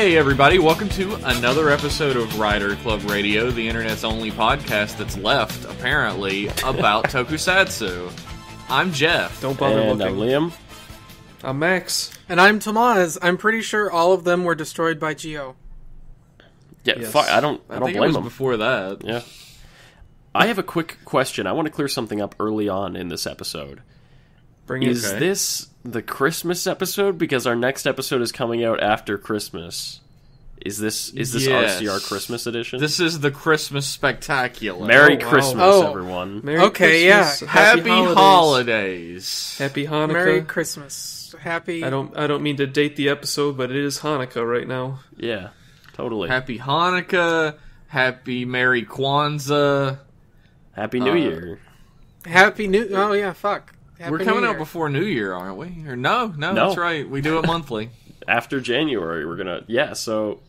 Hey, everybody, welcome to another episode of Rider Club Radio, the internet's only podcast that's left, apparently, about tokusatsu. I'm Jeff. Don't bother And looking. I'm Liam. I'm Max. And I'm Tamaz. I'm pretty sure all of them were destroyed by Zi-O. Yeah, Yes. fuck, I don't. I, I don't think it blame was him. before that. Yeah. I have a quick question. I want to clear something up early on in this episode. Bring Is. Okay. this the Christmas episode? Because our next episode is coming out after Christmas. Is this is this Yes. RCR Christmas edition? This is the Christmas Spectacular. Merry Oh, wow. Christmas, Oh. everyone. Merry Okay, Christmas, yeah. Happy, holidays. holidays. Happy Hanukkah. Merry Christmas. Happy. I don't. I don't mean to date the episode, but it is Hanukkah right now. Yeah, totally. Happy Hanukkah. Happy Merry Kwanzaa. Happy New uh, Year. Happy New. Oh yeah, fuck. Happy We're coming out before New Year, aren't we? Or no, no, No. that's right. We do it monthly. After January, we're gonna. Yeah, so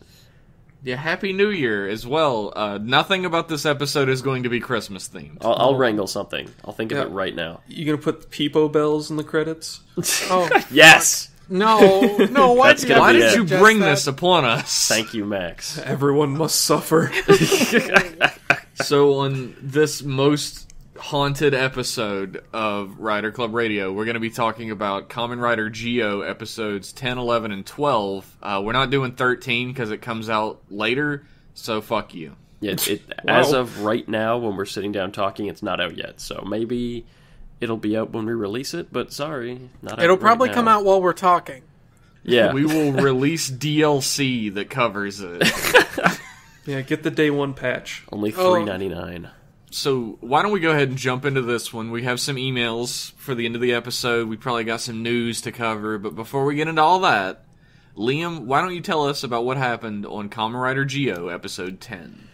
yeah, Happy New Year as well. Uh, nothing about this episode is going to be Christmas themed. I'll, I'll wrangle something. I'll think of it right now. You gonna put Pipo bells in the credits? Oh Yes. no, no! Why did Why did you bring that? this upon us? Thank you, Max. Everyone must suffer. So on this most haunted episode of Rider Club Radio, we're going to be talking about Kamen Rider Zi-O episodes 10, 11, and 12. Uh, we're not doing 13 because it comes out later, so fuck you. Yeah, it, Wow. as of right now, when we're sitting down talking, it's not out yet. So maybe it'll be out when we release it. But sorry, not. out It'll right probably now. come out while we're talking. Yeah, We will release DLC that covers it. yeah, get the day one patch. only Oh. three ninety nine. So why don't we go ahead and jump into this one? We have some emails for the end of the episode. We probably got some news to cover, but before we get into all that, Liam, why don't you tell us about what happened on Kamen Rider Zi-O episode ten?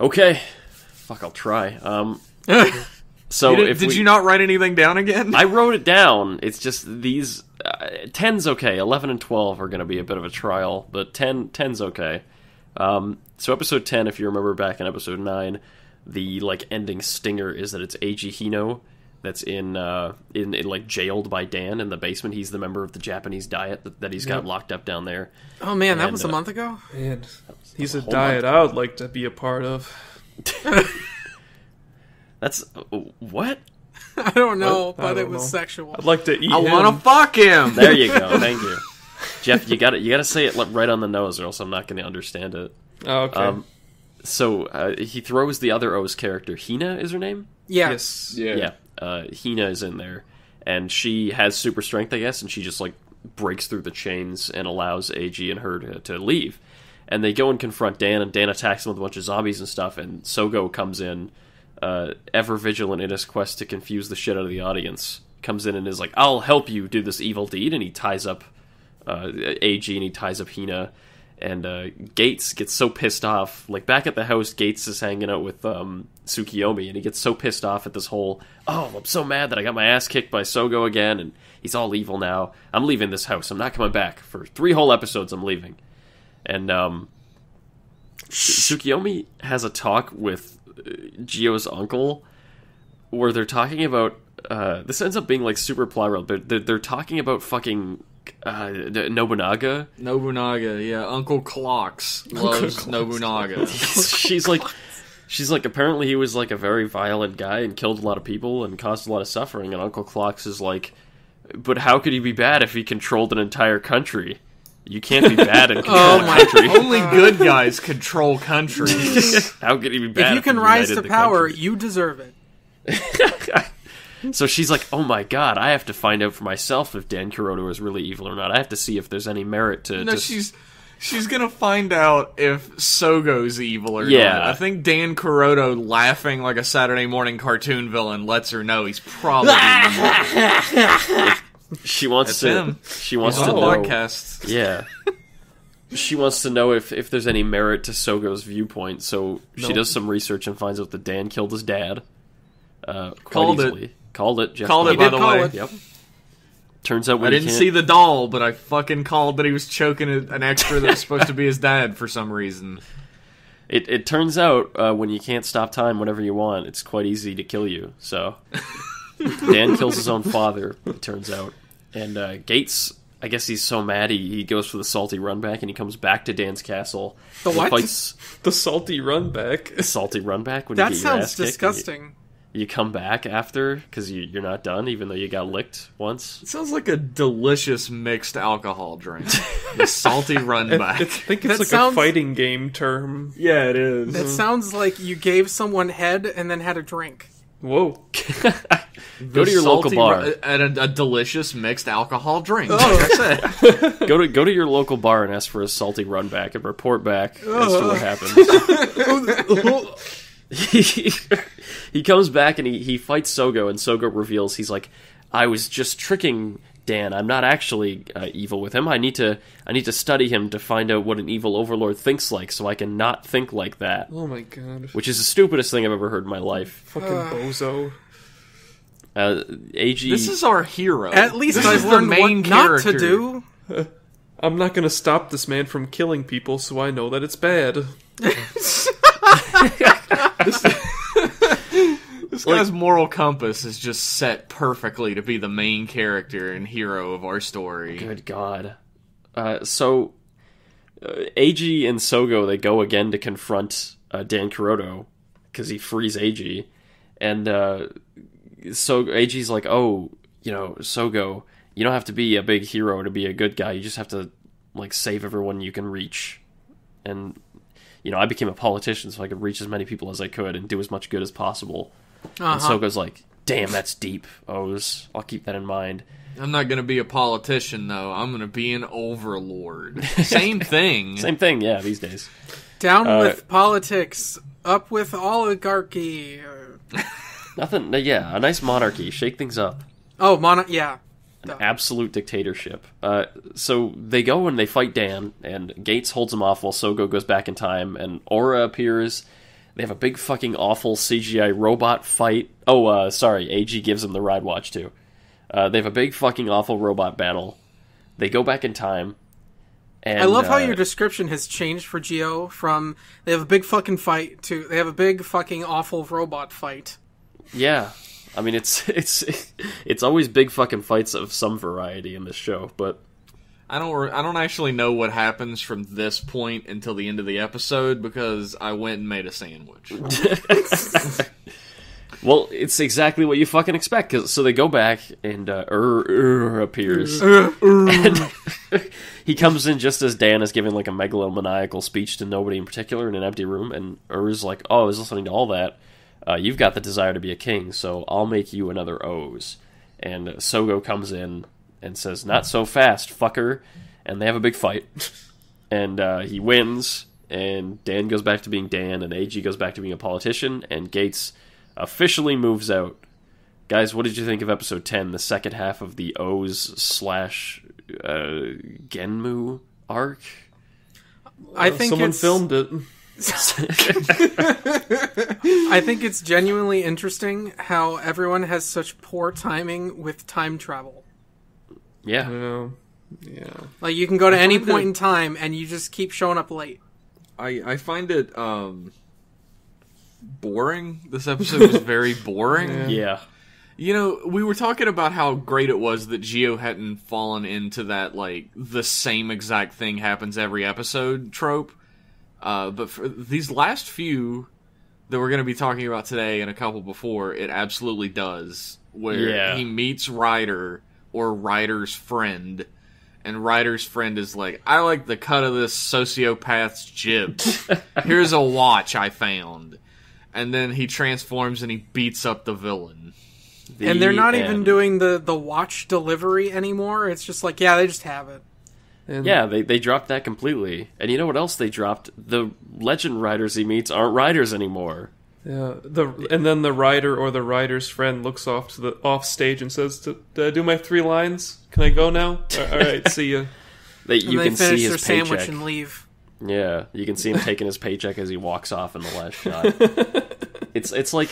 Okay, fuck, I'll try. Um, so You did if did we- you not write anything down again? I wrote it down. It's just these uh, ten's okay. Eleven and twelve are going to be a bit of a trial, but 10 10's okay. Um, so episode ten, if you remember back in episode nine, the like ending stinger is that it's Eiji Hino that's in uh in, in like jailed by Dan in the basement. He's the member of the Japanese diet that, that he's got Yep. locked up down there. Oh man, that was a uh, month ago. Man, he's a whole diet I would like to be a part of. That's uh, what? I don't know, What? But don't it was know. sexual. I'd like to eat I want to fuck him. There you go. Thank you, Jeff. You got it. You got to say it right on the nose, or else I'm not going to understand it. Oh, okay. Um, so uh, he throws the other OOO character. Hina is her name. yeah. yes. Yeah, uh, Hina is in there, and she has super strength, I guess, and she just like breaks through the chains and allows Eiji and her to, to leave. And they go and confront Dan, and Dan attacks them with a bunch of zombies and stuff. And Sogo comes in, uh, ever vigilant in his quest to confuse the shit out of the audience. Comes in and is like, "I'll help you do this evil deed," and he ties up uh, Eiji and he ties up Hina. And uh, Geiz gets so pissed off. Like back at the house, Geiz is hanging out with um, Tsukiyomi, and he gets so pissed off at this whole. Oh, I'm so mad that I got my ass kicked by Sogo again, and he's all evil now. I'm leaving this house. I'm not coming back for three whole episodes. I'm leaving. And um, Tsukiyomi has a talk with uh, Zi-O's uncle, where they're talking about. Uh, this ends up being like super plural. They're, they're, they're talking about fucking uh, Nobunaga. Nobunaga, yeah. Uncle Clocks loves Clocks. Nobunaga. she's like she's like apparently he was like a very violent guy and killed a lot of people and caused a lot of suffering and uncle clocks is like but how could he be bad if he controlled an entire country you can't be bad and control Oh a my- country Only good guys control countries. how could he be bad If you can he rise to power, you deserve it. So she's like oh my god i have to find out for myself if dan kuroto is really evil or not i have to see if there's any merit to, No, to she's she's gonna find out if Sogo's evil or Yeah. not. I think Dan Kuroto laughing like a Saturday morning cartoon villain lets her know he's probably she wants That's to him. she wants on to the know podcast. Yeah. she wants to know if, if there's any merit to Sogo's viewpoint, so she No. does some research and finds out that Dan killed his dad. Uh, quite Called it. Easily. Called it. Jeff Called it by did the call way. it. Yep. Turns out I didn't can't- see the doll, but I fucking called that he was choking an extra that was supposed to be his dad for some reason. It, it turns out uh, when you can't stop time whenever you want, it's quite easy to kill you. So Dan kills his own father. It turns out, and uh, Geiz I guess he's so mad he, he goes for the salty run back and he comes back to Dan's castle. The what? Fights The salty run back. salty run back when That you get your sounds ass kicked you- disgusting. You, come back after because you, you're not done, even though you got licked once. It sounds like a delicious mixed alcohol drink. the salty run back. I back. think it's That like sounds- a fighting game term. yeah, it is. That sounds like you gave someone head and then had a drink. Whoa. Go to your local bar. at a, a delicious mixed alcohol drink. Oh. Like I said. go to go to your local bar and ask for a salty run back and report back as to what happened. He, he comes back and he, he fights Sogo and Sogo reveals he's like, I was just tricking Dan. I'm not actually uh, evil with him. I need to I need to study him to find out what an evil overlord thinks like, so I can not think like that. Oh my god. Which is the stupidest thing I've ever heard in my life. Fucking bozo. Uh, Eiji, This is our hero. At least this I've is the learned main what not to do. I'm not gonna stop this man from killing people, so I know that it's bad. This this guy's moral compass is just set perfectly to be the main character and hero of our story. Good God. Uh, so, uh, Eiji and Sogo they go again to confront uh, Dan Kuroto because he frees Eiji, and uh, so Eiji's like, "Oh, you know, Sogo, you don't have to be a big hero to be a good guy. You just have to like save everyone you can reach." And you know, I became a politician so I could reach as many people as I could and do as much good as possible. And Uh-huh. Sogo's like, "Damn, that's deep, O's. I'll keep that in mind." I'm not gonna be a politician though. I'm gonna be an overlord. Same thing. Same thing, yeah, these days. Down Uh, with politics, up with oligarchy. Nothing. Yeah, a nice monarchy. Shake things up. Oh, mono. Yeah. Absolute dictatorship. Uh, so they go and they fight Dan, and Geiz holds him off while Sogo goes back in time, and Ora appears. They have a big fucking awful CGI robot fight. Oh, uh, sorry, Eiji gives them the ride watch too. Uh, they have a big fucking awful robot battle. They go back in time. And, I love how uh, your description has changed for Zi-O from they have a big fucking fight to they have a big fucking awful robot fight. Yeah, I mean it's it's it's always big fucking fights of some variety in this show, but I don't. I don't actually know what happens from this point until the end of the episode because I went and made a sandwich. Well, it's exactly what you fucking expect. Cause, so they go back, and uh, Uhr, Uhr appears, and he comes in just as Dan is giving like a megalomaniacal speech to nobody in particular in an empty room, and Uhr's like, "Oh, I was listening to all that. Uh, you've got the desire to be a king, so I'll make you another OOO." And Sogo comes in and says, "Not so fast, fucker!" And they have a big fight, and uh, he wins. And Dan goes back to being Dan, and Eiji goes back to being a politician, and Geiz officially moves out. Guys, what did you think of episode 10, the second half of the OOO slash uh, Genmu arc? I think Someone it's, filmed it. I think it's genuinely interesting how everyone has such poor timing with time travel. Yeah. Yeah. Yeah. Like you can go to any point it- in time and you just keep showing up late. I I find it um boring. This episode was very boring. Yeah. You know, we were talking about how great it was that Zi-O hadn't fallen into that like the same exact thing happens every episode trope. Uh, but for these last few that we're going to be talking about today and a couple before, it absolutely does. Where Yeah. he meets Ryder or Ryder's friend, and Ryder's friend is like, "I like the cut of this sociopath's jibs. Here's a watch I found." And then he transforms and he beats up the villain. The and they're not even doing the the watch delivery anymore. It's just like, yeah, they just have it. And Yeah, they, they dropped that completely. And you know what else they dropped? The legend riders he meets aren't riders anymore. Yeah, the and then the rider or the rider's friend looks off to the off stage and says, "Did did I do my three lines? Can I go now? All all right, see you." They, you they can finish see their his sandwich paycheck. and leave. Yeah, you can see him taking his paycheck as he walks off in the last shot. it's it's like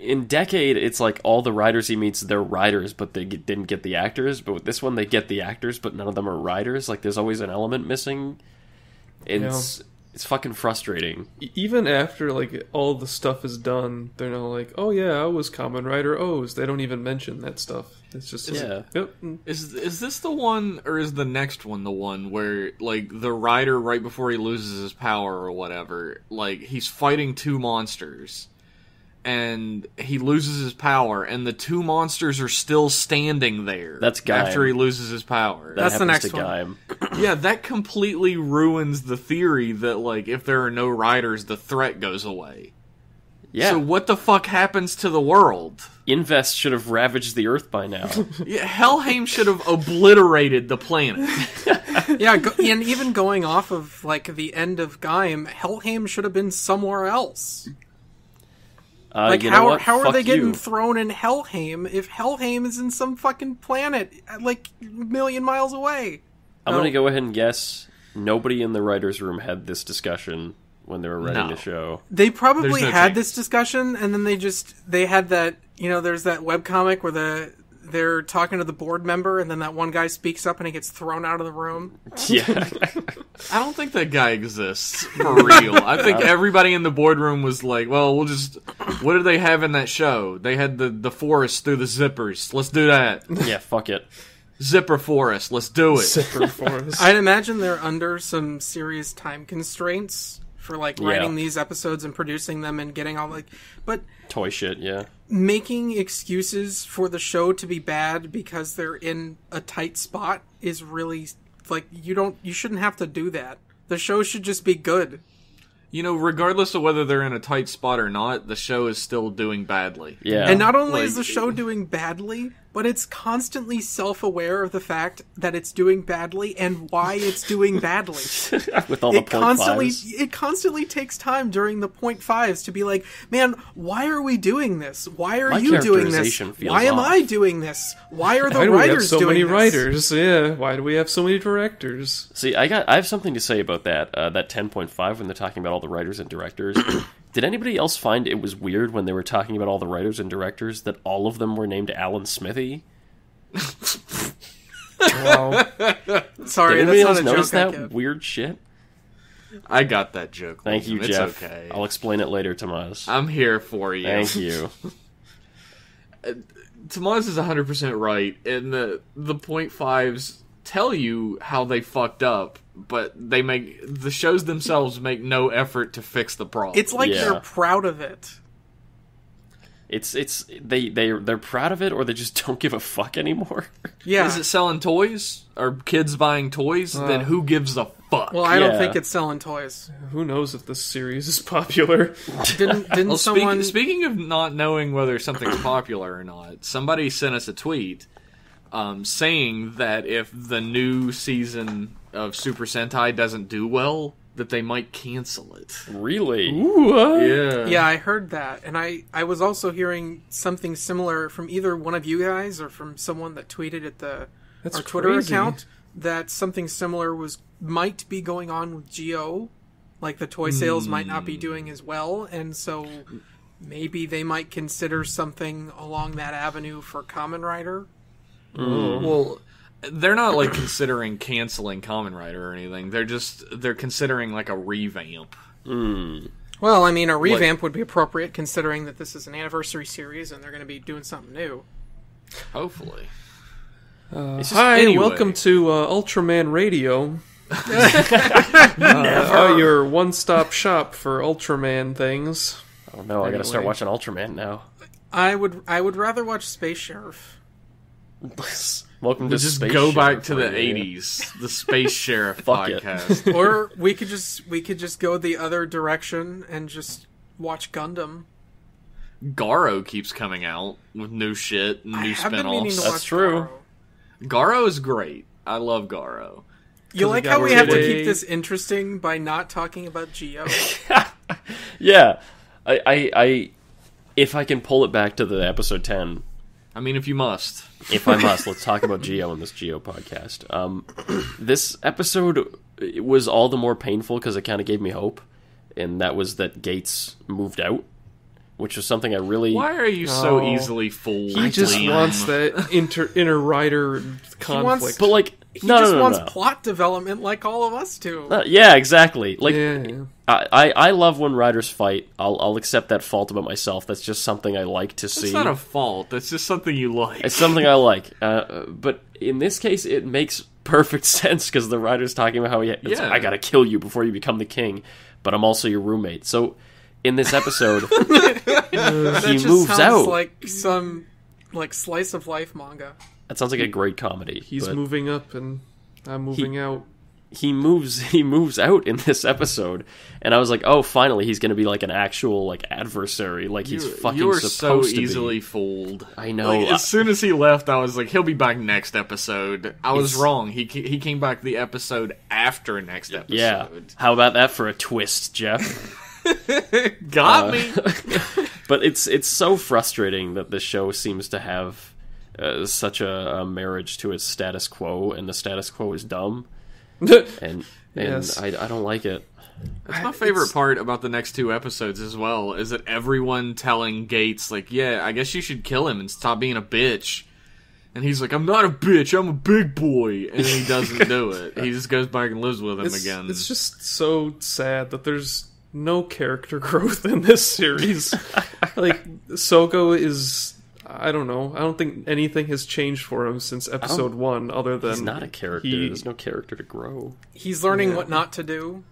in Decade, it's like all the riders he meets, they're riders, but they get, didn't get the actors. But with this one, they get the actors, but none of them are riders. Like there's always an element missing. It's It's fucking frustrating. Even after like all the stuff is done, they're not like, "Oh yeah, I was Kamen Rider OOO." They don't even mention that stuff. It's just like, Yeah. Yep. Is is this the one, or is the next one the one where like the rider right before he loses his power or whatever, like he's fighting two monsters, and he loses his power, and the two monsters are still standing there. That's Gaim. after he loses his power. That That's the next to one. Yeah, that completely ruins the theory that like if there are no riders, the threat goes away. Yeah, So what the fuck happens to the world? Inves should have ravaged the Earth by now. Yeah, Helheim should have obliterated the planet. Yeah, go, and even going off of like the end of Gaim, Helheim should have been somewhere else. Uh, Like you know how what? how are Fuck they getting you. thrown in Helheim if Helheim is in some fucking planet like a million miles away? I'm No. gonna go ahead and guess nobody in the writers' room had this discussion when they were writing No. the show. They probably no had chance. this discussion, and then they just they had that you know there's that webcomic where the they're talking to the board member, and then that one guy speaks up and he gets thrown out of the room. Yeah, I don't think that guy exists for real. I think everybody in the boardroom was like, "Well, we'll just." What did they have in that show? They had the the forest through the zippers. Let's do that. yeah. Fuck it. Zipper forest. Let's do it. Zipper Forest. I'd imagine they're under some serious time constraints for like Yeah. writing these episodes and producing them and getting all like, but Toy shit. Yeah. making excuses for the show to be bad because they're in a tight spot is really like you don't you shouldn't have to do that. The show should just be good. You know, regardless of whether they're in a tight spot or not, the show is still doing badly. Yeah. And not only is the show doing badly, but it's constantly self-aware of the fact that it's doing badly and why it's doing badly. with all the it point constantly fives. it constantly takes time during the point fives to be like, man, why are we doing this? Why are My you doing this? Why am off. I doing this? Why are the Why do we have so doing many this? writers? Yeah. Why do we have so many directors? See, I got I have something to say about that. Uh, that 10.5 when they're talking about all the writers and directors. Did anybody else find it was weird when they were talking about all the writers and directors that all of them were named Alan Smithee? Wow. Sorry, Did anybody else notice that get. weird shit? I got that joke. Thank William. you, It's Jeff. okay. I'll explain it later, Tomas. I'm here for you. Thank you. Uh, Tomas is 100% right, and the the point fives tell you how they fucked up, but they make the shows themselves make no effort to fix the problem. It's like Yeah. they're proud of it. It's it's they they they're proud of it or they just don't give a fuck anymore. Yeah. is it selling toys? or kids buying toys? Uh, then who gives a fuck? well, I don't think it's selling toys. Who knows if this series is popular? Didn't didn't Well, someone? speaking, speaking of not knowing whether something's popular or not, somebody sent us a tweet um, saying that if the new season of Super Sentai doesn't do well, that they might cancel it. really? Yeah. yeah, I heard that, and I I was also hearing something similar from either one of you guys or from someone that tweeted at the That's our Twitter crazy. account that something similar was might be going on with Zi-O, like the toy sales might not be doing as well, and so maybe they might consider something along that avenue for Kamen Rider. Well, they're not like considering canceling Kamen Rider or anything. They're just they're considering like a revamp. Well, I mean, a revamp would be appropriate considering that this is an anniversary series and they're going to be doing something new. Hopefully. Uh, hi, anyway. welcome to uh, Ultraman Radio. uh, your one-stop shop for Ultraman things. Oh no, I gotta start watching Ultraman now. I would I would rather watch Space Sheriff. Welcome to We'll just Space go back to the '80s, the Space Sheriff Fuck it. podcast. or we could just we could just go the other direction and just watch Gundam. Garo keeps coming out with new shit, and I new have been meaning to spinoffs. That's true. Garo. Garo is great. I love Garo. You like how we have to keep this interesting by not talking about Zi-O? Yeah, I, I, I, if I can pull it back to the episode ten, I mean, if you must. if I must, let's talk about Zi-O in this Zi-O podcast. Um, this episode it was all the more painful because it kind of gave me hope, and that was that Geiz moved out, which was something I really. Why are you so Oh. easily fooled? He just Liam? wants that inter inner rider conflict. wants- But like, he No, no, just no, wants no. plot development like all of us do. Uh, yeah, exactly. Like yeah, yeah. I, I, I love when writers fight. I'll, I'll accept that fault about myself. That's just something I like to see. It's not a fault. That's just something you like. It's something I like. Uh, but in this case, it makes perfect sense because the writer's talking about how he, it's, Yeah. I gotta kill you before you become the king, but I'm also your roommate. So in this episode, that he just moves sounds out. like some like slice of life manga. That sounds like a great comedy. He's moving up and I'm moving out. he moves he moves out in this episode, and I was like, oh, finally, he's gonna be like an actual like adversary, like he's you, fucking you are so supposed to easily be. fooled. I know. Like, as soon as he left, I was like, he'll be back next episode. I was It's- wrong. He he came back the episode after next episode. Yeah. How about that for a twist, Jeff? got Uh, me. but it's it's so frustrating that the show seems to have uh, such a, a marriage to its status quo, and the status quo is dumb, and and Yes. I, I don't like it. That's my favorite part about the next two episodes as well is that everyone telling Geiz like, "Yeah, I guess you should kill him and stop being a bitch." And he's like, "I'm not a bitch. I'm a big boy." And he doesn't do it. He just goes back and lives with him It's, again. it's just so sad that there's no character growth in this series. like Sogo is I don't know. I don't think anything has changed for him since episode one, other than He's not a character. he- There's no character to grow. He's learning Yeah. what not to do.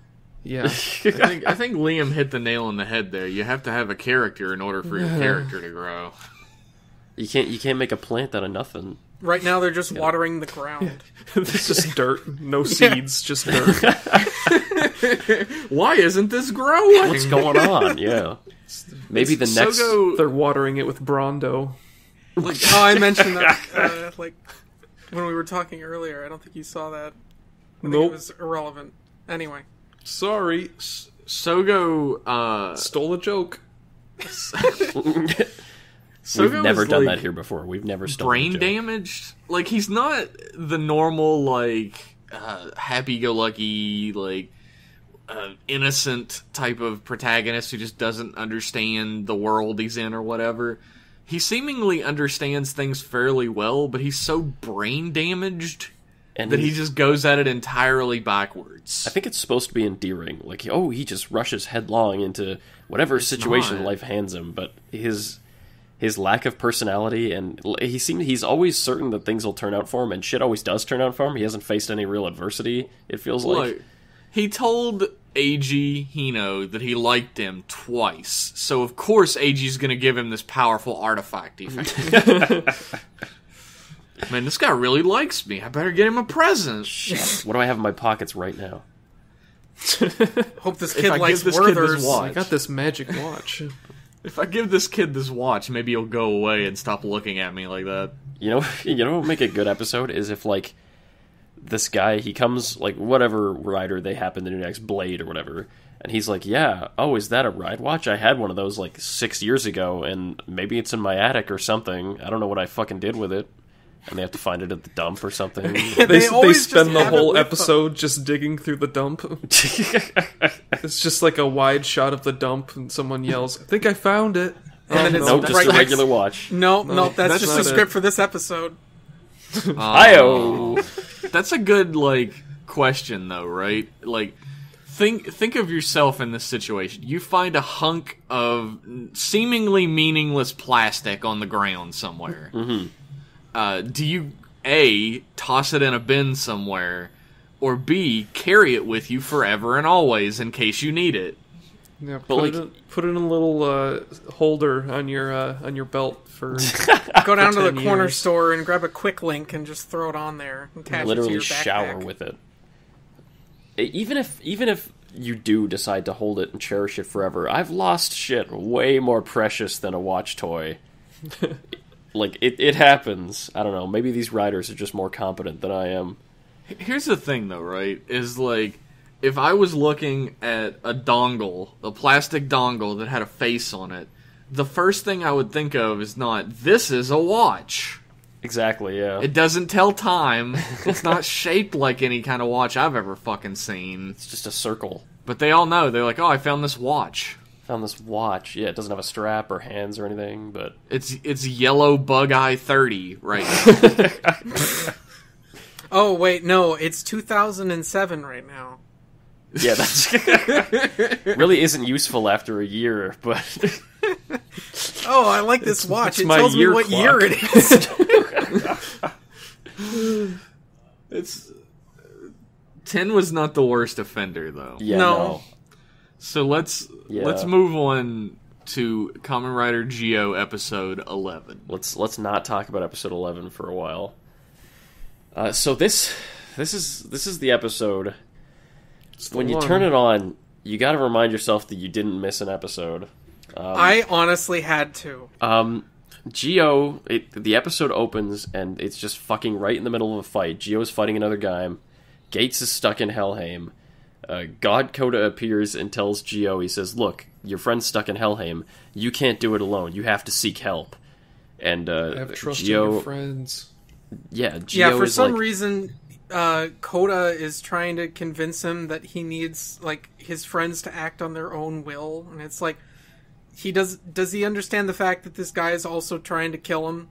yeah. I think I think Liam hit the nail on the head there. You have to have a character in order for your character to grow. You can't you can't make a plant out of nothing. Right now, they're just watering the ground. it's just dirt, no seeds, just dirt. Why isn't this growing? What's going on? Yeah. Maybe the next. Sogo, They're watering it with Brawndo. Like, oh, I mentioned that, uh, like when we were talking earlier. I don't think you saw that. I think Nope. it was irrelevant. Anyway, Sorry, Sogo, uh, stole a joke. Sogo We've never is, done like, that here before. We've never stolen a brain joke. damaged. Like he's not the normal like uh, happy-go-lucky like uh, innocent type of protagonist who just doesn't understand the world he's in or whatever. He seemingly understands things fairly well, but he's so brain damaged And that he just goes at it entirely backwards. I think it's supposed to be endearing. Like, oh, he just rushes headlong into whatever situation not. life hands him. But his his lack of personality and he seems he's always certain that things will turn out for him, and shit always does turn out for him. He hasn't faced any real adversity. It feels like. He told Eiji Hino that he liked him twice, so of course Eiji's gonna give him this powerful artifact he found. Man, this guy really likes me. I better get him a present. What do I have in my pockets right now? hope this kid I likes give this kid this watch- I got this magic watch. If I give this kid this watch, maybe he'll go away and stop looking at me like that. You know, you know what would make a good episode is if like this guy he comes like whatever rider they happen to do next, Blade or whatever, and he's like, "Yeah, oh, is that a ride watch? I had one of those like six years ago, and maybe it's in my attic or something. I don't know what I fucking did with it." And they have to find it at the dump or something. They, They they, spend the whole with them. episode just digging through the dump. It's just like a wide shot of the dump, and someone yells, "I think I found it." And then it's no, just right a next- regular watch. No, no, that's, that's just not the it. script for this episode. Io. That's a good like question though, right? Like think think of yourself in this situation. You find a hunk of seemingly meaningless plastic on the ground somewhere. Mm-hmm. Uh, do you a toss it in a bin somewhere, or b carry it with you forever and always in case you need it? Yeah, put, like- it in, put it in a little uh, holder on your uh, on your belt for. Go down to the 10 corner years. store and grab a quick link and just throw it on there. and Attach it to literally your shower with it. Even if even if you do decide to hold it and cherish it forever, I've lost shit way more precious than a watch toy. like it, it happens. I don't know. Maybe these riders are just more competent than I am. Here's the thing, though, right? Is like, if I was looking at a dongle, a plastic dongle that had a face on it, the first thing I would think of is not, this is a watch. Exactly. Yeah. It doesn't tell time. It's not shaped like any kind of watch I've ever fucking seen. it's just a circle. But they all know. They're like, oh, I found this watch. Found this watch. Yeah, it doesn't have a strap or hands or anything, but It's it's yellow bug eye thirty right now. Oh wait, no, it's 2007 right now. Yeah, that's really isn't useful after a year, but Oh, I like this watch. It my tells me what clock. year it is. It's ten was not the worst offender though. yeah, No. no. So let's Yeah. let's move on to Kamen Rider Zi-O episode eleven. Let's let's not talk about episode eleven for a while. Uh, so this this is this is the episode when you turn it on, you got to remind yourself that you didn't miss an episode. I honestly had to. Um, Zi-O, it, the episode opens and it's just fucking right in the middle of a fight. Zi-O's fighting another guy. Geiz is stuck in Helheim. Uh, God Kouta appears and tells Zi-O, he says, "Look, your friend's stuck in Helheim. You can't do it alone. You have to seek help." And uh, Have trust in your friends. yeah, Zi-O Yeah, for is some like, reason, uh, Kouta is trying to convince him that he needs like his friends to act on their own will, and it's like he does. Does he understand the fact that this guy is also trying to kill him?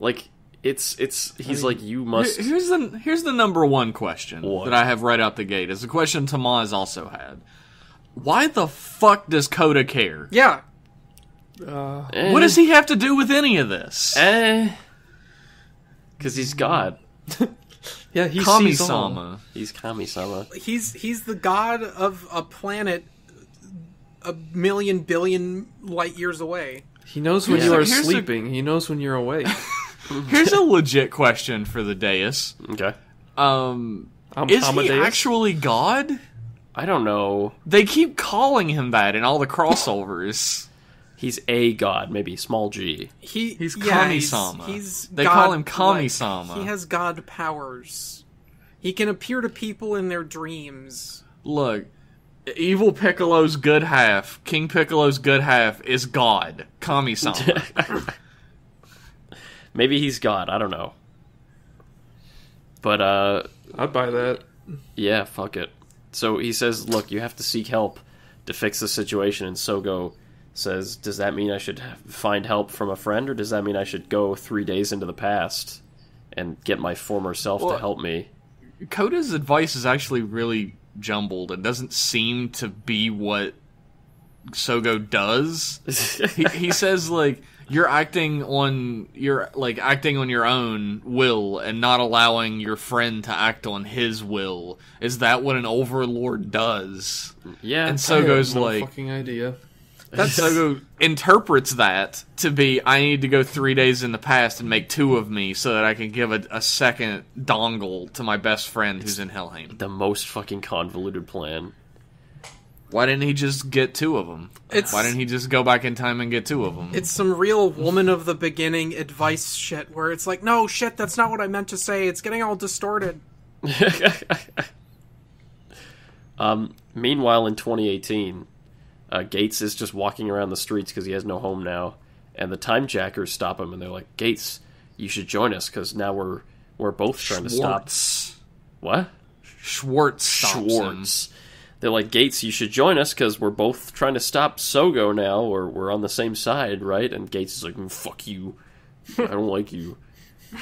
like it's it's he's mean, like you must Here's the here's the number one question What? that I have right out the gate. Is the question Tamaz also had. Why the fuck does Kouta care? Yeah, Uh, eh, What does he have to do with any of this? eh because he's God. yeah, he's sees. Kami-sama. He's Kami-sama. he's he's the god of a planet a million billion light years away. He knows when Here's you are here's a- sleeping. He knows when you're awake. Here's a legit question for the dais. Okay. Um, I'm is he actually God? I don't know. They keep calling him that in all the crossovers. He's a god, maybe small g. He He's yeah, Kami-sama. He's, he's They call him god-like. Kami-sama. He has god powers. He can appear to people in their dreams. Look, Evil Piccolo's good half, King Piccolo's good half, is God. Kami-sama. Maybe he's god. I don't know. But uh, I'd buy that. yeah, fuck it. So he says, "Look, you have to seek help to fix the situation." And Sogo says, "Does that mean I should find help from a friend, or does that mean I should go three days into the past and get my former self Well- to help me?" Kouta's advice is actually really jumbled and doesn't seem to be what Sogo does. he, he says like you're acting on you're like acting on your own will and not allowing your friend to act on his will. Is that what an overlord does? yeah, And Sogo's no like fucking idea. Sogo interprets that to be I need to go three days in the past and make two of me so that I can give a, a second dongle to my best friend who's in Helheim. the most fucking convoluted plan. Why didn't he just get two of them? It's- Why didn't he just go back in time and get two of them? It's some real woman of the beginning advice shit where it's like, no, shit, that's not what I meant to say. It's getting all distorted. Um, meanwhile, in 2018, uh, Geiz is just walking around the streets because he has no home now, and the time jackers stop him and they're like, "Geiz, you should join us because now we're we're both trying to stop." What? Swartz stops him. Swartz. They're like, Geiz, you should join us because we're both trying to stop Sogo now, or we're on the same side, right? And Geiz is like, "Mm, "Fuck you, I don't like you."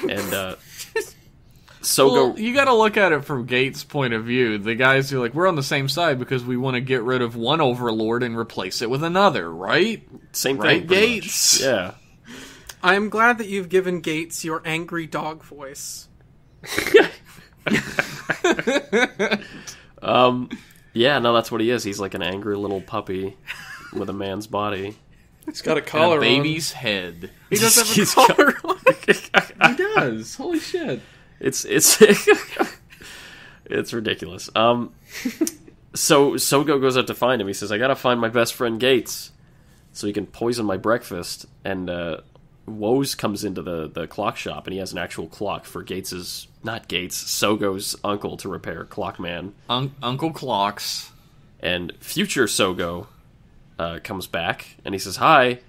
And uh, Sogo, Well, you got to look at it from Geiz' point of view. The guys are like, we're on the same side because we want to get rid of one overlord and replace it with another, right? same thing, right, pretty much. Geiz? Yeah. I am glad that you've given Geiz your angry dog voice. Um, yeah, no, that's what he is. He's like an angry little puppy with a man's body. He's got a And collar a baby's head. He does have a collar on. He does. Holy shit. It's it's it's ridiculous. Um, so Sogo goes out to find him. He says, "I gotta find my best friend Geiz, so he can poison my breakfast." And uh, Woz comes into the the clock shop, and he has an actual clock for Geiz's not Geiz Sogo's uncle to repair Clockman. Un- Uncle Clocks. And future Sogo uh, comes back, and he says, "Hi,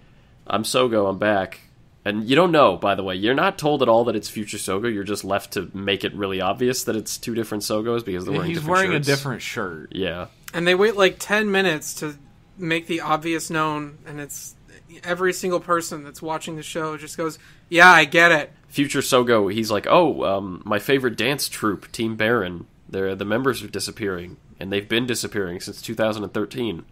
I'm Sogo. I'm back." And you don't know, by the way. You're not told at all that it's future Sogo. You're just left to make it really obvious that it's two different Sogos because they're wearing He's different wearing shirts. a different shirt. Yeah. And they wait like 10 minutes to make the obvious known, and it's every single person that's watching the show just goes, "Yeah, I get it." Future Sogo, he's like, "Oh, um, my favorite dance troupe, Team Baron. They're, the members are disappearing, and they've been disappearing since 2013.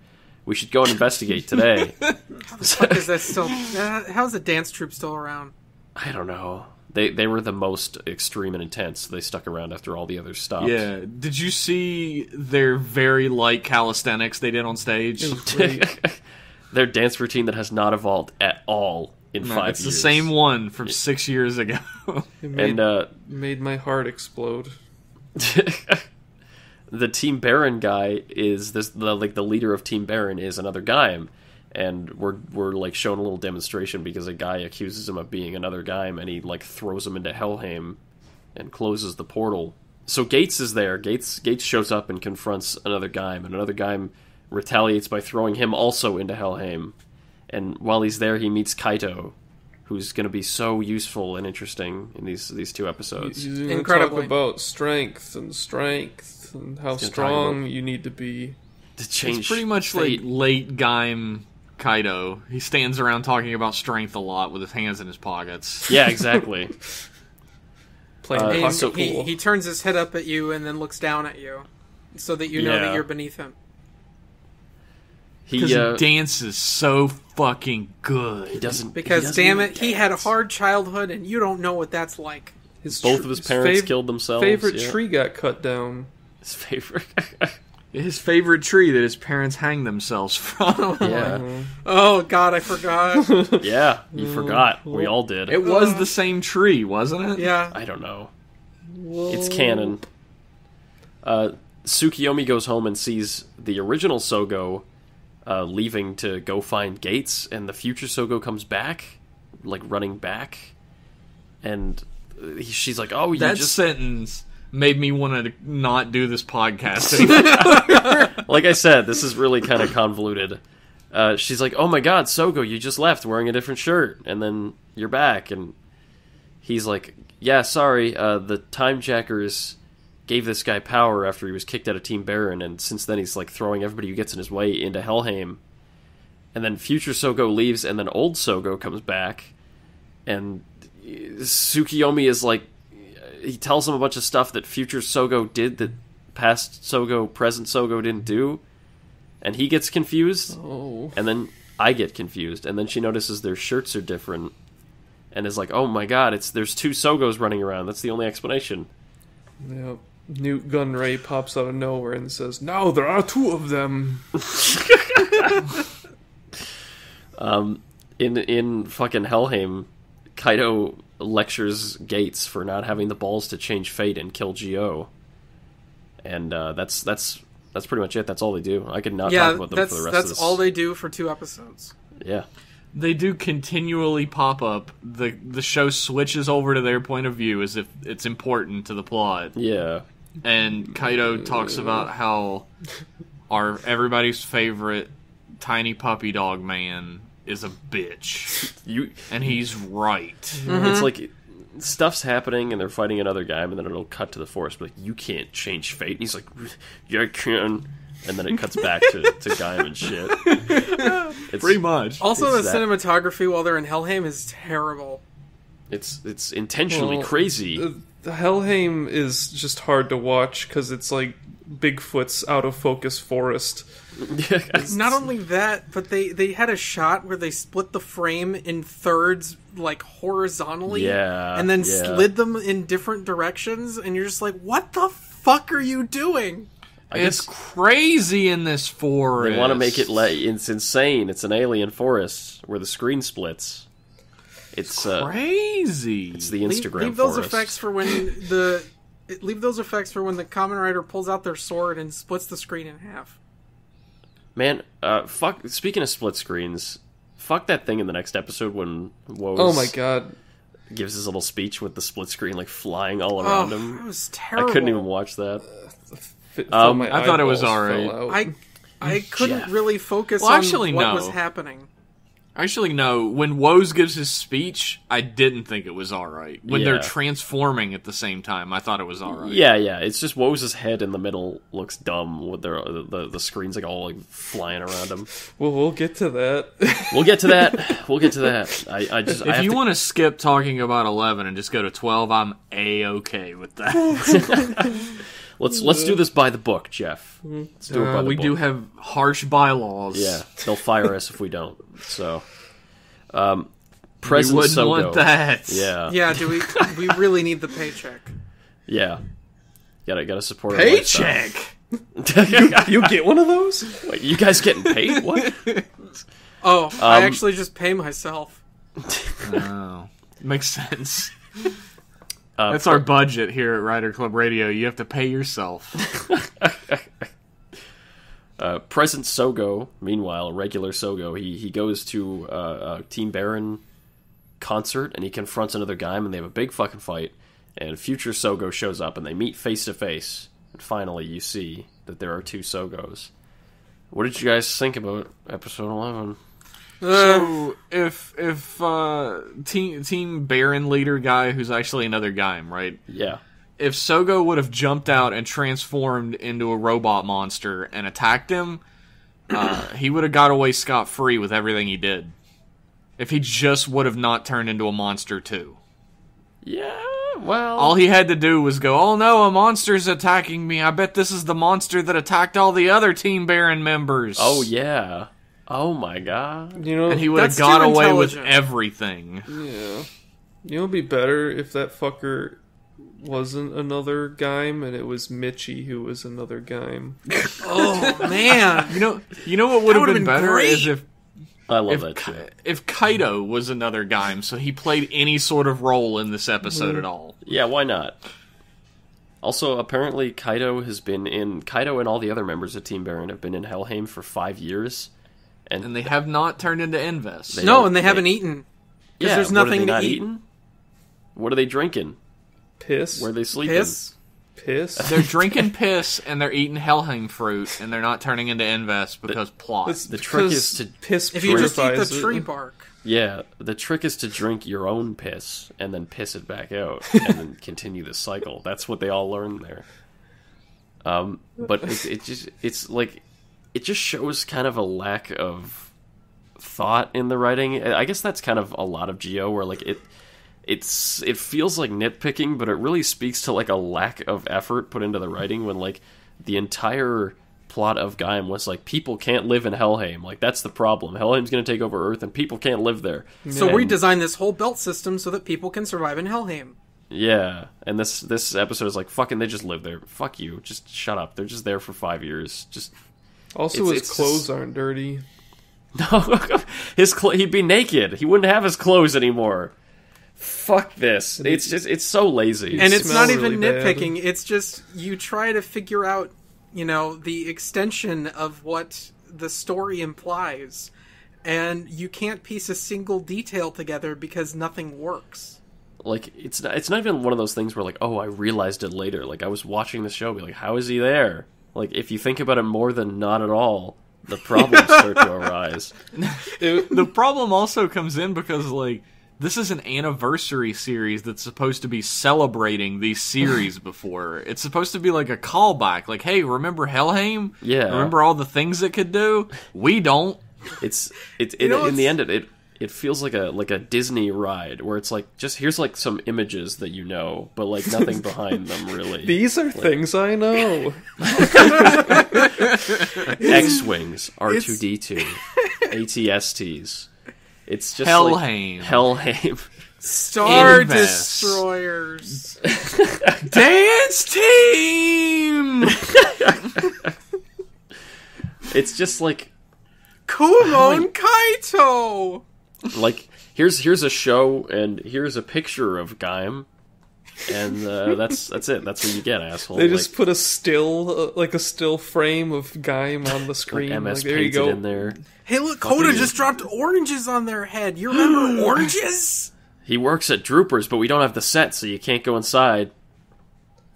We should go and investigate today." How the Fuck is that still? Uh, how's the dance troupe still around? I don't know. They they were the most extreme and intense. They stuck around after all the others stopped. Yeah. Did you see their very light calisthenics they did on stage? It was great. Their dance routine that has not evolved at all in No, five it's years. the same one from six years ago. It made, And uh, made my heart explode. the Team Baron guy is this the like the leader of Team Baron is another Gaim, and we're we're like shown a little demonstration because a guy accuses him of being another Gaim, and he like throws him into Helheim, and closes the portal. So Geiz is there. Geiz Geiz shows up and confronts another Gaim, and another Gaim retaliates by throwing him also into Helheim. And while he's there, he meets Kaito, who's going to be so useful and interesting in these these two episodes. He's going to talk about strength and strength and how strong you need to be. to change It's pretty much fate. like late Gaim Kaito. He stands around talking about strength a lot with his hands in his pockets. yeah, exactly. Playing Uh, And puck so he, he turns his head up at you and then looks down at you, so that you know Yeah. that you're beneath him. He uh, he dances so fucking good. he doesn't Because he doesn't damn even it, he had a hard childhood, and you don't know what that's like. His Both tr- of his his parents fav- killed themselves. Favorite yeah. tree got cut down. His favorite. His favorite tree that his parents hang themselves from. yeah, Oh God, I forgot. yeah. You forgot. We all did. It was the same tree, wasn't it? yeah, I don't know. It's canon. Uh, Tsukiyomi goes home and sees the original Sogo uh, leaving to go find Geiz, and the future Sogo comes back, like running back, and uh, he- she's like, "Oh, you That just sentence made me want to not do this podcast anymore. like I said, this is really kind of convoluted. Uh, she's like, "Oh my God, Sogo, you just left wearing a different shirt, and then you're back." And he's like, "Yeah, sorry. Uh, the Time Jackers gave this guy power after he was kicked out of Team Baron, and since then he's like throwing everybody who gets in his way into Helheim." And then future Sogo leaves, and then old Sogo comes back, and Tsukiyomi is like, he tells him a bunch of stuff that future Sogo did that past Sogo, present Sogo didn't do, and he gets confused, Oh. and then I get confused, and then she notices their shirts are different, and is like, "Oh my god, it's there's two Sogos running around. That's the only explanation." Yep. Nute Gunray pops out of nowhere and says, "Now there are two of them." um, In in fucking Helheim, Kaito lectures Geiz for not having the balls to change fate and kill Zi-O, and uh, that's that's that's pretty much it. That's all they do. I could not yeah. talk about them for the rest that's of this. Yeah, that's all they do for two episodes. Yeah. they do continually pop up. The the show switches over to their point of view as if it's important to the plot. Yeah. And Kaito talks about how our everybody's favorite tiny puppy dog man is a bitch. You And he's right. It's like stuff's happening and they're fighting another guy, and then it'll cut to the forest. But like, you can't change fate. And he's like, yeah, I can. And then it cuts back to, to Gaim and shit. It's, Pretty much. Also, the that- cinematography while they're in Helheim is terrible. It's it's intentionally Well, crazy. Uh, The Helheim is just hard to watch because it's like Bigfoot's out of focus forest. Not only that, but they they had a shot where they split the frame in thirds, like horizontally, Yeah, and then yeah. slid them in different directions, and you're just like, what the fuck are you doing? I It's guess crazy in this forest. they want to make it le- it's insane. It's an alien forest where the screen splits. It's uh, crazy. it's the Instagram leave those forest. effects for when the leave those effects for when the kamen rider pulls out their sword and splits the screen in half. Man, uh, fuck. Speaking of split screens, fuck that thing in the next episode when Woz Oh my god! gives his little speech with the split screen like flying all around Oh, him. it was terrible. I couldn't even watch that. Fit- Um, I thought it was eyeballs alright. I I couldn't Jeff. really focus Well, on actually, what no. was happening. Actually, no. When Woz gives his speech, I didn't think it was all right. When they're transforming at the same time, I thought it was all right. Yeah, yeah. It's just Woz' head in the middle looks dumb with their the the screens like all like flying around him. Well, we'll get to that. We'll get to that. We'll get to that. I, I just If have you to- want to skip talking about 11 and just go to 12, I'm a okay with that. let's let's do this by the book, Jeff. Let's do it by Uh, the we book. do have harsh bylaws. Yeah, they'll fire us if we don't. So, um, we President wouldn't Sogo. want that. Yeah, Yeah, do we? we really need the paycheck. yeah. Gotta gotta support our lifestyle. Paycheck. you get one of those? Wait, you guys getting paid? What? Oh, I Um, actually just pay myself. oh, makes sense. Uh, That's our budget here at Rider Club Radio. You have to pay yourself. Uh, President Sogo, meanwhile, regular Sogo, he he goes to uh, a Team Baron concert and he confronts another guy and they have a big fucking fight. And future Sogo shows up and they meet face to face. And finally, you see that there are two Sogos. What did you guys think about episode eleven? So if if uh, team team Baron leader guy who's actually another Gaim, right? Yeah, If Sogo would have jumped out and transformed into a robot monster and attacked him, uh, he would have got away scot free with everything he did. If he just would have not turned into a monster too. yeah. Well, All he had to do was go, "Oh no, a monster's attacking me! I bet this is the monster that attacked all the other Team Baron members." oh yeah. Oh my god. You know, and he would have That's got away with everything. yeah. You know, it'd be better if that fucker wasn't another Gaim and it was Micchy who was another Gaim. Oh man, You know, you know what would have been, been better great. is if I love if, that Ki- shit. if Kaito was another Gaim, so he played any sort of role in this episode mm-hmm. at all. Yeah, why not? Also, apparently, Kaito has been in Kaito and all the other members of Team Baron have been in Helheim for five years, and, And they have not turned into Inves. No, and they they- haven't eaten. yeah, there's what are nothing they to not eat. eating? What are they drinking? Piss? Where are they sleeping? Piss. Piss? They're drinking piss and they're eating Helheim fruit and they're not turning into Inves because plot. It's The trick is to- piss If you just eat the tree bark. Yeah, the trick is to drink your own piss and then piss it back out and then continue the cycle. That's what they all learn there. Um, but it, it just it's like it just shows kind of a lack of thought in the writing. I guess that's kind of a lot of Zi-O where like it it's it feels like nitpicking, but it really speaks to like a lack of effort put into the writing when like the entire plot of Gaim was like people can't live in Helheim. Like that's the problem. Helheim's going to take over Earth and people can't live there. So we designed this whole belt system so that people can survive in Helheim. Yeah, and this this episode is like fucking. They just live there. Fuck you. Just shut up. They're just there for five years. Just Also, It's- his it's- clothes aren't dirty. no. his cl- he'd be naked. He wouldn't have his clothes anymore. Fuck this. It's just it's so lazy. And it's smell not even really bad. nitpicking. It's just you try to figure out, you know, the extension of what the story implies, and you can't piece a single detail together because nothing works. like it's not it's not even one of those things where like oh I realized it later. Like I was watching the show, be like how is he there? Like if you think about it more than not at all, the problems start to arise. the problem also comes in because like this is an anniversary series that's supposed to be celebrating these series before. It's supposed to be like a callback, like, hey, remember Helheim? Yeah. Remember all the things it could do? We don't. It's it's in, know, in the end it, it it feels like a like a Disney ride where it's like just here's like some images that you know, but like nothing behind them really. These are things I know. X wings, R two D two, ATSTs. It's just Helheim. Like Helheim. Star Inves. destroyers. Dance team. It's just like Kumon oh Kaito. Like here's here's a show and here's a picture of Gaim, and uh, that's that's it. That's what you get, asshole. They just like, put a still, uh, like a still frame of Gaim on the like screen. MS Like, there you go. in there. Hey, look, Fuck Kouta you. just dropped oranges on their head. You remember oranges? He works at Drupers, but we don't have the set, so you can't go inside.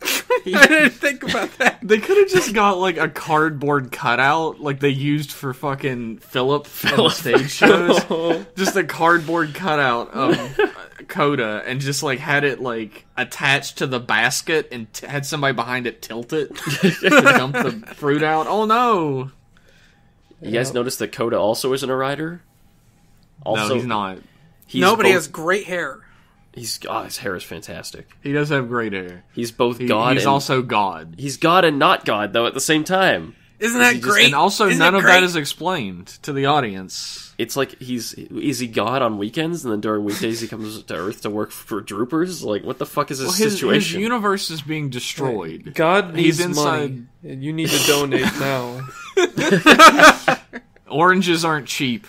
I didn't think about that. They could have just got like a cardboard cutout, like they used for fucking Philip on the stage shows. Oh. just a cardboard cutout of Kouta, and just like had it like attached to the basket, and t- had somebody behind it tilt it to dump the fruit out. Oh no! You guys notice that Kouta also isn't a rider? Also, no, he's not. He's Nobody both- has great hair. He's oh, his hair is fantastic. He does have great hair. He's both He- God. he's and, also God. he's God and not God though at the same time. Isn't that he just- great? And also, Isn't none it of great? that is explained to the audience. It's like he's is he God on weekends and then during weekdays he comes to Earth to work for Drupers? Like what the fuck is this Well, his, his situation? universe is being destroyed. God He's needs inside- money, and you need to donate now. Oranges aren't cheap.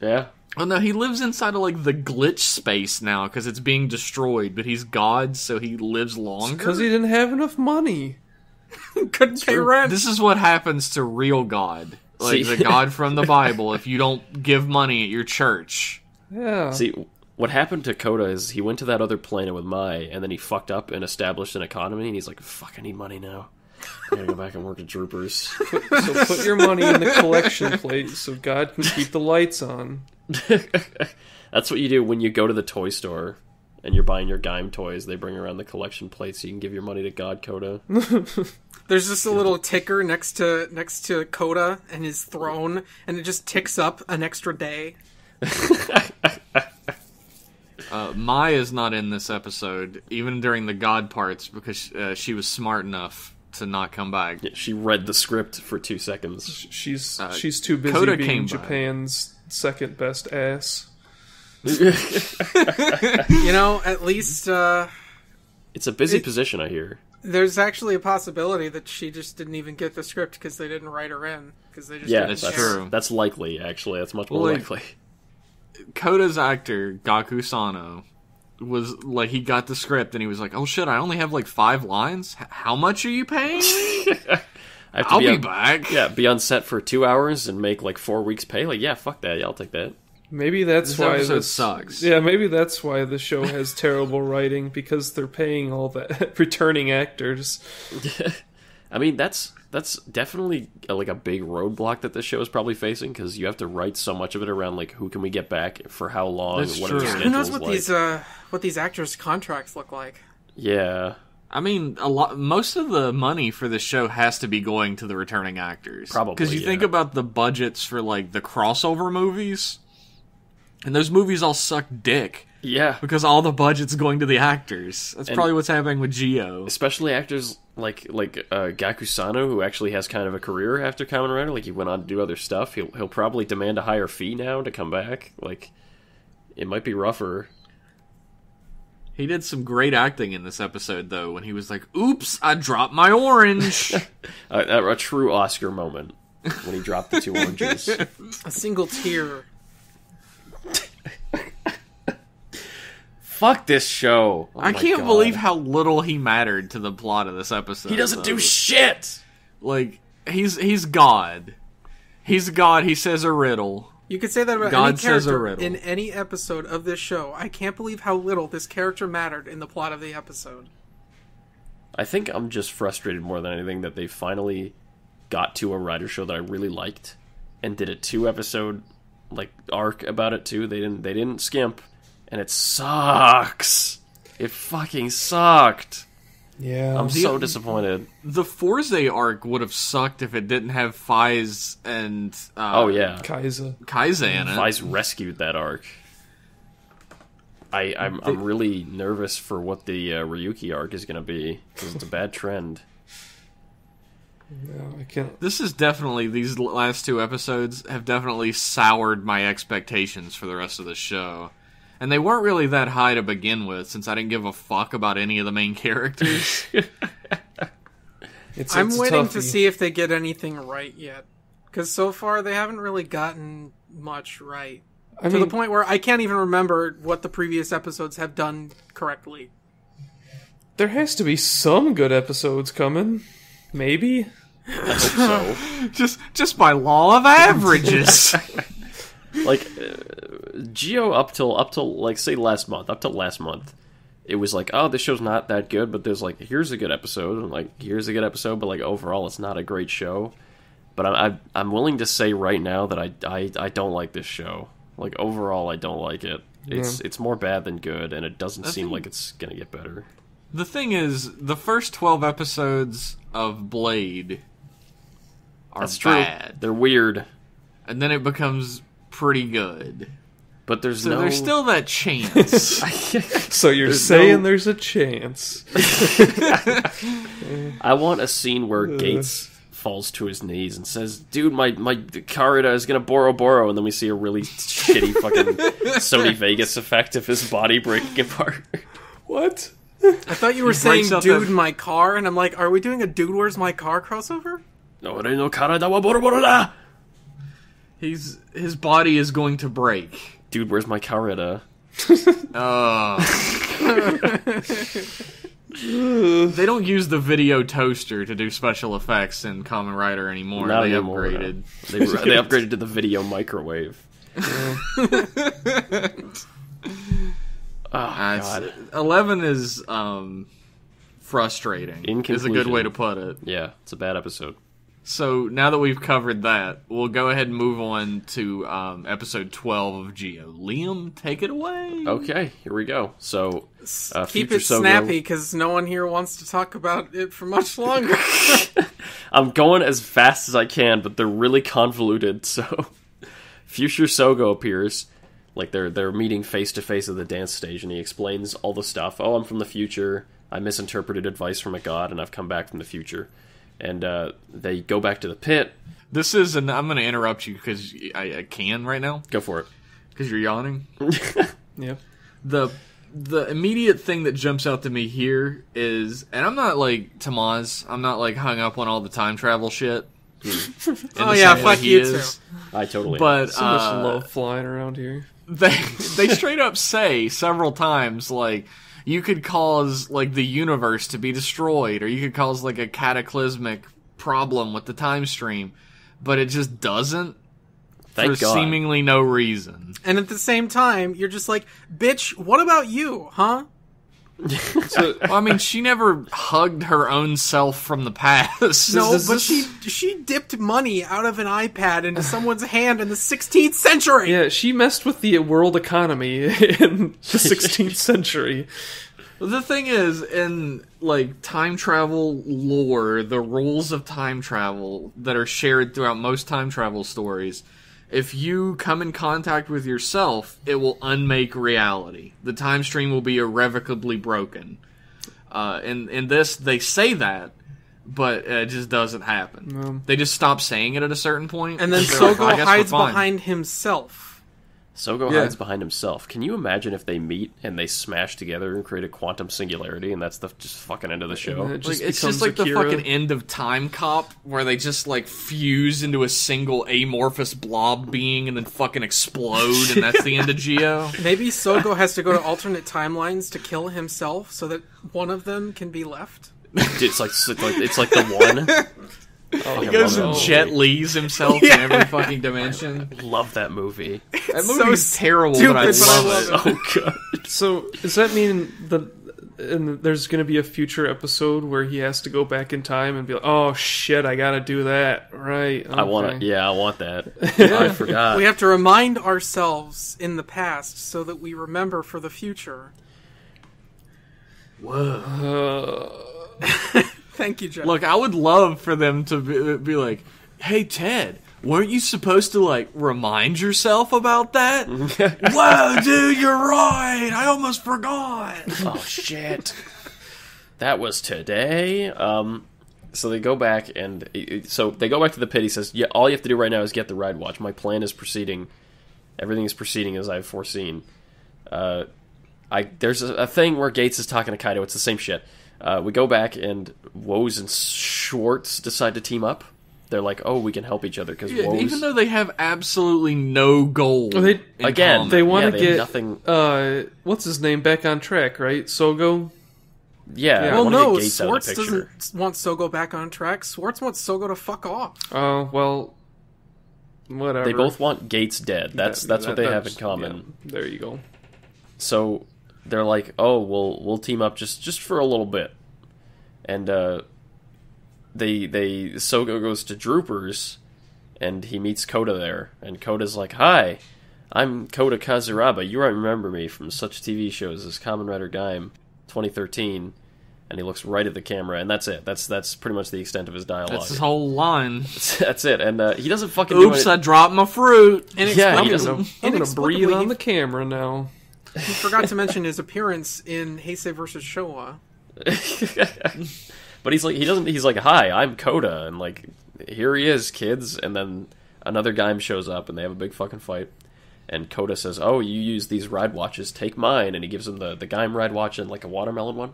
yeah. Oh no, he lives inside of like the glitch space now because it's being destroyed. But he's God, so he lives longer. Because he didn't have enough money. couldn't pay rent. This is what happens to real God, like See- the God from the Bible. If you don't give money at your church, Yeah. See, what happened to Kouta is he went to that other planet with Mai, and then he fucked up and established an economy, and he's like, "Fuck, I need money now. I gotta go back and work at Drupers." so put your money in the collection plate so God can keep the lights on. That's what you do when you go to the toy store and you're buying your Gaim toys. They bring around the collection plate so you can give your money to God Kouta. There's just a little ticker next to next to Kouta and his throne, and it just ticks up an extra day. uh, Mai is not in this episode, even during the God parts, because uh, she was smart enough to not come back. She read the script for two seconds. She's Uh, she's too busy Kouta came being by. Japan's second best ass. You know, at least uh, It's a busy It- position, I hear. there's actually a possibility that she just didn't even get the script because they didn't write her in because they just Yeah, didn't That's that's care. true. That's likely, actually. That's much more Well, like- likely. Kouta's actor Gaku Sano was like he got the script and he was like, "Oh shit, I only have like five lines. H- how much are you paying? me? I have to I'll be on, back." Yeah, be on set for two hours and make like four weeks pay. Like, yeah, fuck that. Yeah, I'll take that. Maybe that's This why episode this sucks. Yeah, maybe that's why the show has terrible writing because they're paying all the returning actors. I mean, that's that's definitely uh, like a big roadblock that this show is probably facing because you have to write so much of it around like who can we get back for how long, That's what are the true. Who knows what like. these uh, what these actors' contracts look like? Yeah, I mean, a lot. Most of the money for this show has to be going to the returning actors. Probably, because you think about the budgets for like the crossover movies, and those movies all suck dick yeah. because all the budget's going to the actors. That's And- probably what's happening with Zi-O. Especially actors like like uh, Gaku Sano, who actually has kind of a career after Kamen Rider. Like he went on to do other stuff. He'll he'll probably demand a higher fee now to come back. Like it might be rougher. He did some great acting in this episode, though, when he was like, "Oops, I dropped my orange." A, a, a true Oscar moment when he dropped the two oranges. A single tear. Fuck this show. Oh I can't God. believe how little he mattered to the plot of this episode. he doesn't do shit. like he's he's God. He's God. He says a riddle. You could say that about God any says a character riddle. in any episode of this show. I can't believe how little this character mattered in the plot of the episode. I think I'm just frustrated more than anything that they finally got to a writer show that I really liked and did a two episode like arc about it too. They didn't they didn't skimp and it sucks. It fucking sucked. Yeah. I'm so disappointed. The Fourze arc would have sucked if it didn't have Faiz and uh, Oh yeah. Kaiser. Kaixa in it. Faiz rescued that arc. I, I'm, I'm really nervous for what the uh, Ryuki arc is going to be because it's a bad trend. Yeah, I can't. This is definitely these last two episodes have definitely soured my expectations for the rest of the show. And they weren't really that high to begin with, since I didn't give a fuck about any of the main characters. It's, I'm it's a waiting to see if they get anything right yet. Because so far they haven't really gotten much right. I to mean, the point where I can't even remember what the previous episodes have done correctly. there has to be some good episodes coming. Maybe. So, just just by law of averages. like, uh, Zi-O up till up till like say last month, up till last month, it was like, oh, this show's not that good, but there's like, here's a good episode, and like, here's a good episode, but like overall, it's not a great show. But I'm I, I'm willing to say right now that I, I I don't like this show. Like overall, I don't like it. It's it's more bad than good, and it doesn't I seem think- like it's gonna get better. The thing is, the first twelve episodes of Blade are That's true. bad, They're weird, and then it becomes pretty good. But there's So no. there's still that chance. So you're There's saying no- there's a chance? I want a scene where uh. Geiz falls to his knees and says, "Dude, my my Karida is gonna Boro Boro," and then we see a really shitty fucking Sony Vegas effect of his body breaking apart. What? I thought you were saying "dude, the- my car," and I'm like, "Are we doing a "dude, where's my car" crossover"? no, no Karida wa Boro Boro da. He's his body is going to break. Dude, where's my Karida? Uh, they don't use the video toaster to do special effects in Kamen Rider anymore. Not they anymore, no. upgraded. They, they upgraded to the video microwave. oh Uh, god. Eleven is um, frustrating. In is a good way to put it. Yeah, it's a bad episode. So now that we've covered that, we'll go ahead and move on to um, episode twelve of Zi-O. Liam, take it away. Okay, here we go. So uh, Keep it Sogo- snappy, because no one here wants to talk about it for much longer. I'm going as fast as I can, but they're really convoluted. So, Future Sogo appears, like they're they're meeting face to face at the dance stage, and he explains all the stuff. Oh, I'm from the future. I misinterpreted advice from a god, and I've come back from the future. And uh, they go back to the pit. This is, and I'm going to interrupt you because I, I can right now Go for it. because you're yawning. Yeah. the the immediate thing that jumps out to me here is, and I'm not like Tamaz. I'm not like hung up on all the time travel shit. In Oh, yeah, fuck you is. I totally. But So much uh, love flying around here. they they straight up say several times like you could cause like the universe to be destroyed or you could cause like a cataclysmic problem with the time stream but it just doesn't thank for God. seemingly no reason and at the same time, you're just like, "Bitch, what about you, huh?" So, well, i mean she never hugged her own self from the past No, does but this- she she dipped money out of an iPad into someone's hand in the 16th century. yeah, she messed with the world economy in the 16th century. The thing is, in like time travel lore, the rules of time travel that are shared throughout most time travel stories, if you come in contact with yourself, it will unmake reality. The time stream will be irrevocably broken. Uh, in in this, they say that, but it just doesn't happen. They just stop saying it at a certain point, And then They're like, Sogo "I guess we're hides behind himself. Sogo Yeah. hides behind himself. Can you imagine if they meet and they smash together and create a quantum singularity, and that's the just fucking end of the show? It just like, it's just like Akira. the fucking end of Timecop, where they just like fuse into a single amorphous blob being and then fucking explode, and that's the end of Zi-O. Maybe Sogo has to go to alternate timelines to kill himself so that one of them can be left. It's like it's like, it's like the one. Oh, He goes and. Jet Li's himself in every fucking dimension. Love that movie. That so movie's terrible, stupid, but I but I love love it. Oh god. So does that mean that and there's going to be a future episode where he has to go back in time and be like, "Oh shit, I got to do that." Right. I want okay. to. Yeah, I want that. I forgot. We have to remind ourselves in the past so that we remember for the future. Uh, Thank you, Jeff. Look, I would love for them to be, be like, "Hey, Ted." Weren't you supposed to like remind yourself about that? Whoa, dude, you're right. I almost forgot. oh shit. That was today. Um. So they go back and so they go back to the pit. He says, "Yeah, all you have to do right now is get the ride watch. My plan is proceeding. Everything is proceeding as I've foreseen." Uh, I there's a, a thing where Geiz is talking to Kaito. It's the same shit. Uh, we go back and Woz and Swartz decide to team up. They're like, "Oh, we can help each other because Woz." Even though they have absolutely no goal. Well, they- in Again, common. they want yeah, to they get nothing. uh what's his name back on track, right? Sogo. Yeah, I well, no, Swartz Geiz out of Swartz the picture. doesn't want Sogo back on track. Swartz wants Sogo to fuck off. Oh well, whatever. They both want Geiz dead. That's That- that's what that- they have in common. yeah, there you go. So they're like, "Oh, we'll we'll team up just just for a little bit," and uh, they they Sogo goes to Drupers, and he meets Kouta there, and Kouta's like, "Hi, I'm Kouta Kazuraba. You might remember me from such TV shows as Kamen Rider Gaim, 2013." And he looks right at the camera, and that's it. That's that's pretty much the extent of his dialogue. That's his whole line. that's it. And uh, he doesn't fucking. do Oops, it. I dropped my fruit. Yeah, he Inexplicably- doesn't- I'm gonna inexplicably, breathe on the camera now. He forgot to mention his appearance in Heisei versus Showa. but he's like he doesn't he's like hi i'm Kouta and like here he is kids and then another guy shows up and they have a big fucking fight and Kouta says oh you use these ride watches take mine and he gives him the the Gaim ride watch and like a watermelon one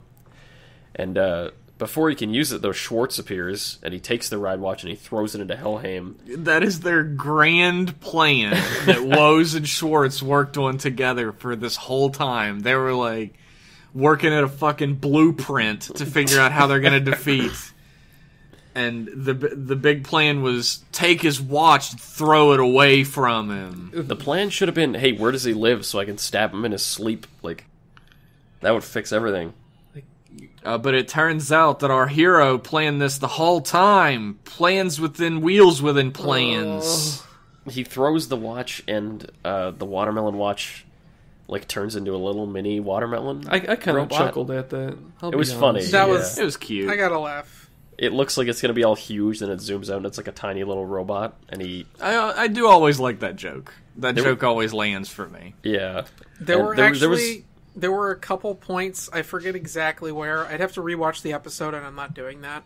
and uh before he can use it though Swartz appears and he takes the ride watch and he throws it into helheim That is their grand plan that Woz and Swartz worked on together for this whole time. They were like working at a fucking blueprint to figure out how they're going to defeat. And the the big plan was take his watch, and throw it away from him. the plan should have been hey where does he live so i can stab him in his sleep like that would fix everything Uh, but it turns out that our hero planned this the whole time. Plans within wheels within plans. he throws the watch and uh, the watermelon watch like turns into a little mini watermelon I, I kind of chuckled at that. I'll It was honest. funny. That Yeah. was It was cute. I gotta laugh. it looks like it's going to be all huge and it zooms out and it's like a tiny little robot and he I, I do always like that joke. That There- joke always lands for me. yeah There And were there- actually there was- there were a couple points I forget exactly where. I'd have to rewatch the episode, and I'm not doing that.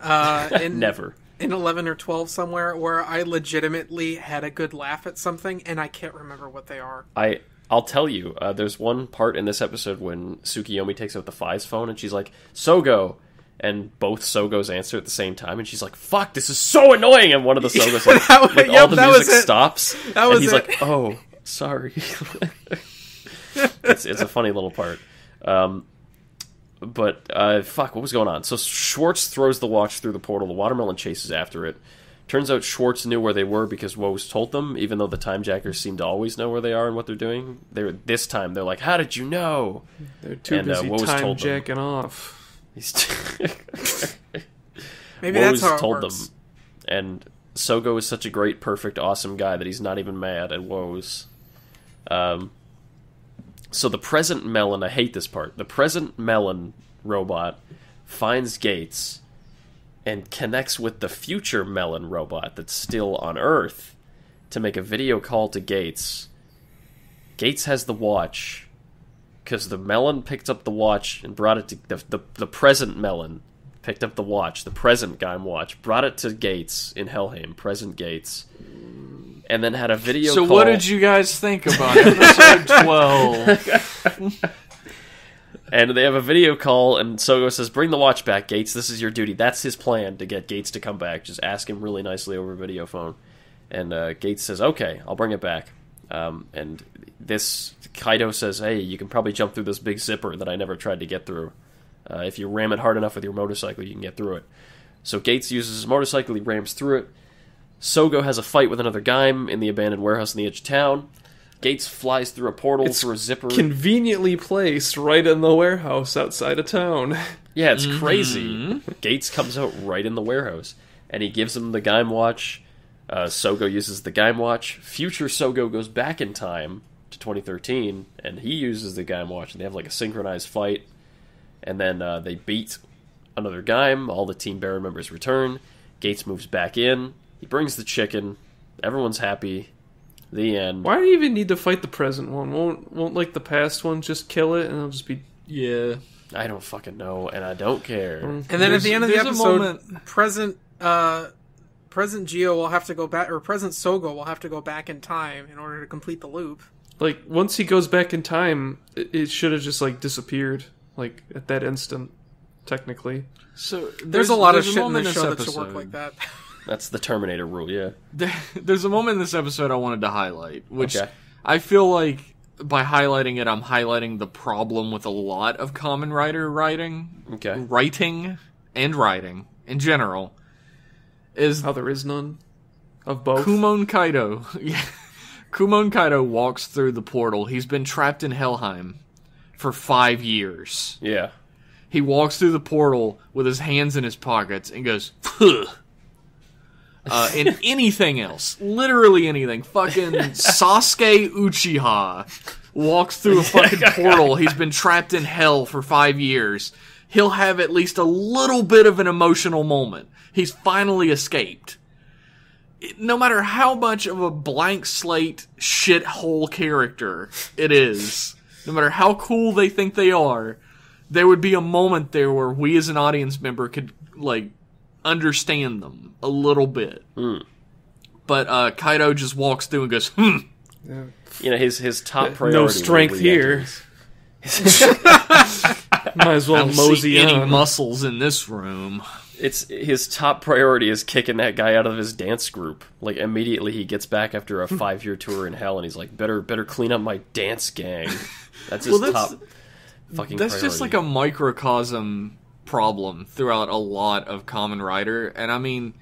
Uh, in, never in eleven or twelve somewhere where I legitimately had a good laugh at something, and I can't remember what they are. i i'll tell you uh, there's one part in this episode when Tsukuyomi takes out the Faiz phone and she's like sogo and both Sogos answer at the same time, and she's like, "Fuck, this is so annoying!" And one of the Sogos, like, was- like yep, all the music stops, That and was he's it. like, "Oh, sorry." it's it's a funny little part. Um, but uh, fuck, what was going on? So Swartz throws the watch through the portal. The watermelon chases after it. Turns out Swartz knew where they were because Woz told them. Even though the Time Jackers seem to always know where they are and what they're doing, they're this time they're like, "How did you know?" They're too And, uh, busy Woz time told them. jacking off. He's Maybe Woz that's how it told works. them, and Sogo is such a great, perfect, awesome guy that he's not even mad at Woz. Um, so the present Melon, I hate this part. The present Melon robot finds Geiz and connects with the future Melon robot that's still on Earth to make a video call to Geiz. Geiz has the watch because the Melon picked up the watch and brought it to the the, the present Melon picked up the watch, the present Gaim watch, brought it to Geiz in Helheim, present Geiz, and then had a video. So, call. what did you guys think about episode 12? And they have a video call, and Sogo says, "Bring the watch back, Geiz. This is your duty." That's his plan to get Geiz to come back. Just ask him really nicely over video phone. And uh, Geiz says, "Okay, I'll bring it back." Um, and this Kaito says, "Hey, you can probably jump through this big zipper that I never tried to get through. Uh, if you ram it hard enough with your motorcycle, you can get through it." So Geiz uses his motorcycle. He rams through it. Sogo has a fight with another Gaim in the abandoned warehouse in the edge of town. Geiz flies through a portal It's through a zipper. Conveniently placed right in the warehouse outside of town. Yeah, it's crazy. Geiz comes out right in the warehouse, and he gives him the Gaim watch. Uh, Sogo uses the Gaim watch. Future Sogo goes back in time to 2013, and he uses the Gaim watch, and they have like a synchronized fight. And then uh, they beat another Gaim. All the Team Bear members return. Geiz moves back in. He brings the chicken. Everyone's happy. The end. Why do you even need to fight the present one? Won't won't like the past one just kill it and it'll just be yeah. I don't fucking know, and I don't care. And then at the end of the episode, moment- present uh, present Zi-O will have to go back, or present Sogo will have to go back in time in order to complete the loop. like once he goes back in time, it, it should have just like disappeared like at that instant. Technically, So There's, a lot of there's shit in moment this show that should work like that. That's the Terminator rule, yeah. There- There's a moment in this episode I wanted to highlight, which Okay. I feel like by highlighting it, I'm highlighting the problem with a lot of Kamen Rider writing, Okay. writing and writing in general. Is how there is none of both. Kumon Kaito. Yeah. Kumon Kaito walks through the portal. He's been trapped in Helheim for five years. Yeah. He walks through the portal with his hands in his pockets and goes, "Huh." Uh, and anything else, literally anything, fucking Sasuke Uchiha walks through a fucking portal. He's been trapped in hell for five years. He'll have at least a little bit of an emotional moment. He's finally escaped. No matter how much of a blank slate shithole character it is, no matter how cool they think they are, there would be a moment there where we as an audience member could like understand them a little bit. But uh, Kaito just walks through and goes, "Hmm." You know, his his top priority. No strength here. Might as well I don't see mosey any on. muscles in this room. It's his top priority is kicking that guy out of his dance group. Like immediately he gets back after a five year tour in hell, and he's like, "Better, better clean up my dance gang." That's his Well, that's- top fucking. That's just like a microcosm problem throughout a lot of Kamen Rider, and I mean,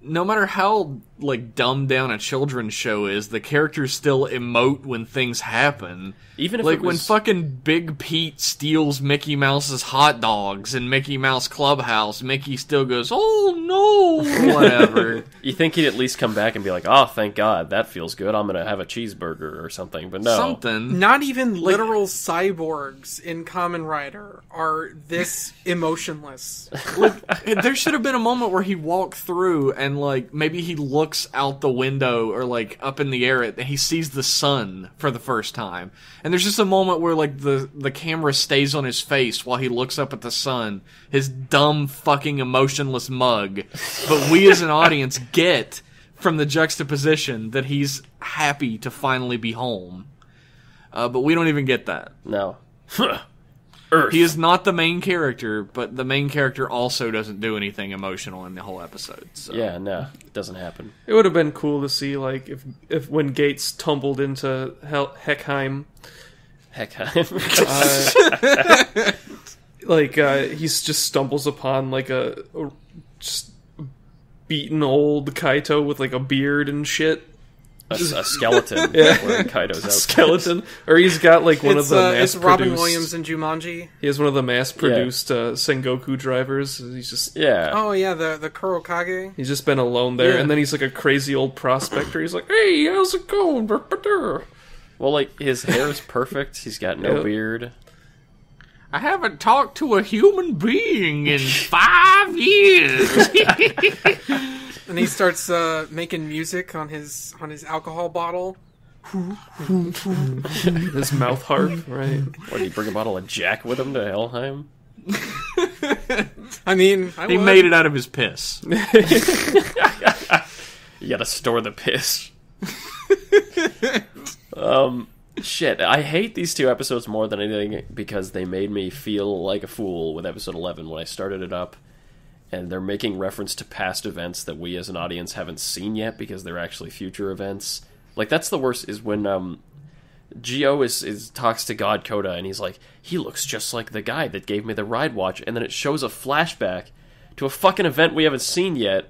no matter how like dumbed down a children's show is, the characters still emote when things happen. even if like it when fucking Big Pete steals Mickey Mouse's hot dogs in Mickey Mouse Clubhouse, Mickey still goes, "Oh no," whatever. you think he'd at least come back and be like, "Oh, thank God, that feels good. I'm gonna have a cheeseburger or something." But no, Something. Not even literal cyborgs in Kamen Rider are this emotionless. like, there should have been a moment where he walked through and like maybe he looks out the window or like up in the air and he sees the sun for the first time. And there's just a moment where like the the camera stays on his face while he looks up at the sun his dumb fucking emotionless mug. But we as an audience get from the juxtaposition that he's happy to finally be home. Uh, but we don't even get that. No. Earth. he is not the main character, but the main character also doesn't do anything emotional in the whole episode. So. Yeah, no, it doesn't happen. It would have been cool to see like if if when Geiz tumbled into Hel- Heckheim, Heck, uh, like uh, he just stumbles upon like a, a just beaten old Kaito with like a beard and shit a, a skeleton Yeah. wearing Kaito's outfit. skeleton, or he's got like one it's, of the uh, mass it's Robin produced. Williams and Jumanji. He has one of the mass produced uh, Sengoku drivers. He's just Yeah. Oh yeah, the the Kurokage. he's just been alone there, Yeah. and then he's like a crazy old prospector. He's like, "Hey, how's it going?" Well, like his hair is perfect. He's got no Yeah. beard. I haven't talked to a human being in five years. And he starts uh, making music on his on his alcohol bottle. His mouth harp, right? What did he bring a bottle of Jack with him to Helheim? I mean, I he would. made it out of his piss. You gotta store the piss. um, shit. I hate these two episodes more than anything because they made me feel like a fool with episode 11 when I started it up. And they're making reference to past events that we as an audience haven't seen yet because they're actually future events. Like, that's the worst is when, um, Zi-O is, is talks to God Kouta and he's like, he looks just like the guy that gave me the ride watch, and then it shows a flashback to a fucking event we haven't seen yet,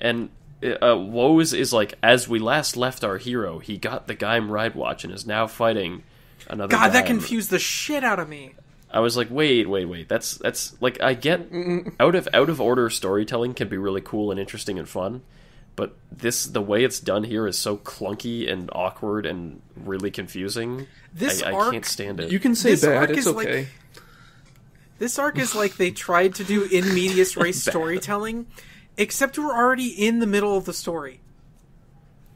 and uh, Woz is like, as we last left our hero, he got the Gaim ride watch and is now fighting another. God, that confused the shit out of me. I was like, wait, wait, wait. That's that's like I get out of out of order storytelling can be really cool and interesting and fun, but this the way it's done here is so clunky and awkward and really confusing. This I, I can't stand it. You can say This bad. It's is like- okay. This arc is like they tried to do in medias res storytelling, except we're already in the middle of the story.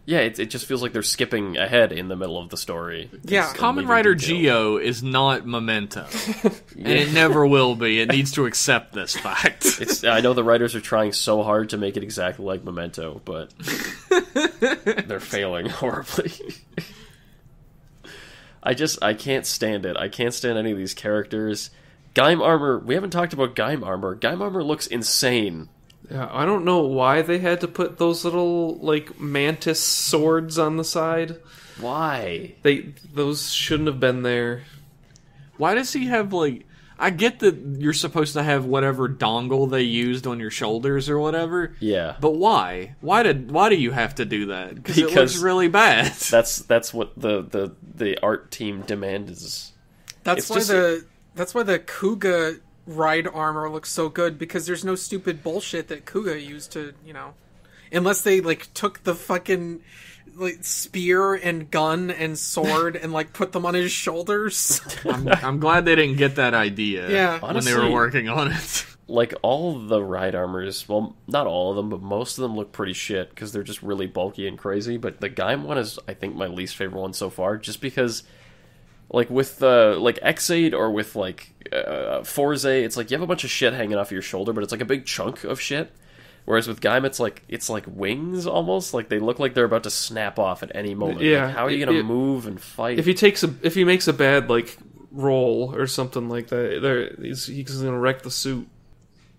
yeah, it, it just feels like they're skipping ahead in the middle of the story. Yeah. Kamen leaving Rider. Zi-O is not Memento, and it never will be. It needs to accept this fact. It's, I know the writers are trying so hard to make it exactly like Memento, but they're failing horribly. I just I can't stand it. I can't stand any of these characters. Gaim armor. We haven't talked about Gaim armor. Gaim armor looks insane. Yeah, I don't know why they had to put those little like mantis swords on the side. Why? They those shouldn't have been there. Why does he have like? I get that you're supposed to have whatever dongle they used on your shoulders or whatever. Yeah, But why? Why did? Why do you have to do that? Because it looks really bad. that's that's what the the the art team demands. That's It's why just- the that's why the Kuuga ride armor looks so good because there's no stupid bullshit that Kuuga used to, you know, unless they like took the fucking like spear and gun and sword and like put them on his shoulders. I'm, I'm glad they didn't get that idea Yeah. when they were working on it. like all the ride armors well not all of them but most of them look pretty shit because they're just really bulky and crazy but the Gaim one is i think my least favorite one so far just because like with uh, like Ex-Aid or with like uh, Fourze, it's like you have a bunch of shit hanging off your shoulder, but it's like a big chunk of shit. Whereas with Gaim, it's like it's like wings almost. Like they look like they're about to snap off at any moment. Like, Yeah, how are you gonna it- move and fight? If he takes a if he makes a bad like roll or something like that, there he's, he's gonna wreck the suit.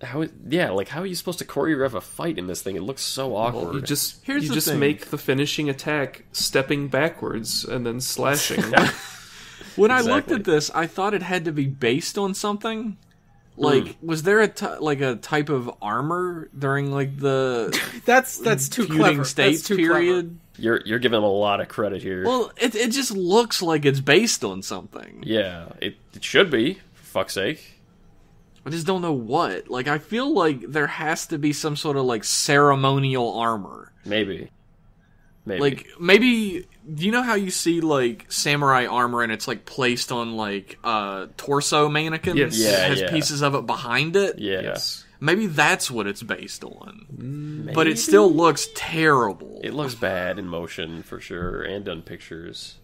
how? Yeah, like how are you supposed to choreograph a fight in this thing? It looks so awkward. You just Here's you the just thing. make the finishing attack stepping backwards and then slashing. When I looked at this, I thought it had to be based on something. Like, hmm. was there a t- like a type of armor during like the that's that's too feuding clever. states that's too period? You're you're giving him a lot of credit here. Well, it it just looks like it's based on something. yeah, it it should be. For fuck's sake. I just don't know what. Like, I feel like there has to be some sort of like ceremonial armor. Maybe. Maybe. Like maybe do you know how you see like samurai armor and it's like placed on like uh torso mannequins? Yes. Yeah, it has yeah. pieces of it behind it. yeah. yes. Maybe that's what it's based on. Maybe. But it still looks terrible. It looks bad in motion for sure, and on pictures.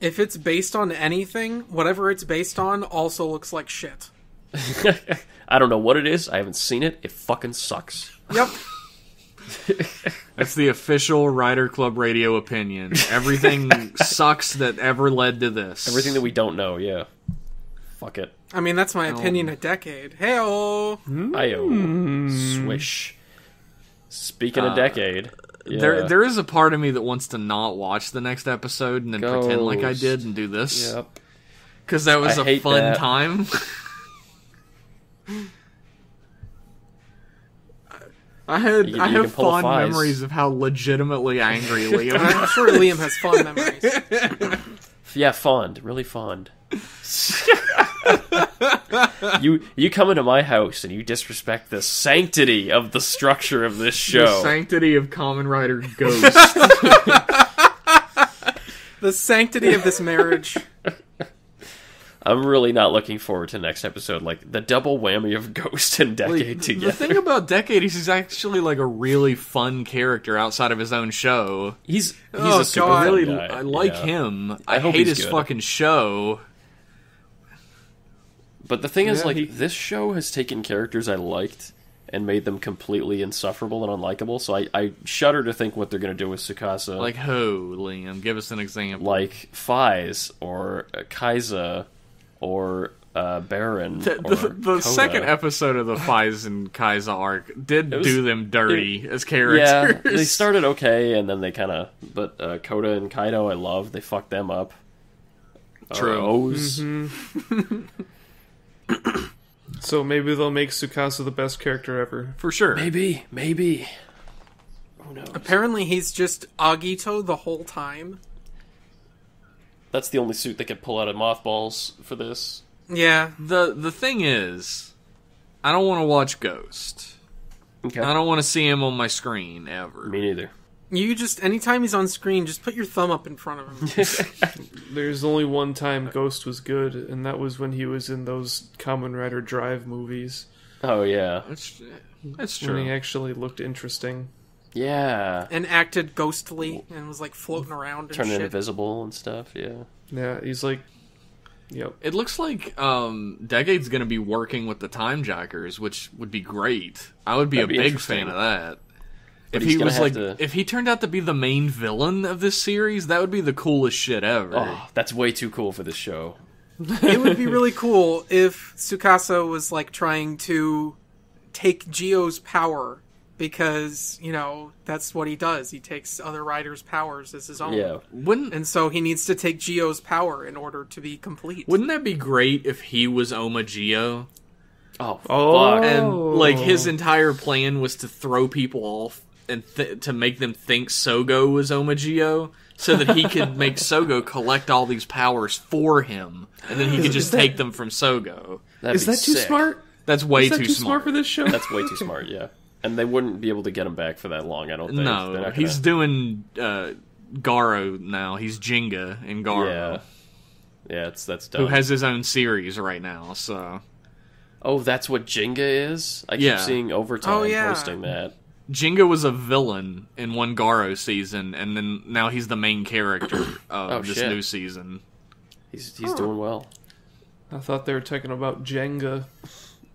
If it's based on anything, whatever it's based on also looks like shit. I don't know what it is. I haven't seen it. It fucking sucks. Yep. That's the official Rider Club radio opinion. Everything sucks that ever led to this. Everything that we don't know. Yeah. Fuck it. I mean, that's my opinion a decade. Hey-oh. Io. Hmm. Swish. Speaking of uh, decade. Yeah. There, there is a part of me that wants to not watch the next episode and then pretend like I did and do this Yep. because that was I a fun that. time. I had You- I you have can pull a fond memories of how legitimately angry Liam. I'm sure Liam has fond memories. Yeah, fond. Really fond. you you come into my house and you disrespect the sanctity of the structure of this The show. sanctity of Kamen Rider Ghost. The sanctity of this marriage. I'm really not looking forward to next episode. Like the double whammy of Ghost and Like, together. the thing about Decade is he's actually like a really fun character outside of his own show. he's he's Oh, a super God. I really, guy. I like Yeah. him. I I, hate his good. fucking show. But the thing is, like, he- this show has taken characters I liked and made them completely insufferable and unlikable. So I, I shudder to think what they're going to do with Tsukasa. Like who, Liam? Um, give us an example. like Faiz or Kaixa or uh, Baron. the, or the, the Kouta. second episode of the Faiz and Kaixa arc did was- do them dirty as Yeah, characters. they started okay, and then they kind of. But uh, Kouta and Kaito, I love. They fucked them up. True. Uh, O's. So maybe they'll make Tsukasa the best character ever. for sure. Maybe, maybe. Who knows? Apparently, he's just Agito the whole time. That's the only suit that could pull out of mothballs for this. Yeah. The the thing is, I don't want to watch Ghost. Okay. I don't want to see him on my screen ever. Me neither. You just, anytime he's on screen, just put your thumb up in front of him. There's only one time Ghost was good, and that was when he was in those Kamen Rider Drive movies. Oh yeah, That's that's When he true. actually looked interesting. Yeah. and acted ghostly and was like floating around and Turning shit. invisible and stuff. Yeah. Yeah, he's like, yep. It looks like um, Decade's going to be working with the Time Jackers, which would be great. I would be That'd a be big fan of that. But if he was like, to- if he turned out to be the main villain of this series, that would be the coolest shit ever. Oh, that's way too cool for this show. it would be really cool if Tsukasa was like trying to take Zi-O's power because, you know, that's what he does. He takes other riders' powers as his own. Yeah. Wouldn't And so he needs to take Zi-O's power in order to be complete. wouldn't that be great if he was Oma Zi-O Oh, Oh. fuck. and like his entire plan was to throw people off and th- to make them think Sogo was Omagio, so that he could make Sogo collect all these powers for him, and then he could just that- take them from Sogo. That'd Is be that too sick. smart? That's way Is that too, too smart for this show? That's way too smart. Yeah, and they wouldn't be able to get him back for that long. I don't think. No, gonna- he's doing uh, Garo now. He's Jenga in Garo, yeah, yeah. It's that's dumb. who has his own series right now. So oh, that's what Jenga is. I keep Yeah. seeing Overtime Oh, yeah. posting that. Jenga was a villain in one Garo season, and then now he's the main character of Oh, this shit. new season. He's he's doing well. I thought they were talking about Jenga.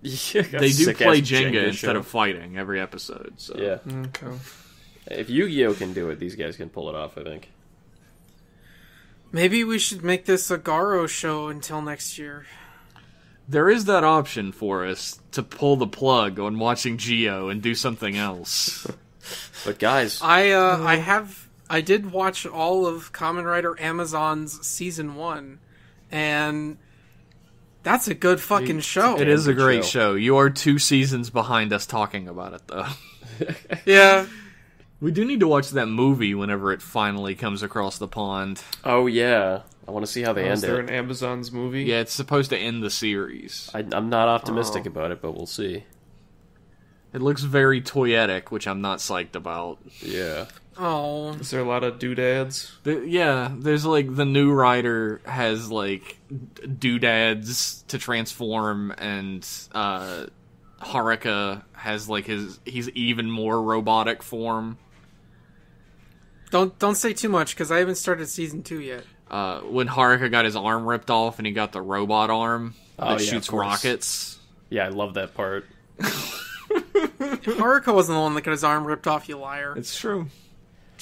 Yeah, They do play Jenga, show. instead of fighting every episode. So Yeah, Okay. if Yu-Gi-Oh can do it, these guys can pull it off. I think. Maybe we should make this a Garo show until next year. there is that option for us to pull the plug on watching Zi-O and do something else. But guys, I uh, I have I did watch all of Kamen Rider Amazons season one, and that's a good fucking show. it is a great show. show. You are two seasons behind us talking about it, though. Yeah, We do need to watch that movie whenever it finally comes across the pond. oh yeah, I want to see how they oh, Is end there it. an Amazon's movie? Yeah, it's supposed to end the series. I, I'm not optimistic Oh. about it, but we'll see. It looks very toyetic, which I'm not psyched about. Yeah. Oh, Is there a lot of doodads? The- yeah, there's like the new writer has like d- doodads to transform, and uh, Haruka has like his he's even more robotic form. don't don't say too much because I haven't started season two yet. Uh, when Haruka got his arm ripped off and he got the robot arm that Oh, yeah, shoots rockets. Yeah, I love that part. Haruka wasn't the one that got his arm ripped off. You liar. It's true.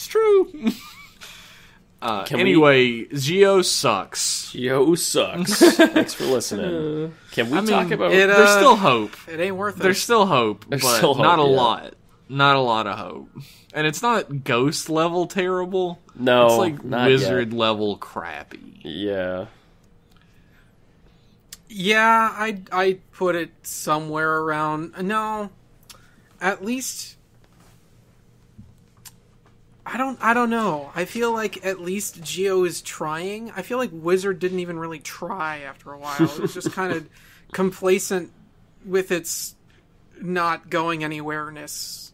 It's true. uh, Can we- anyway, Zi-O sucks. Yo sucks. Thanks for listening. Can we I mean, talk about it, uh, There's still hope. It ain't worth it. There's still hope, There's but still hope, not a yeah. lot. Not a lot of hope. And it's not ghost level terrible. no? it's like not wizard yet. level crappy. Yeah. Yeah, I I put it somewhere around no, at least. I don't I don't know. I feel like at least Zi-O is trying. I feel like Wizard didn't even really try after a while. It was just kind of complacent with its not going anywhereness.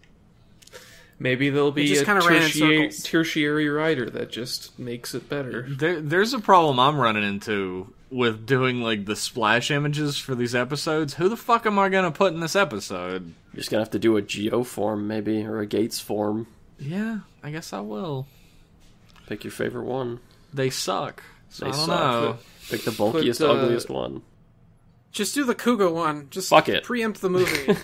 Maybe there'll be just a kinda tertiary, circles. tertiary writer that just makes it better. There, there's a problem I'm running into with doing like the splash images for these episodes. Who the fuck am I gonna put in this episode? You're just gonna have to do a Zi-O form, maybe, or a Geiz form. Yeah, I guess I will. Pick your favorite one. They suck. So They I don't suck. know. Pick the bulkiest, uh, ugliest one. Just do the Kuuga one. Just Fuck it. preempt the movie.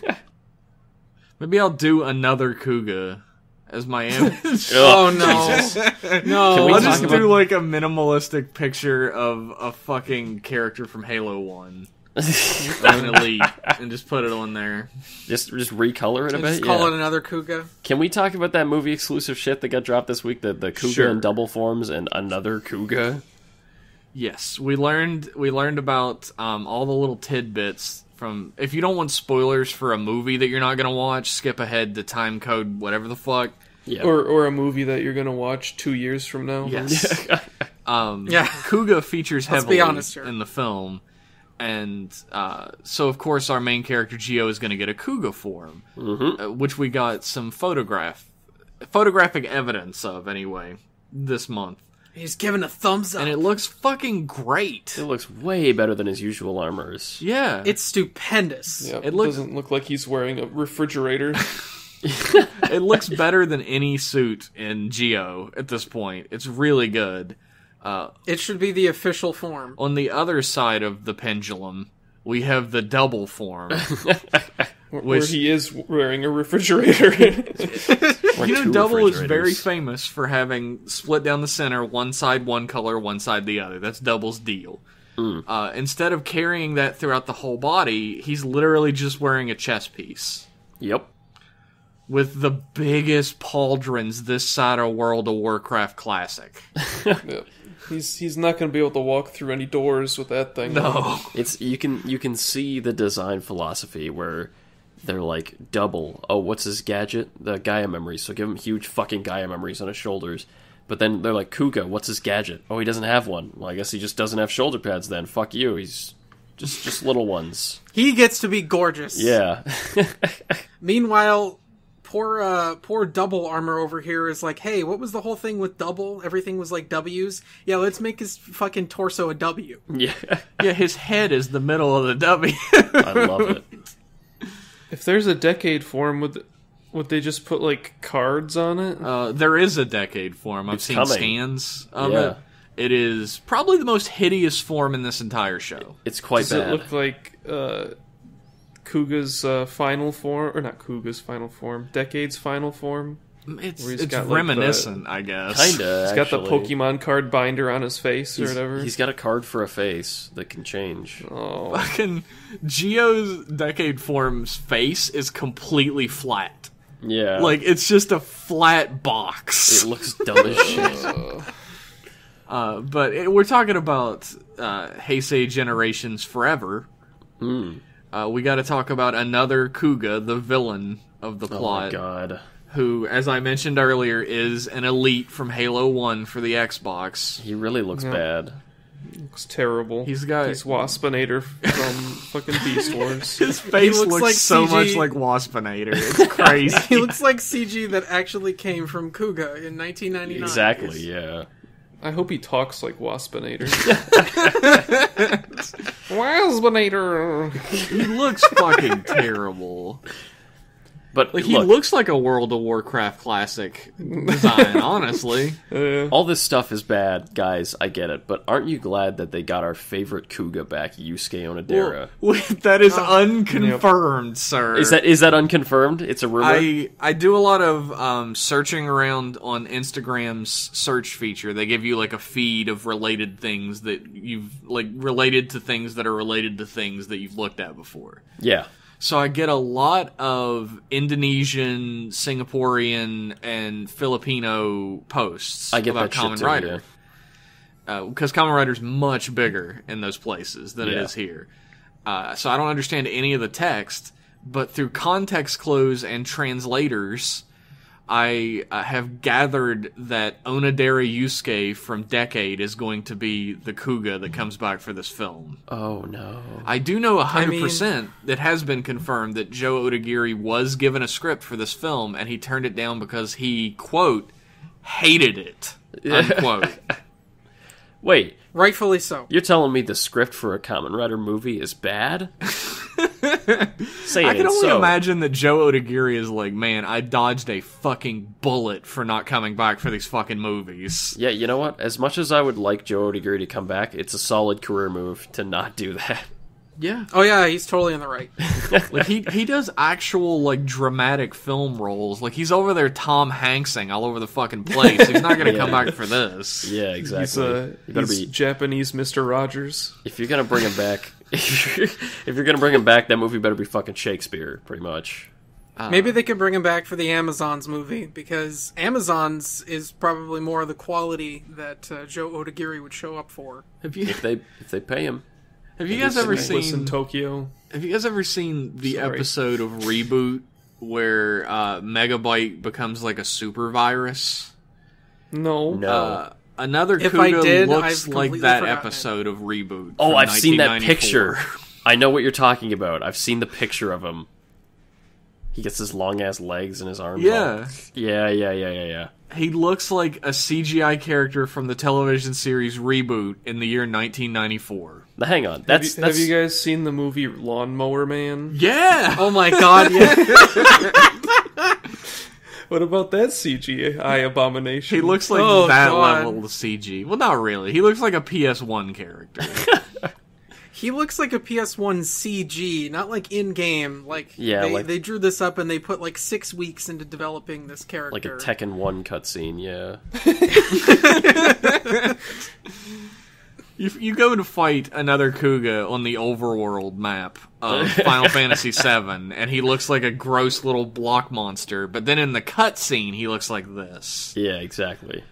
Maybe I'll do another Kuuga as my image. oh no, no! Can we I'll just about- do like a minimalistic picture of a fucking character from Halo One, of an elite, and just put it on there. just just recolor it a bit. Just call yeah. it another Kuuga. Can we talk about that movie exclusive shit that got dropped this week? The the Kuuga Sure. in double forms and another Kuuga. Yes, we learned we learned about um, all the little tidbits from. If you don't want spoilers for a movie that you're not gonna watch, skip ahead to time code whatever the fuck. Yeah. Or or a movie that you're gonna watch two years from now. Yes. um, Yeah. Kuuga features Let's heavily be honest in the film, and uh, so of course our main character Zi-O is going to get a Kuuga form, Mhm. uh, which we got some photograph photographic evidence of anyway this month, He's giving a thumbs up. and it looks fucking great. It looks way better than his usual armors. Yeah, it's stupendous. Yep, It it looks- doesn't look like he's wearing a refrigerator. it looks better than any suit in Zi-O at this point. It's really good. Uh, It should be the official form. on the other side of the pendulum, we have the double form. where Which- he is wearing a refrigerator. You know, Double is very famous for having split down the center, one side one color, one side the other. That's Double's deal. Uh, instead of carrying that throughout the whole body, he's literally just wearing a chest piece Yep. with the biggest pauldrons this side of World of Warcraft Classic. Yep. He's he's not going to be able to walk through any doors with that thing. No, It's you can you can see the design philosophy where they're like double. Oh, what's his gadget? The Gaia memories. So give him huge fucking Gaia memories on his shoulders. But then they're like, Kuuga, what's his gadget? Oh, he doesn't have one. Well, I guess he just doesn't have shoulder pads then. Fuck you. He's just just little ones. He gets to be gorgeous. Yeah. Meanwhile, poor uh poor double armor over here is like, hey, what was the whole thing with double? Everything was like W's. Yeah, let's make his fucking torso a W. yeah. Yeah, his head is the middle of the W. I love it. If there's a decade form, would would they just put like cards on it? Uh, there is a decade form. I've It's seen coming. scans of Yeah. it. It is probably the most hideous form in this entire show. It's quite Does bad. it look like uh, Kuuga's uh, final form, or not Kuuga's final form, Decade's final form? It's he's it's got, like, the- reminiscent, I guess. Kinda. He's got the. Pokemon card binder on his face or whatever. he's got a card for a face that can change. oh, Fucking Zi-O's decade form's face is completely flat. Yeah. Like it's just a flat box. it looks dumb as shit. Uh, but it, we're talking about uh, Heisei Generations Forever. Hmm. Uh, we got to talk about another Kuuga, the villain of the plot. Oh my god. who, as I mentioned earlier, is an elite from Halo One for the Xbox. He really looks Yeah. bad. looks terrible. He's got- he's Waspinator from fucking Beast Wars. His face looks looks, like so CG. much like Waspinator. It's crazy. He looks like CG that actually came from Kuuga in 1999. Exactly, yeah. I hope he talks like Waspinator. Waspinator. he looks fucking terrible. But Like he look, looks like a World of Warcraft classic design, honestly. Uh, all this stuff is bad, guys. I get it, but aren't you glad that they got our favorite Kuuga back, Yusuke Onodera? Wait, that is unconfirmed, sir. is that is that unconfirmed? It's a rumor. I I do a lot of um, searching around on Instagram's search feature. They give you like a feed of related things that you've like related to things that are related to things that you've looked at before. yeah. So I get a lot of Indonesian, Singaporean, and Filipino posts I get about that Kamen too, Rider yeah. because Kamen Rider's much bigger in those places than it Yeah. is here. Uh, so I don't understand any of the text, but through context clues and translators, I uh, have gathered that Onodera Yusuke from Decade is going to be the Kuuga that comes back for this film. Oh no. I do know I 100% that has been confirmed that Joe Odagiri was given a script for this film and he turned it down because he, quote, hated it, unquote. Wait, Rightfully so. you're telling me the script for a Kamen Rider movie is bad? Say it I can only so. imagine that Joe Odagiri is like, man, I dodged a fucking bullet for not coming back for these fucking movies. Yeah, you know what? As much as I would like Joe Odagiri to come back, it's a solid career move to not do that. Yeah. Oh yeah, he's totally in the right. Like he he does actual like dramatic film roles. Like he's over there Tom Hanksing all over the fucking place. He's not gonna come back for this. Yeah, he's exactly. uh, you better he's be Japanese Mr. Rogers. if you're gonna bring him back. If you're, if you're gonna bring him back, that movie better be fucking Shakespeare, pretty much. Maybe they could bring him back for the Amazons movie because Amazons is probably more of the quality that uh, Joe Odagiri would show up for. Have you If they if they pay him, have you guys ever Nicholas in seen Tokyo. Have you guys ever seen the Sorry. episode of Reboot where uh, Megabyte becomes like a super virus? No. no. Uh, another If I did, looks I've like that forgotten it. episode of Reboot. oh, I've seen that picture. I know what you're talking about. I've seen the picture of him. He gets his long ass legs and his arms. Yeah. all- yeah, yeah, yeah, yeah, yeah. He looks like a CGI character from the television series Reboot in the year 1994. Now, hang on. Have you, that's have you guys seen the movie Lawnmower Man? Yeah. Oh my god, yeah. What about that CGI abomination? He looks like Oh, that God. level of CG. Well, not really. He looks like a PS1 character. he looks like a PS1 CG, not like in game. Like Yeah, they, like- they drew this up and they put like six weeks into developing this character. like a Tekken One cutscene. Yeah. You, you go to fight another Kuuga on the overworld map of Final Fantasy VII, and he looks like a gross little block monster. But then in the cutscene, he looks like this, Yeah, exactly.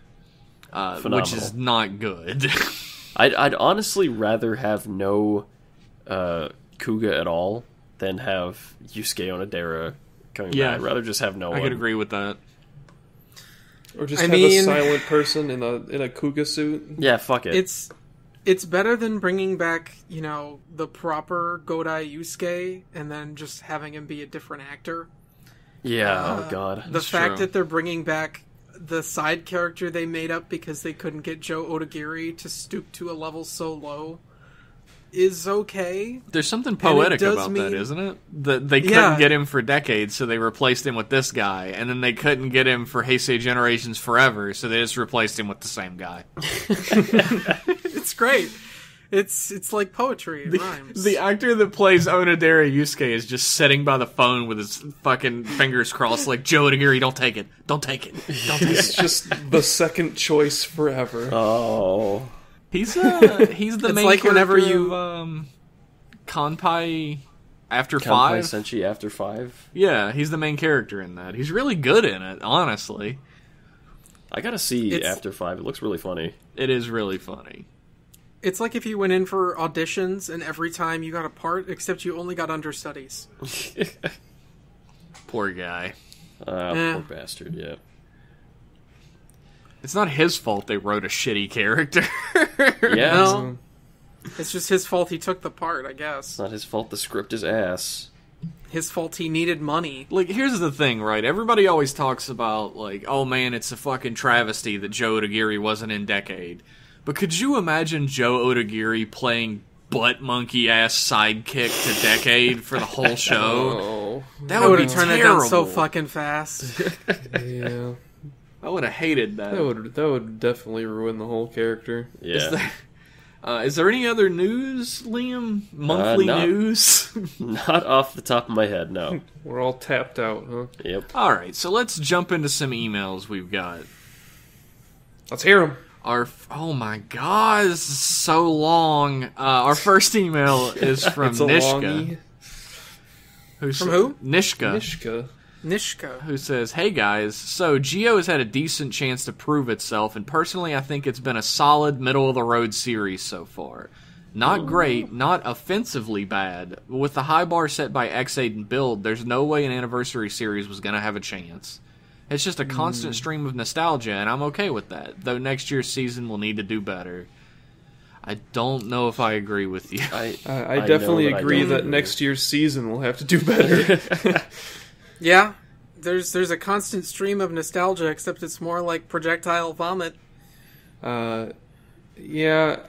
uh, which is not good. I'd, I'd honestly rather have no uh, Kuuga at all than have Yusuke Onodera coming Yeah. back. I'd rather just have no I one. could agree with that. Or just I have mean- a silent person in a in a Kuuga suit. Yeah, fuck it. It's it's better than bringing back, you know, the proper Godai Yusuke and then just having him be a different actor. yeah, Uh, oh god. The That's fact true. that they're bringing back the side character they made up because they couldn't get Joe Odagiri to stoop to a level so low is okay. There's something poetic about that, mean- isn't it? That they couldn't Yeah. get him for decades, so they replaced him with this guy, and then they couldn't get him for Heisei Generations forever, so they just replaced him with the same guy. It's great. It's it's like poetry. It rhymes. The actor that plays Onodera Yusuke is just sitting by the phone with his fucking fingers crossed, like Joe Odagiri, don't take it, don't take it, don't take it. Just the second choice forever. Oh, He's uh, he's the It's main like whenever you- of, um, Kanpai after Kanpai five. Senshi after five. Yeah, he's the main character in that. He's really good in it, honestly. I gotta see It's- after five. It looks really funny. It is really funny. It's like if you went in for auditions and every time you got a part, except you only got understudies. Poor guy. Ah, Yeah. poor bastard. Yeah. It's not his fault they wrote a shitty character. Yeah. No, it's just his fault he took the part. I guess It's not his fault. The script is ass. his fault he needed money. like, here's the thing, right? Everybody always talks about, like, oh man, it's a fucking travesty that Joe Odagiri wasn't in Decade. But could you imagine Joe Odagiri playing butt monkey ass sidekick to Decade for the whole show? Oh, That I would would be have turned terrible. it down so fucking fast. yeah. I would have hated that. That would that would definitely ruin the whole character. Yeah. Is there, uh, is there any other news, Liam? Monthly no. news? Not off the top of my head. No. We're all tapped out, huh? yep. All right, so let's jump into some emails we've got. Let's hear them. Our oh my god, this is so long. Uh, our first email is from It's a Nishka. longie. Who's, From who? Nishka. Mishka. Nishka. who says, "Hey guys, so Zi-O has had a decent chance to prove itself, and personally, I think it's been a solid middle of the road series so far. Not great, not offensively bad. But with the high bar set by Ex-Aid and Build, there's no way an anniversary series was going to have a chance. It's just a constant hmm. stream of nostalgia, and I'm okay with that. Though next year's season will need to do better. I don't know if I agree with you. I I, I, definitely that I agree that agree. next year's season will have to do better. Yeah, there's there's a constant stream of nostalgia, except it's more like projectile vomit. uh, yeah,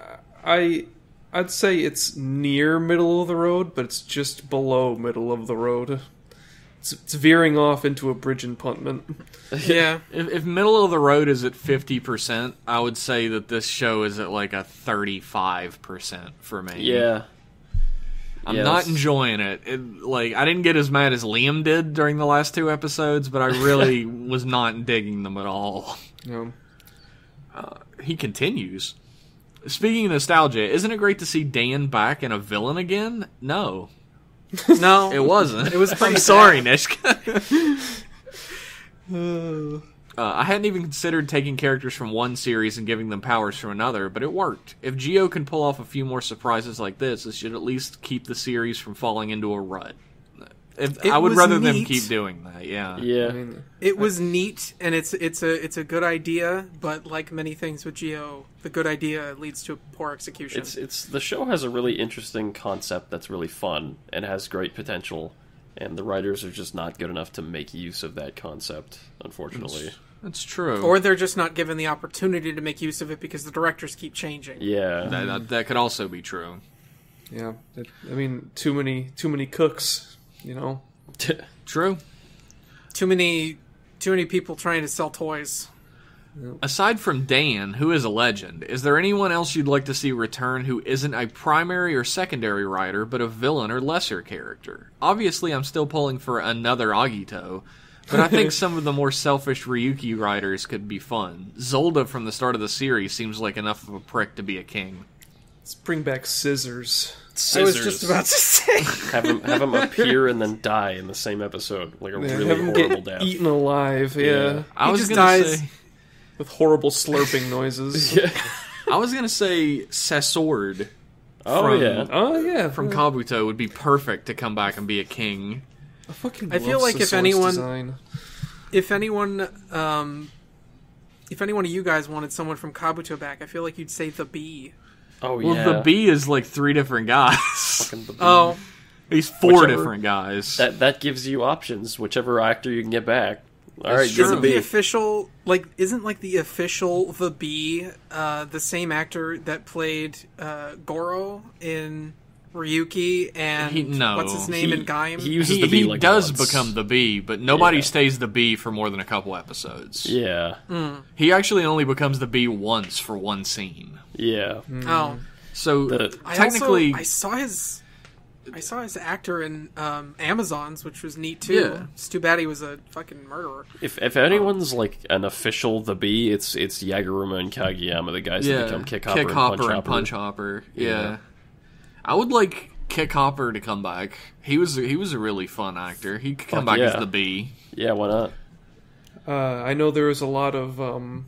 I I'd say it's near middle of the road, but it's just below middle of the road. It's, it's veering off into a bridge impuntment. Yeah, If, if middle of the road is at 50%, I would say that this show is at like a 35% for me. yeah. I'm Yeah, not enjoying it. it. Like, I didn't get as mad as Liam did during the last two episodes, but I really was not digging them at all. Know, uh, He continues. Speaking of nostalgia, isn't it great to see Dan back and a villain again? No, no, it wasn't. It was I'm sorry, Nishka. Oh. Uh, I hadn't even considered taking characters from one series and giving them powers from another, but it worked. If Zi-O can pull off a few more surprises like this, it should at least keep the series from falling into a rut. If, I would was rather them keep doing that. Yeah. Yeah. I mean, It was neat, and it's it's a it's a good idea, but like many things with Zi-O, the good idea leads to poor execution. It's it's the show has a really interesting concept that's really fun and has great potential, and the writers are just not good enough to make use of that concept. Unfortunately, That's true. or they're just not given the opportunity to make use of it because the directors keep changing. yeah, that, that, that could also be true. yeah, it, I mean, too many too many cooks. You know, True. Too many too many people trying to sell toys. Aside from Dan, who is a legend, is there anyone else you'd like to see return who isn't a primary or secondary writer, but a villain or lesser character? Obviously, I'm still pulling for another Agito, but I think some of the more selfish Ryuki writers could be fun. Zolda from the start of the series seems like enough of a prick to be a king. let's bring back scissors. I was just about to say. have him have him appear and then die in the same episode, like a Yeah, really have him horrible get death. eaten alive. Yeah, Yeah. I He was just gonna dies. say, with horrible slurping noises. I was gonna say Sasword Oh from, yeah. Oh yeah, from yeah. Kabuto would be perfect to come back and be a king. I fucking I feel love like if anyone- design. If anyone, um, if anyone of you guys wanted someone from Kabuto back, I feel like you'd say the bee. Oh Well, yeah. the bee is like three different guys. Fucking the bee. Oh, He's four Whichever- different guys. That that gives you options, whichever actor you can get back. All right, That's true. the isn't the official like isn't like the official the bee uh, the same actor that played uh, Goro in Ryuki and He- no. what's his name He- in Gaim? he uses he the bee he like does once. become the bee, but nobody Yeah. stays the bee for more than a couple episodes. Yeah, He actually only becomes the bee once for one scene. yeah. oh, So The- I technically, also, I saw his. I saw his actor in um, Amazons, which was neat too. Yeah. It's too bad he was a fucking murderer. If if anyone's like an official the bee, it's it's Yaguruma and Kageyama, the guys yeah, that become Kick Hopper, and, Punch and Hopper. Punch Hopper. Yeah. Yeah. I would like Kick Hopper to come back. He was he was a really fun actor. He could come Fuck back yeah. as the bee. Yeah, why not? Uh, I know there was a lot of um,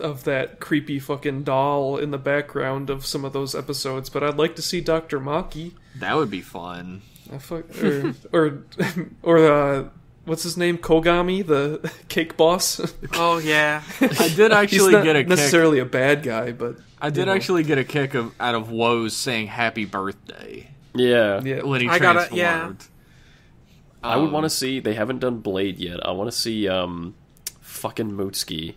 of that creepy fucking doll in the background of some of those episodes, but I'd like to see Doctor Maki. That would be fun. Fuck, or or or uh, what's his name? Kogami, the cake boss. Oh yeah, I did He's actually not get a kick. necessarily a bad guy, but I did know. actually get a kick of out of Woz saying "Happy Birthday" Yeah, yeah. when he I gotta- transformed. yeah. I would Um, want to see. They haven't done Blade yet. I want to see um, fucking Mutsuki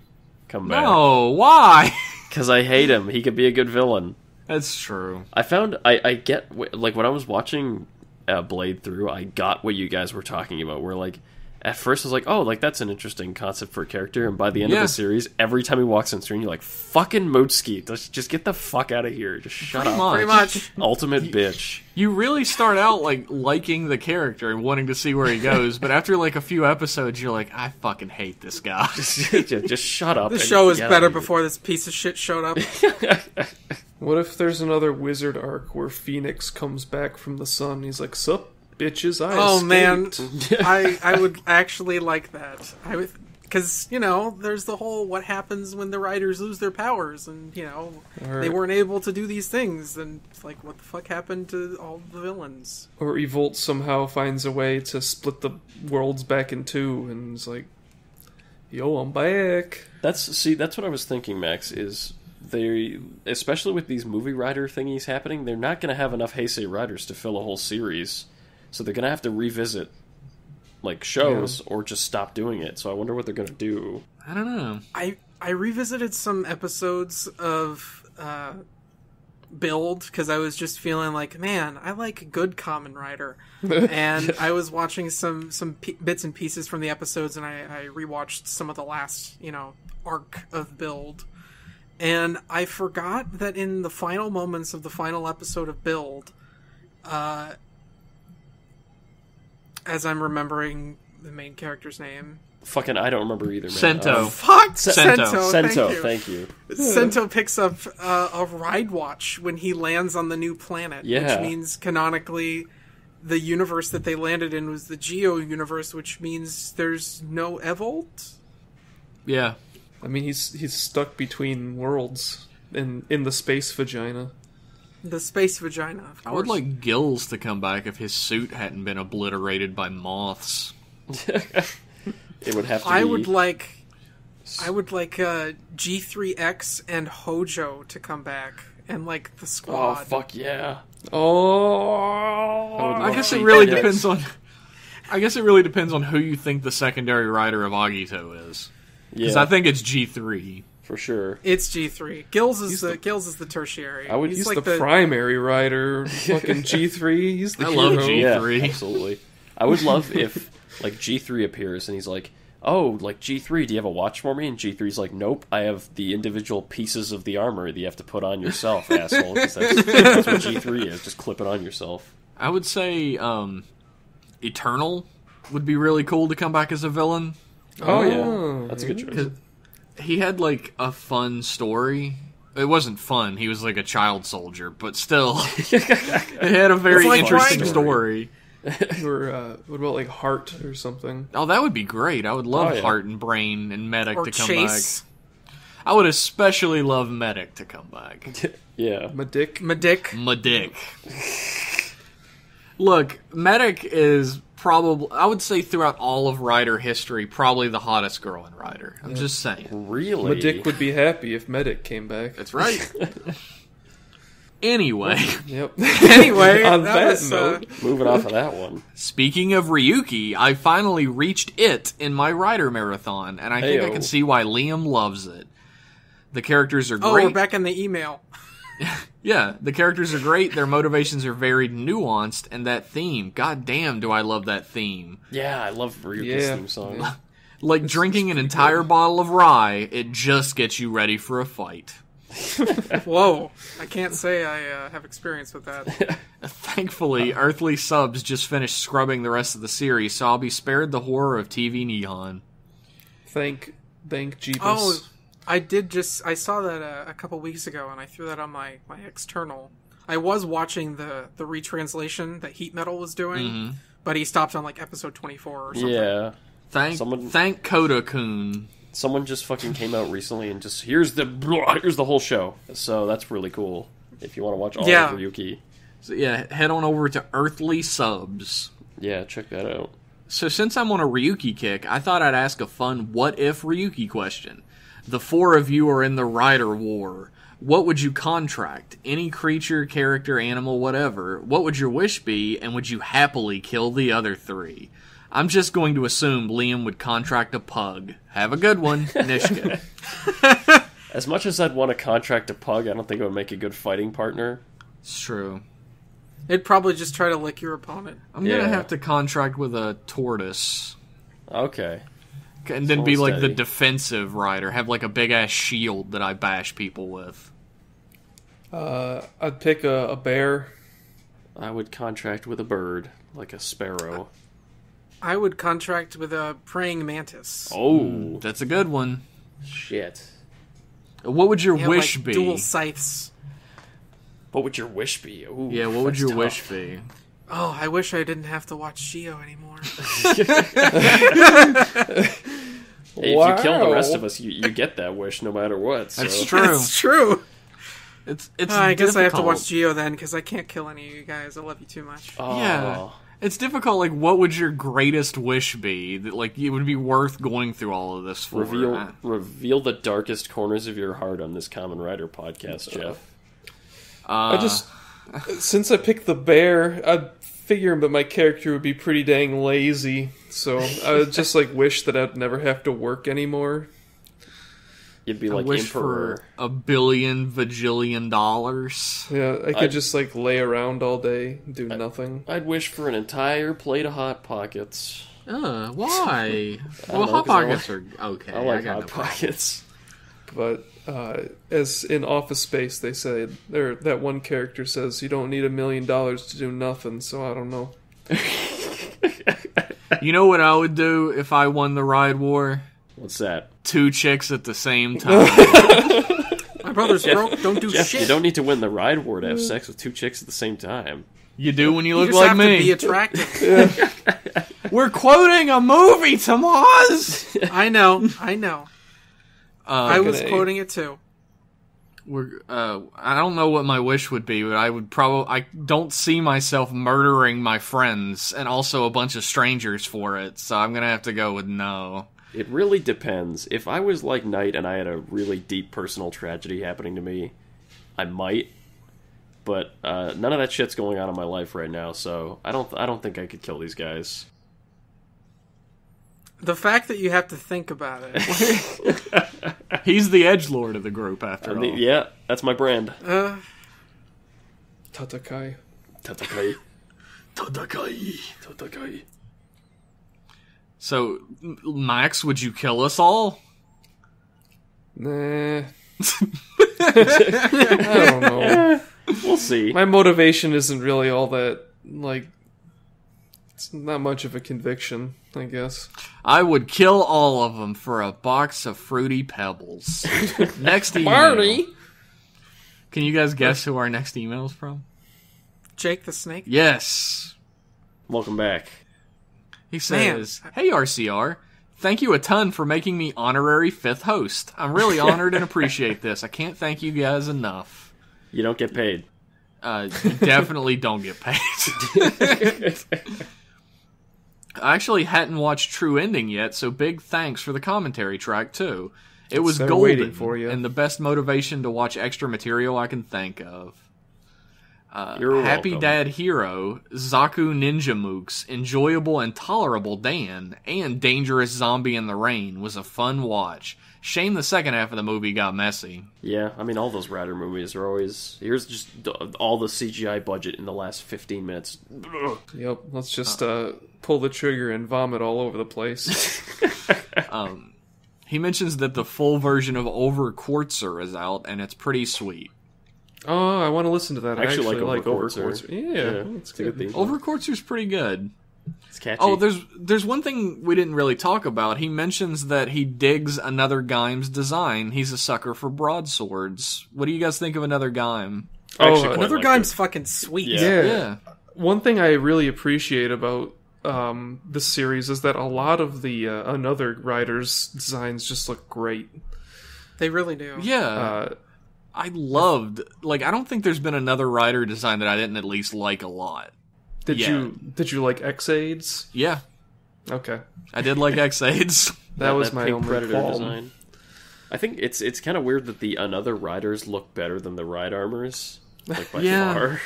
come back No, why? because I hate him. He could be a good villain. That's true. I found I I get like when I was watching uh, Blade through, I got what you guys were talking about. Where like at first I was like, oh, like that's an interesting concept for a character, and by the end Yeah. of the series, every time he walks on screen, you're like, fucking Mutsuki, just just get the fuck out of here, just shut Pretty up. much. pretty much. Ultimate bitch. You really start out like liking the character and wanting to see where he goes, but after like a few episodes, you're like, I fucking hate this guy. just, just shut up. The show was better out of here. before this piece of shit showed up. What if there's another wizard arc where Phoenix comes back from the sun? He's like, "Sup, bitches? I Oh man. I I would actually like that. I would because you know there's the whole what happens when the writers lose their powers and you know they weren't able to do these things and it's like what the fuck happened to all the villains? Or Evolt somehow finds a way to split the worlds back in two, and is like, "Yo, I'm back." That's see, that's what I was thinking, Max. Is they, especially with these movie writer thingies happening, they're not going to have enough Heisei writers to fill a whole series, so they're going to have to revisit like shows or just stop doing it. So I wonder what they're going to do. I don't know. I I revisited some episodes of uh, Build because I was just feeling like, man, I like good Kamen Rider, and I was watching some some p- bits and pieces from the episodes, and I, I rewatched some of the last you know arc of Build, and I forgot that in the final moments of the final episode of Build, uh, as I'm remembering the main character's name. Fucking, I don't remember either. Man. Sento. Uh, Fuck Sento. Sento. Sento, thank you. thank you. Sento picks up uh, a ride watch when he lands on the new planet, Yeah. which means canonically the universe that they landed in was the Zi-O universe, which means there's no Evolt. Yeah. I mean, he's he's stuck between worlds in in the space vagina. The space vagina, of. I would like Gills to come back if his suit hadn't been obliterated by moths. It would have to. I be, would like. I would like uh, G3X and Hojo to come back, and like the squad. Oh squad. fuck yeah! Oh, I guess to it see really Phoenix. depends on. I guess it really depends on who you think the secondary rider of Agito is. Because Yeah, I think it's G three. For sure. It's G3. Gills is the, the- Gills is the tertiary. I would- he's like the, primary rider. Fucking G three. He's the I hero. love G. Yeah, E3. absolutely. I would love if like G three appears and he's like, "Oh, like G three, do you have a watch for me?" And G 3s like, "Nope, I have the individual pieces of the armor that you have to put on yourself, asshole. that's, that's what G three is. Just clip it on yourself. I would say um, Eternal would be really cool to come back as a villain. Oh, Oh, yeah, that's a good choice. He had like a fun story. It wasn't fun. He was like a child soldier, but still, it had a very like interesting Ryder. story. Or uh, what about like Heart or something? Oh, that would be great. I would love Oh, yeah. Heart and Brain and Medic or to come Chase. back. I would especially love Medic to come back. Yeah. Medic. Medic. Medic. Look, Medic is probably I would say throughout all of Rider history, probably the hottest girl in Rider. I'm just saying. Really? My dick would be happy if Medic came back. That's right. anyway, Yep. Anyway, On that that was, uh, note, Moving off of that one. speaking of Ryuki, I finally reached it in my Rider marathon, and I think I can see why Liam loves it. The characters are great. Oh, great. we're back in the email. Yeah, the characters are great. Their motivations are very nuanced, and that theme, god damn, do I love that theme. Yeah, I love Ryuki's Yeah, theme song. yeah. Like drinking an entire bottle of rye, it just gets you ready for a fight. Whoa. I can't say I uh, have experience with that. Thankfully, Earthly Subs just finished scrubbing the rest of the series, so I'll be spared the horror of TV-Nihon. thank, thank Jeebus. Oh, I did just. I saw that uh, a couple weeks ago, and I threw that on my my external. I was watching the the retranslation that Heat Metal was doing, but he stopped on like episode twenty four or something. Yeah. Thank, Someone- thank Coda Kun. Someone just fucking came out recently and just here's the here's the whole show. So that's really cool. If you want to watch all Yeah. of Ryuki, So yeah, head on over to Earthly Subs. yeah, check that out. So since I'm on a Ryuki kick, I thought I'd ask a fun what if Ryuki question. The four of you are in the Rider War. What would you contract? Any creature, character, animal, whatever. What would your wish be, and would you happily kill the other three? I'm just going to assume Liam would contract a pug. Have a good one, Nishka. As much as I'd want to contract a pug, I don't think it would make a good fighting partner. it's true. It'd probably just try to lick your opponent. I'm Yeah. gonna have to contract with a tortoise. Okay. And then be Slow and like the defensive rider, have like a big ass shield that I bash people with. Uh, I'd pick a, a bear. I would contract with a bird, like a sparrow. I would contract with a praying mantis. Oh, That's a good one. shit. What would your Yeah, wish like be? Dual scythes. What would your wish be? Ooh, yeah, what would your tough. wish be? Oh, I wish I didn't have to watch Zi-O anymore. Hey, if you kill the rest of us, you, you get that wish no matter what. So. That's true. That's true. It's it's. Uh, I guess I have to watch Zi-O then because I can't kill any of you guys. I love you too much. Oh. Yeah. It's difficult. Like, what would your greatest wish be? That like it would be worth going through all of this for. Reveal Uh, reveal the darkest corners of your heart on this Kamen Rider podcast, Jeff. Uh, I just, since I picked the bear, I'd figure that my character would be pretty dang lazy. So I would just like wish that I'd never have to work anymore. You'd be I like wish Emperor. for a billion vajillion dollars. Yeah, I could I'd- just like lay around all day, do nothing. I'd wish for an entire plate of hot pockets. Uh, why? well, know, hot 'cause I pockets are okay. I like got hot no problem. pockets. But uh, as in Office Space, they say there that one character says you don't need a million dollars to do nothing. So I don't know. You know what I would do if I won the ride war? What's that? Two chicks at the same time. My brother's broke. Don't do Jeff, shit. you don't need to win the ride war to have sex with two chicks at the same time. you do when you You look just like have me. to be attractive. We're quoting a movie, Tomas. I know. I know. I was gonna- quoting it too. We're, uh, I don't know what my wish would be, but I would probably. I don't see myself murdering my friends and also a bunch of strangers for it, so I'm gonna have to go with no. It really depends. If I was like Knight and I had a really deep personal tragedy happening to me, I might. But uh, none of that shit's going on in my life right now, so I don't. I don't think I could kill these guys. The fact that you have to think about it. He's the edge lord of the group, after I all. mean, yeah, that's my brand. Uh, Tatakai. Tatakai. Tatakai. Tatakai. So, Max, would you kill us all? Nah. I don't know. We'll see. My motivation isn't really all that like. It's not much of a conviction, I guess. I would kill all of them for a box of fruity pebbles. next email. Barney. Can you guys guess who our next email is from? Jake the Snake. Yes. Welcome back. He says, "Hey RCR, Thank you a ton for making me honorary fifth host. I'm really honored and appreciate this. I can't thank you guys enough. You don't get paid. Uh, you definitely don't get paid. I actually hadn't watched True Ending yet, so big thanks for the commentary track too. It was They're golden for you. and the best motivation to watch extra material I can think of. Uh, Happy welcome. Dad Hero, Zaku Ninja Mooks, Enjoyable and Tolerable Dan, and Dangerous Zombie in the Rain was a fun watch. Shame the second half of the movie got messy. Yeah, I mean, all those Rider movies are always. Here's just all the CGI budget in the last 15 minutes. Yep. Let's just uh, pull the trigger and vomit all over the place. Um, he mentions that the full version of Over Quartzer is out, and it's pretty sweet. oh, I want to listen to that. I actually actually, like like Overquartzer. Overquartzer. Yeah, Yeah, that's it's good good. theme. Over Quartzer's pretty good. It's catchy. Oh, there's there's one thing we didn't really talk about. He mentions that he digs another Gaim's design. He's a sucker for broadswords. What do you guys think of another Gaim? I actually Oh, Another like Gaim's it. fucking sweet. Yeah. Yeah. Yeah. One thing I really appreciate about um, this series is that a lot of the uh, another writers' designs just look great. They really do. Yeah. Uh, I loved like I don't think there's been another rider design that I didn't at least like a lot. Did Yeah. you did you like Ex-Aids? Yeah. Okay, I did like Ex-Aids. that, was my pink only Predator qualm. design. I think it's it's kind of weird that the another riders look better than the ride armors, like by Yeah. far.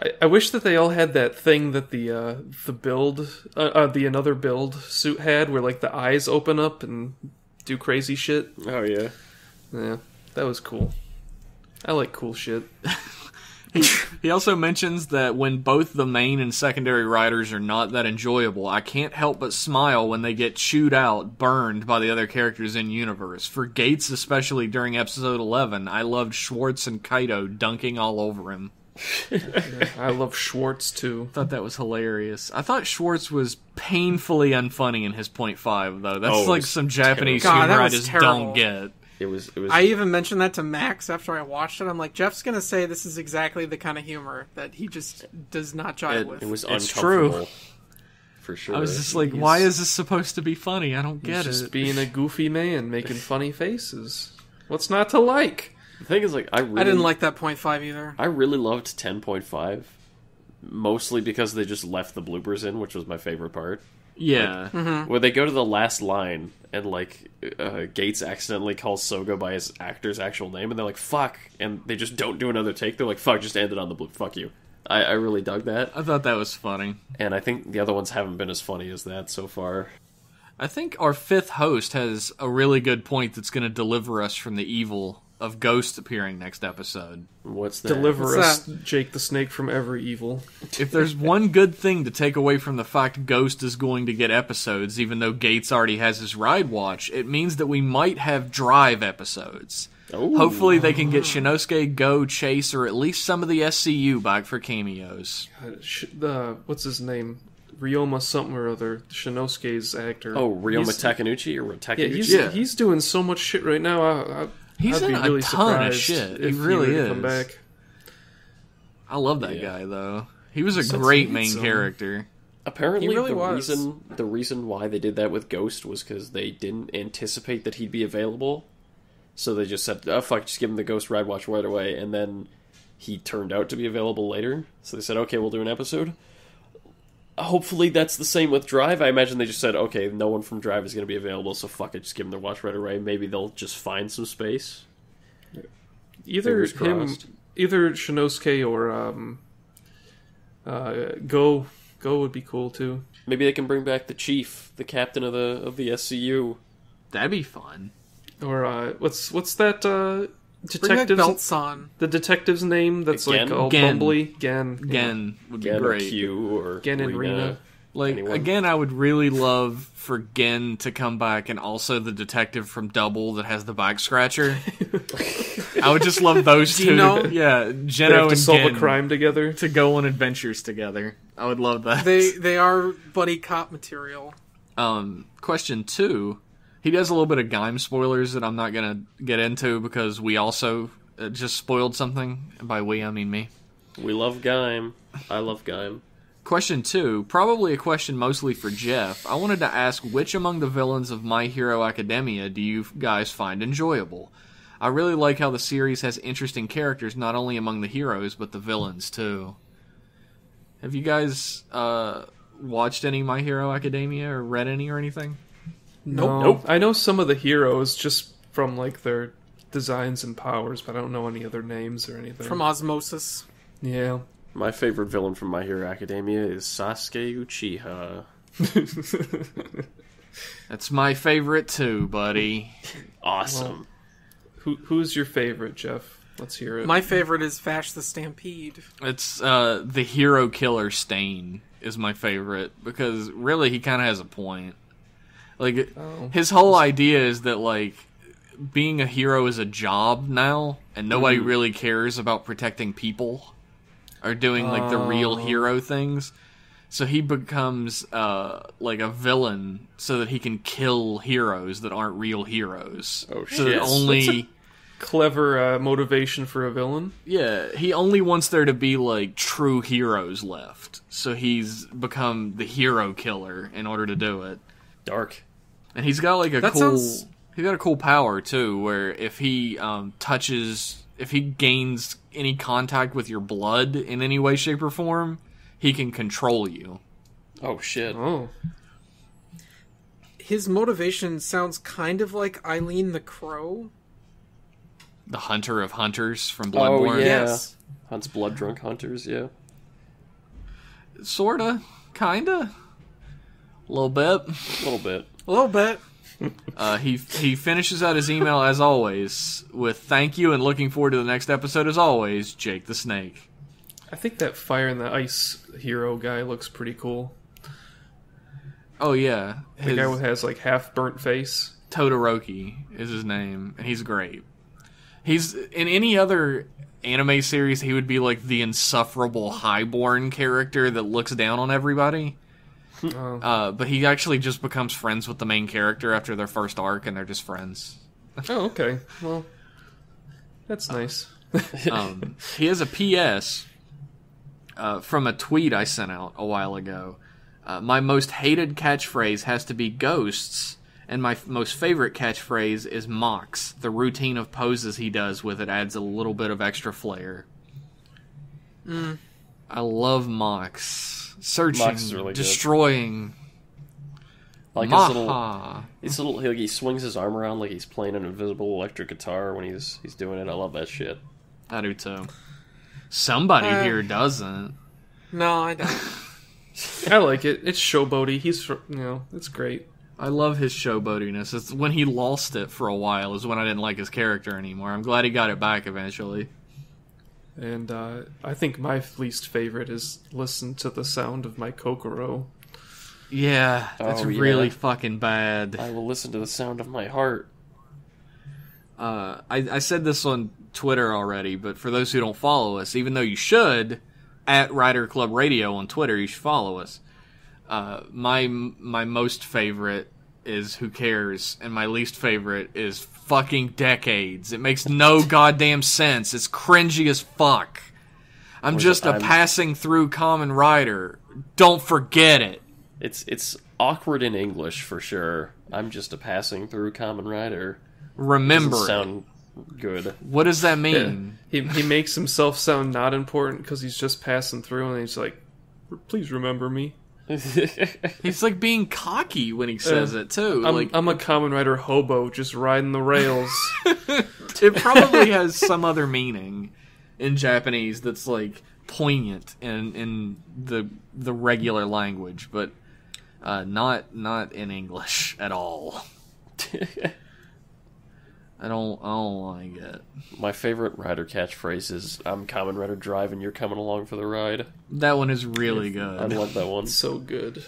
I, I wish that they all had that thing that the uh, the build uh, uh, the another build suit had, where like the eyes open up and do crazy shit. Oh yeah. Yeah, that was cool. I like cool shit. He also mentions that when both the main and secondary riders are not that enjoyable, I can't help but smile when they get chewed out, burned by the other characters in universe. For Geiz, especially during episode 11, I loved Swartz and Kaito dunking all over him. I love Swartz too. thought that was hilarious. I thought Swartz was painfully unfunny in his point five, though. That's Oh, like some Japanese terrible. God, humor that I just terrible. don't get. It was it was I even mentioned that to Max after I watched it. I'm like, Jeff's gonna say this is exactly the kind of humor that he just does not jive It- with. it was It's uncomfortable. For sure. I was just like, He's- why is this supposed to be funny? I don't He's get just it. being a goofy man making funny faces. What's not to like? the thing is like I really I didn't like that point five either. I really loved 10.5 mostly because they just left the bloopers in, which was my favorite part. Yeah. Where they go to the last line and like uh, Geiz accidentally calls Sougo by his actor's actual name, and they're like "fuck," and they just don't do another take. They're like "fuck," just end it on the bloop. Fuck you. I, I really dug that, I thought that was funny. and I think the other ones haven't been as funny as that so far. I think our fifth host has a really good point that's going to deliver us from the evil of Ghost appearing next episode. What's that? Deliver What's us, Jake the Snake, from every evil. If there's one good thing to take away from the fact Ghost is going to get episodes, even though Geiz already has his ride watch, it means that we might have drive episodes. Ooh. Hopefully, they can get Shinnosuke, Go, Chase, or at least some of the SCU back for cameos. Sh- uh, what's his name? Ryoma something or other. Shinnosuke's actor. Oh, Ryoma He's- Takanuchi or Yeah, Takanuchi? he's Yeah. he's doing so much shit right now. I, I, He's I'd in be a really ton of shit. He really were to Come is. back. I love that Yeah. guy though. He was a Since great main some- character. Apparently, really the was. reason the reason why they did that with Ghost was because they didn't anticipate that he'd be available, so they just said, "Oh fuck, just give him the Ghost ride watch right away." And then he turned out to be available later, so they said, "Okay, we'll do an episode." Hopefully, that's the same with Drive. I imagine they just said, "Okay, no one from Drive is going to be available, so fuck it, just give them their watch right away." Maybe they'll just find some space. Either him, either Shinnosuke or um, uh, Go. Go would be cool too. Maybe they can bring back the chief, the captain of the of the SCU. That'd be fun. Or uh, what's what's that uh, Bring back detective's Beltson. the detective's name? That's Gen? like all Gen. bumbly. Gen. Gen would be Gen or great. Q or Gen and Rena. Like anyone. again, I would really love for Gen to come back, and also the detective from Double that has the bike scratcher. I would just love those two. Gino? Yeah, They Geno have to and solve Gen a crime together. to go on adventures together. I would love that. They they are buddy cop material. Um, question two. He does a little bit of Gaim spoilers that I'm not gonna get into because we also uh, just spoiled something. And by we, I mean me. We love Gaim. I love Gaim. question two, probably a question mostly for Jeff. I wanted to ask which among the villains of My Hero Academia do you guys find enjoyable? I really like how the series has interesting characters not only among the heroes but the villains too. Have you guys uh, watched any My Hero Academia or read any or anything? No. Nope. I know some of the heroes just from like their designs and powers, but I don't know any other names or anything. From osmosis. yeah. My favorite villain from My Hero Academia is Sasuke Uchiha. That's my favorite too, buddy. Awesome. Who who's your favorite, Jeff? Let's hear it. My favorite is Vash the Stampede. It's uh, the hero killer Stain is my favorite because really he kind of has a point. Like Oh. his whole idea is that like being a hero is a job now, and nobody really cares about protecting people or doing like the real Oh. hero things. So he becomes uh, like a villain so that he can kill heroes that aren't real heroes. Oh, shit! So that only. Clever uh, motivation for a villain. Yeah, he only wants there to be like true heroes left. So he's become the hero killer in order to do it. Dark. And he's got like a That cool sounds- he's got a cool power too where if he um, touches if he gains any contact with your blood in any way shape or form, he can control you. Oh shit. Oh. His motivation sounds kind of like Eileen the Crow. The hunter of hunters from Bloodborne. Oh, yeah. Yes. Hunts blood drunk hunters, yeah. Sorta, kinda. A little bit. A little bit. A little bit. Uh, he he finishes out his email as always with thank you and looking forward to the next episode as always, Jake the Snake. I think that fire and the ice hero guy looks pretty cool. Oh yeah, The his guy who has like half burnt face. Todoroki is his name, and he's great. He's in any other anime series, he would be like the insufferable highborn character that looks down on everybody. Oh. Uh, but he actually just becomes friends with the main character after their first arc, and they're just friends. Oh, okay. Well, that's nice. um, he has a PS uh, from a tweet I sent out a while ago. Uh, my most hated catchphrase has to be ghosts, and my f- most favorite catchphrase is Mach's. The routine of poses he does with it adds a little bit of extra flair. I love Mach's. Searching, is really good. destroying. Like his little, Mach. his little, he, he swings his arm around like he's playing an invisible electric guitar when he's he's doing it. I love that shit. I do too. Somebody Uh, here doesn't. No, I don't. I like it. It's showboaty. He's fr- you know, it's great. I love his showboatiness. It's when he lost it for a while is when I didn't like his character anymore. I'm glad he got it back eventually. And uh, I think my least favorite is listen to the sound of my Kokoro. Yeah, that's Oh, yeah. really fucking bad. I will listen to the sound of my heart. Uh, I, I said this on Twitter already, but for those who don't follow us, even though you should, at Rider Club Radio on Twitter, you should follow us. Uh, my my most favorite is Who Cares, and my least favorite is fucking Decade's. It makes no goddamn sense. It's cringy as fuck. I'm Was just it- a I'm- passing through Kamen Rider. Don't forget it. It's it's awkward in English for sure. I'm just a passing through Kamen Rider. Remember Doesn't it. sound good. What does that mean? He he makes himself sound not important because he's just passing through, and he's like, "Please remember me. He's like being cocky when he says Uh, it too. I'm like I'm a Kamen Rider hobo just riding the rails." it probably has some other meaning in Japanese that's like poignant in in the the regular language, but uh, not not in English at all. I don't I don't like it. My favorite rider catchphrase is "I'm Kamen Rider driving, you're coming along for the ride." That one is really good. I love that one. so good.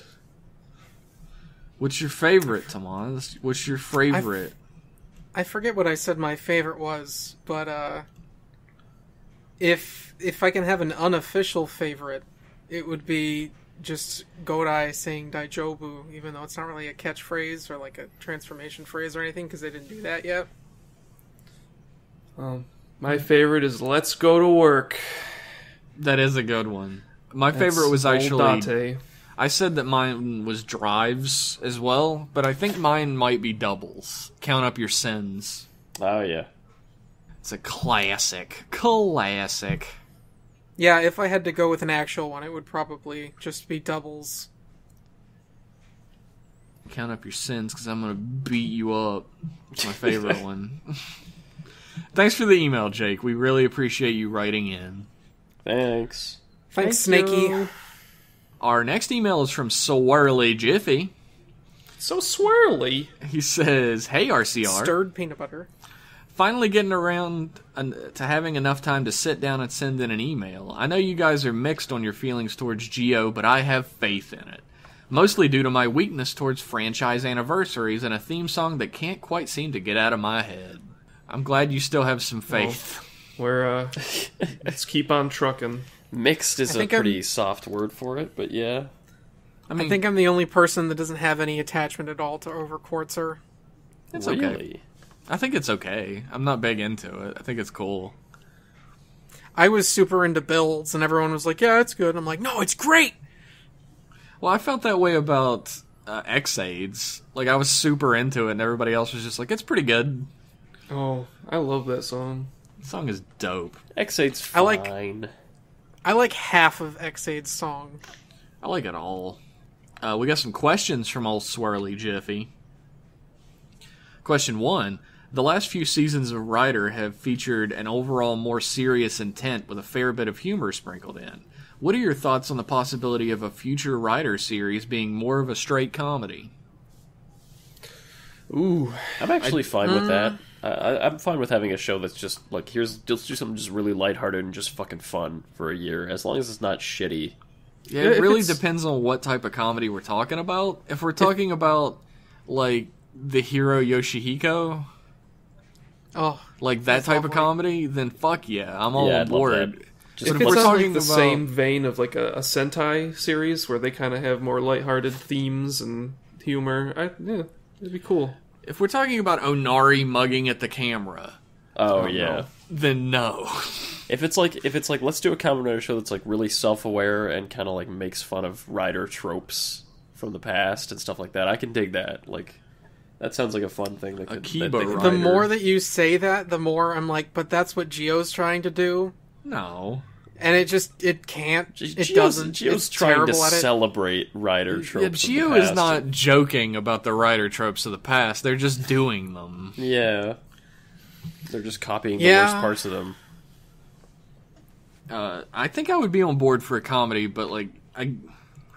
What's your favorite, Tomas? What's your favorite? I forget what I said my favorite was, but uh if if I can have an unofficial favorite, it would be just Godai saying Daijobu, even though it's not really a catchphrase or like a transformation phrase or anything, because they didn't do that yet. Um, my favorite is "Let's go to work." That is a good one. My favorite was Old actually. Date. I said that mine was drives as well, but I think mine might be doubles. Count up your sins. Oh yeah. It's a classic. Classic. Yeah, if I had to go with an actual one, it would probably just be doubles. Count up your sins because I'm gonna beat you up. It's my favorite one. Thanks for the email, Jake. We really appreciate you writing in. Thanks. Thanks, Thank Snakey. you. Our next email is from Swirly Jiffy. So swirly. He says, "Hey RCR, Stirred peanut butter. finally getting around en- to having enough time to sit down and send in an email. I know you guys are mixed on your feelings towards Zi-O, but I have faith in it. Mostly due to my weakness towards franchise anniversaries and a theme song that can't quite seem to get out of my head. I'm glad you still have some faith. We're uh, let's keep on trucking. Mixed is I a think I'm- pretty soft word for it, but yeah. I mean, I think I'm the only person that doesn't have any attachment at all to Overquartzer. it's okay. I think it's okay. I'm not big into it. I think it's cool. I was super into builds, and everyone was like, "Yeah, it's good." I'm like, "No, it's great." Well, I felt that way about uh, Ex-Aids. Like, I was super into it, and everybody else was just like, it's pretty good. Oh, I love that song. The song is dope. Ex-Aid's I like- I like half of Ex-Aid's song. I like it all. Uh, we got some questions from old Swirly Jiffy. Question one. The last few seasons of Rider have featured an overall more serious intent with a fair bit of humor sprinkled in. What are your thoughts on the possibility of a future Rider series being more of a straight comedy? Ooh, I'm actually fine with that. Mm. I, I, I'm fine with having a show that's just like here's let's do something just really lighthearted and just fucking fun for a year, as long as it's not shitty. Yeah, Yeah, it if really depends on what type of comedy we're talking about. If we're talking about like the hero Yoshihiko, Oh, like that type of comedy, then fuck yeah, I'm all Yeah, on board. Just But if if it's we're talking like the about same vein of like a, a Sentai series where they kind of have more lighthearted themes and humor, I, yeah, it'd be cool. If we're talking about Onari mugging at the camera, Oh, Oh, yeah. no. then no. If it's like if it's like let's do a Kamen Rider show that's like really self aware and kind of like makes fun of rider tropes from the past and stuff like that, I can dig that. Like that sounds like a fun thing. That could, Akiba that they could- the more that you say that, the more I'm like, "But that's what Zi-O's trying to do," no. And it just it can't. It Zi-O's, doesn't. Zi-O's it's trying to celebrate rider tropes. Yeah, of the Zi-O is not joking about the rider tropes of the past. They're just doing them. Yeah, they're just copying the Yeah. worst parts of them. Uh, I think I would be on board for a comedy, but like I,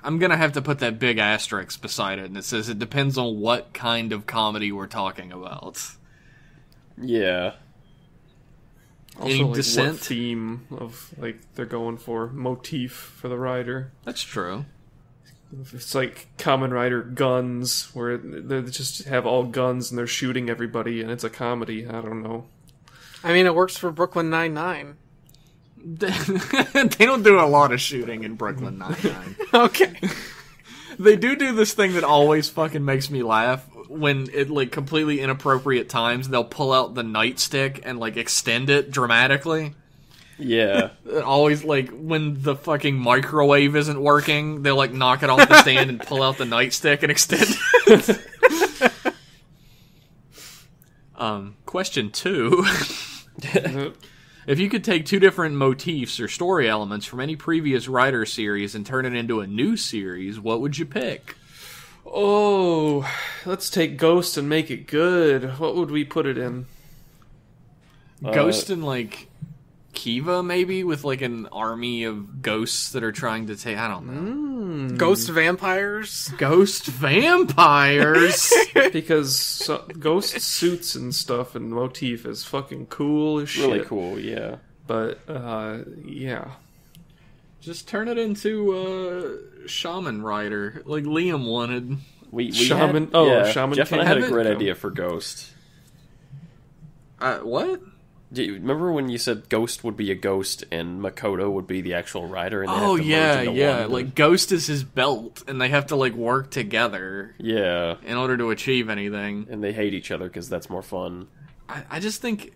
I'm gonna have to put that big asterisk beside it, and it says it depends on what kind of comedy we're talking about. Yeah, Also, Any like, dissent? what theme of like they're going for motif for the rider. That's true. It's like Kamen Rider guns, where they just have all guns and they're shooting everybody, and it's a comedy. I don't know. I mean, it works for Brooklyn Nine Nine. they don't do a lot of shooting in Brooklyn Nine Nine. Okay. they do do this thing that always fucking makes me laugh when it like completely inappropriate times they'll pull out the nightstick and like extend it dramatically. yeah. Always like when the fucking microwave isn't working, they'll like knock it off the stand and pull out the nightstick and extend it. um, question two. If you could take two different motifs or story elements from any previous Rider series and turn it into a new series, what would you pick? Oh, let's take Ghost and make it good. What would we put it in? Ghost and like Kiva, maybe with like an army of ghosts that are trying to take. I don't know. Ghost vampires. Ghost vampires. Because so, Ghost suits and stuff and motif is fucking cool as shit. Really cool. Yeah. But uh, yeah, Just turn it into uh, Shaman Rider, like Liam wanted. We, we Shaman- Had, oh, yeah, Shaman Jeff and I had a Haven't- great idea for Ghost. Uh, what? Do you remember when you said Ghost would be a ghost and Makoto would be the actual rider? And Oh yeah, yeah. one? Like Ghost is his belt, and they have to like work together yeah, in order to achieve anything. and they hate each other because that's more fun. I, I just think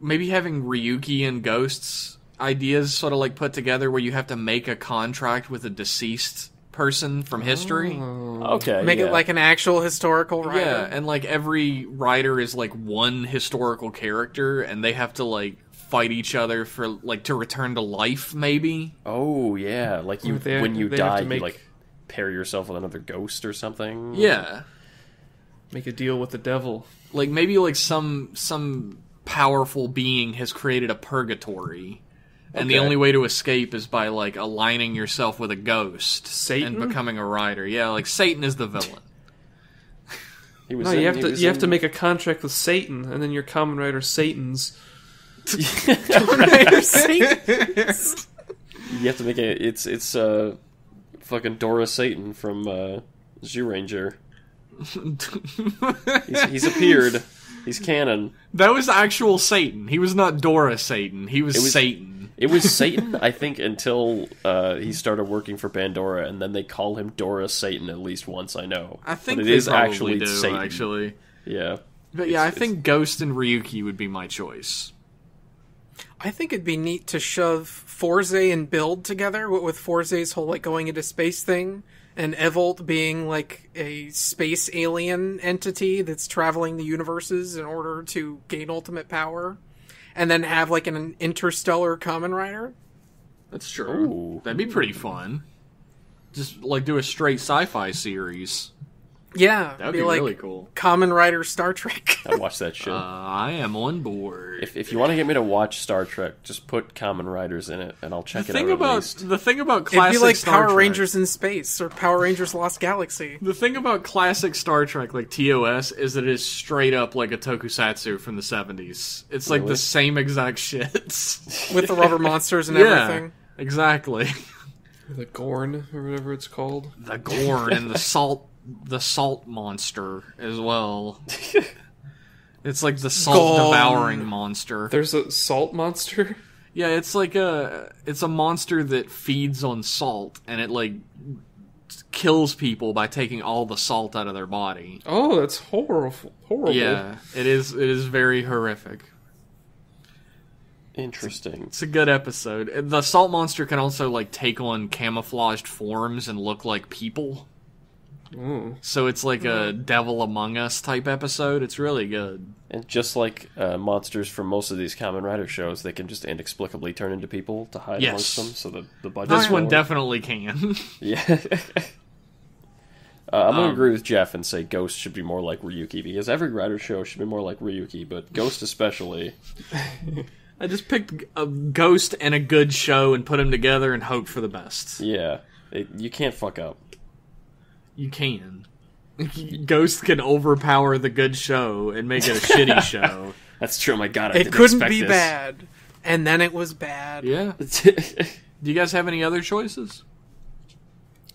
maybe having Ryuki and ghosts ideas sort of like put together where you have to make a contract with a deceased person from history. Oh. Okay, Make yeah. it like an actual historical Rider. Yeah, and like every Rider is like one historical character, and they have to like fight each other for like to return to life, maybe. Oh yeah, like you they- when you die, make- you like pair yourself with another ghost or something. Yeah, Make a deal with the devil. like maybe like some some powerful being has created a purgatory. And the only way to escape is by like aligning yourself with a ghost Satan? and becoming a Rider. Yeah, like Satan is the villain. He was No, in- you have he to was you have to make a contract with Satan, and then your Kamen Rider Satan's. Rider Satan. You have to make a. It's it's uh, fucking Dora Satan from uh, Zyuranger. He's, he's appeared. He's canon. that was actual Satan. He was not Dora Satan. He was, was- Satan. It was Satan, I think, until uh, he started working for Bandora, and then they call him Dora Satan at least once. I know. I think but it they is actually do, Satan. actually. Yeah. But yeah, I It's- think Ghost and Ryuki would be my choice. I think it'd be neat to shove Fourze and Build together with with Fourze's whole like going into space thing and Evolt being like a space alien entity that's traveling the universes in order to gain ultimate power. And then have like an interstellar Kamen Rider. That's true. Ooh. That'd be pretty fun. Just like do a straight sci-fi series. Yeah, That'd be, be like really cool. Kamen Rider Star Trek. I'd watch that shit. Uh, I am on board. if, if you want to get me to watch Star Trek, just put Kamen Riders in it, and I'll the check it thing out at about least. the thing about It'd classic be like Star Power Trek- Rangers in space or Power Rangers Lost Galaxy. The thing about classic Star Trek, like TOS, is that it's straight up like a tokusatsu from the seventies. It's like Really? the same exact shit. with the rubber monsters and yeah, everything. exactly. The Gorn or whatever it's called. The Gorn and the salt, the salt monster as well. It's like the salt Gorn. devouring monster. There's a salt monster. Yeah, it's like a it's a monster that feeds on salt and it like kills people by taking all the salt out of their body. Oh, that's horrible. Horrible. Yeah, it is it is very horrific. Interesting. It's a good episode. The salt monster can also like take on camouflaged forms and look like people. Ooh. So it's like a Devil Among Us type episode. It's really good. And just like uh, monsters from most of these Kamen Rider shows, they can just inexplicably turn into people to hide Yes. amongst them. So the the budget. This one definitely can. Yeah. Uh, I'm gonna Um, agree with Jeff and say Ghost should be more like Ryuki because every Rider show should be more like Ryuki, but Ghost especially. I just picked a ghost and a good show and put them together and hope for the best. Yeah, it, you can't fuck up. You can. Ghosts can overpower the good show and make it a shitty show. That's true. Oh my God, I It didn't couldn't expect be this. bad. And then it was bad. Yeah. Do you guys have any other choices?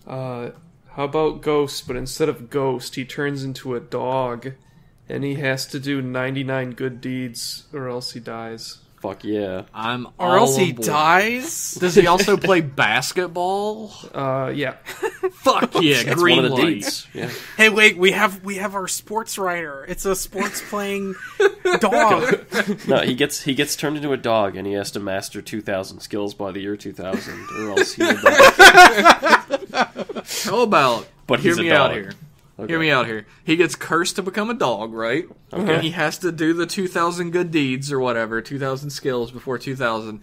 Uh, how about ghosts? But instead of Ghost, he turns into a dog, and he has to do 99 good deeds, or else he dies. Fuck yeah. I'm Or all else he on board. dies. Does he also play basketball? Uh, yeah. Fuck yeah, That's green one of the light. deeds. Yeah. Hey, wait, we have we have our sports Rider. It's a sports playing dog. No, he gets he gets turned into a dog and he has to master 2,000 skills by the year 2000, or else he will die. How about But hear he's a me out dog. here? Okay. Hear me out here. He gets cursed to become a dog, right? Okay. And he has to do the 2,000 good deeds or whatever, 2,000 skills before 2,000.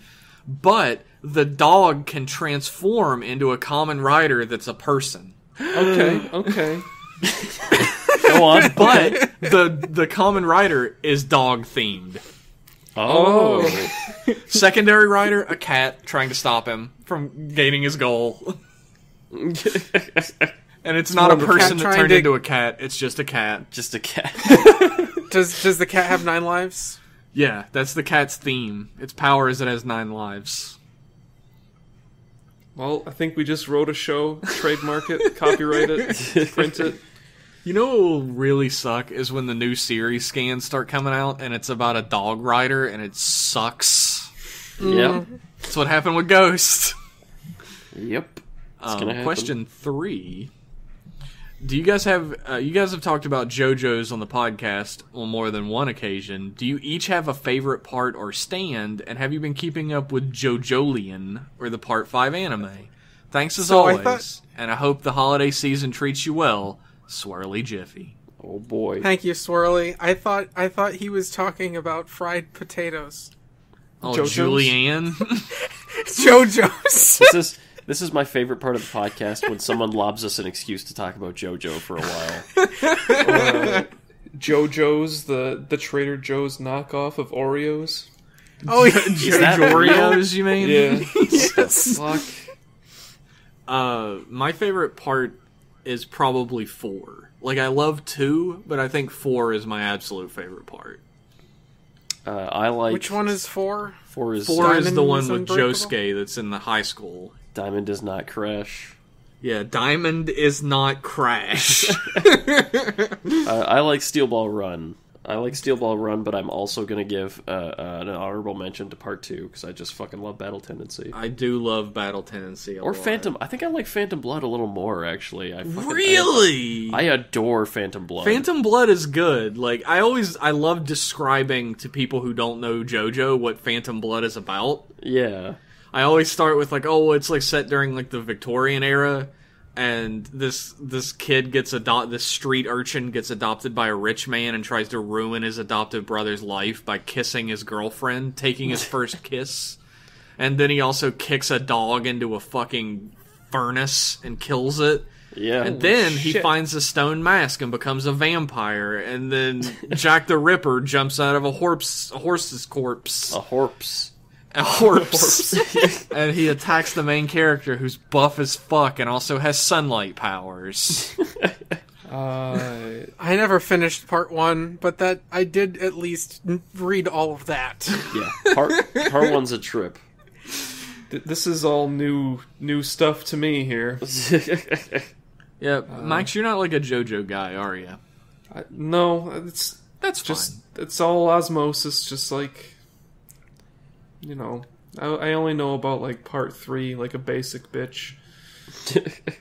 But the dog can transform into a Kamen Rider that's a person. Okay, okay. Go on. But the the Kamen Rider is dog themed. Oh. Secondary rider, a cat trying to stop him from gaining his goal. And it's not a person Cat that turned to- into a cat, it's just a cat. Just a cat. Does does the cat have nine lives? Yeah, that's the cat's theme. Its power is it has nine lives. Well, I think we just wrote a show, trademark it, copyright it, print it. You know what will really suck is when the new series scans start coming out and it's about a dog rider and it sucks. yep. That's what happened with Ghost. Yep. Um, question three. Do you guys have uh, you guys have talked about JoJo's on the podcast on more than one occasion? Do you each have a favorite part or stand? And have you been keeping up with JoJolion or the Part Five anime? Thanks as So I always, thought- and I hope the holiday season treats you well. Swirly Jiffy. Oh boy. Thank you, Swirly. I thought I thought he was talking about fried potatoes. Oh, JoJo's? Julianne. JoJo's. This is this is my favorite part of the podcast when someone lobs us an excuse to talk about JoJo for a while. Uh, JoJo's the the Trader Joe's knockoff of Oreos. oh, yeah. Is that Oreos, you mean? Yeah. yes. Fuck. Uh, my favorite part is probably four. Like I love two, but I think four is my absolute favorite part. Uh, I like Which one is four? four is Four is the one with Unbreakable? Josuke that's in the high school. Diamond does not crash. Yeah, Diamond is not Crash. Uh, I like Steel Ball Run. I like Steel Ball Run, but I'm also gonna give uh, uh, an honorable mention to Part Two because I just fucking love Battle Tendency. I do love Battle Tendency a Or lot. Phantom. I think I like Phantom Blood a little more actually. I fucking, Really? I, I adore Phantom Blood. Phantom Blood is good. Like I always, I love describing to people who don't know JoJo what Phantom Blood is about. Yeah. I always start with like, oh, it's like set during like the Victorian era, and this this kid gets adopted. This street urchin gets adopted by a rich man and tries to ruin his adoptive brother's life by kissing his girlfriend, taking his first kiss, and then he also kicks a dog into a fucking furnace and kills it. Yeah. And then he finds a stone mask and becomes a vampire. And then Jack the Ripper jumps out of a horse, a horse's corpse, a horps. A corpse, and he attacks the main character who's buff as fuck and also has sunlight powers. Uh, I never finished part one, but that I did at least read all of that. Yeah. Part part one's a trip. th- this is all new new stuff to me here. Yeah, Max, you're not like a JoJo guy, are you? I, no, it's That's just fine. it's all osmosis. Just like you know, I, I only know about like part three, like a basic bitch.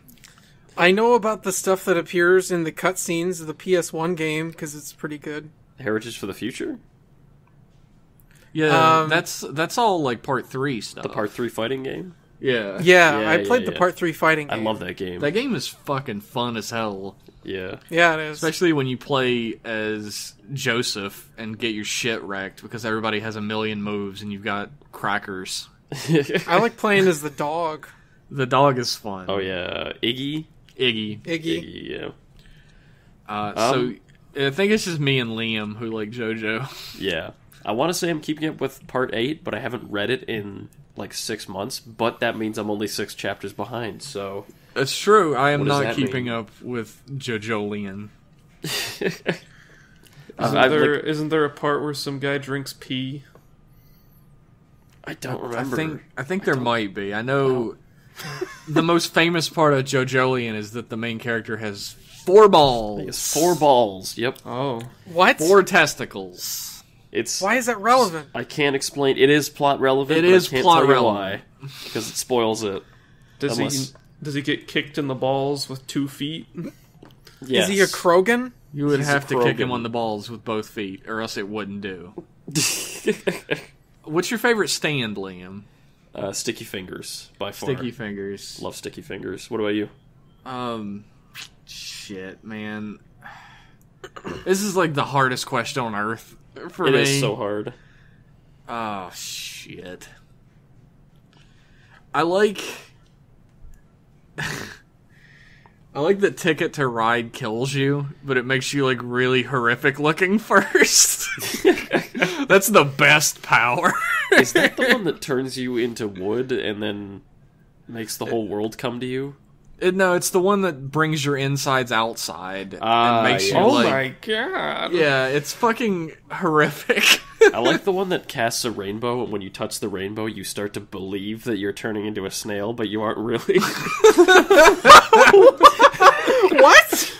I know about the stuff that appears in the cutscenes of the PS1 game because it's pretty good. Heritage for the Future? Yeah, Um, that's that's all like part three stuff. The part three fighting game? Yeah, Yeah, Yeah, I yeah, played the yeah. part three fighting I love that game. That game is fucking fun as hell. Yeah. Yeah, it is. Especially when you play as Joseph and get your shit wrecked because everybody has a million moves and you've got crackers. I like playing as the dog, The dog is fun. Oh yeah. Iggy? Iggy. Iggy. Iggy, yeah. Uh, Um, so I think it's just me and Liam who like JoJo. Yeah. I want to say I'm keeping up with part 8, but I haven't read it in like 6 months, but that means I'm only 6 chapters behind. So It's true. I am not keeping mean? up with JoJolion. Isn't I've, there like- not there a part where some guy drinks pee? I don't I remember. think I think there might be. I know the most famous part of JoJolion is that the main character has four balls. Four balls. Yep. Oh, What? Four testicles. It's Why is that relevant? I can't explain. It is plot relevant. It but I can't plot tell relevant. because it spoils it. does Unless- he does he get kicked in the balls with two feet? Yes. Is he a Krogan? You would He's have to kick him on the balls with both feet, or else it wouldn't do. What's your favorite stand, Liam? uh, sticky fingers by far. Sticky fingers. Love sticky fingers. What about you? Um, shit, man. This is like the hardest question on earth for It me. is so hard. Oh shit. I like. I like that Ticket to Ride kills you, but it makes you like really horrific looking first. That's the best power. Is that the one that turns you into wood and then makes the whole world come to you? It- no, it's the one that brings your insides outside Ah, and makes yeah. you Oh like. my god! Yeah, it's fucking horrific. I like the one that casts a rainbow, and when you touch the rainbow, you start to believe that you're turning into a snail, but you aren't really. What?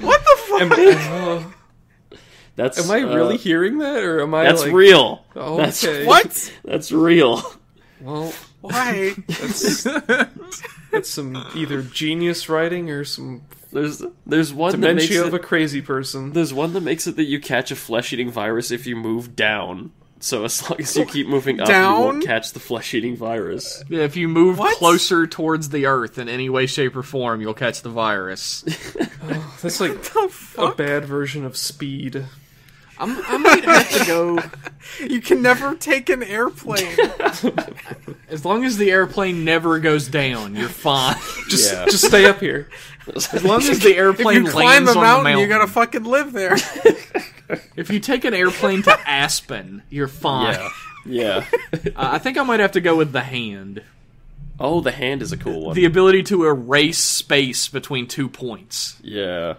what the fuck? Am, uh, That's. am I uh, really hearing that, or am I? That's like, real. Oh, That's okay. What? That's real. Well, Why? that's that's some either genius writing or some There's there's one that makes Dementia it, of a crazy person. there's one that makes it that you catch a flesh-eating virus if you move down. So as long as you keep moving up, you won't catch the flesh-eating virus. Yeah, if you move What? closer towards the Earth in any way, shape, or form, you'll catch the virus. That's like The a bad version of speed. I'm, I might have to go. You can never take an airplane. As long as the airplane never goes down, you're fine. Just Yeah. just stay up here. As long as the if airplane you climb lands a on mountain, the mountain, you gotta fucking live there. if you take an airplane to Aspen, you're fine. Yeah, yeah. Uh, I think I might have to go with the hand. Oh, the hand is a cool one. The ability to erase space between two points. yeah,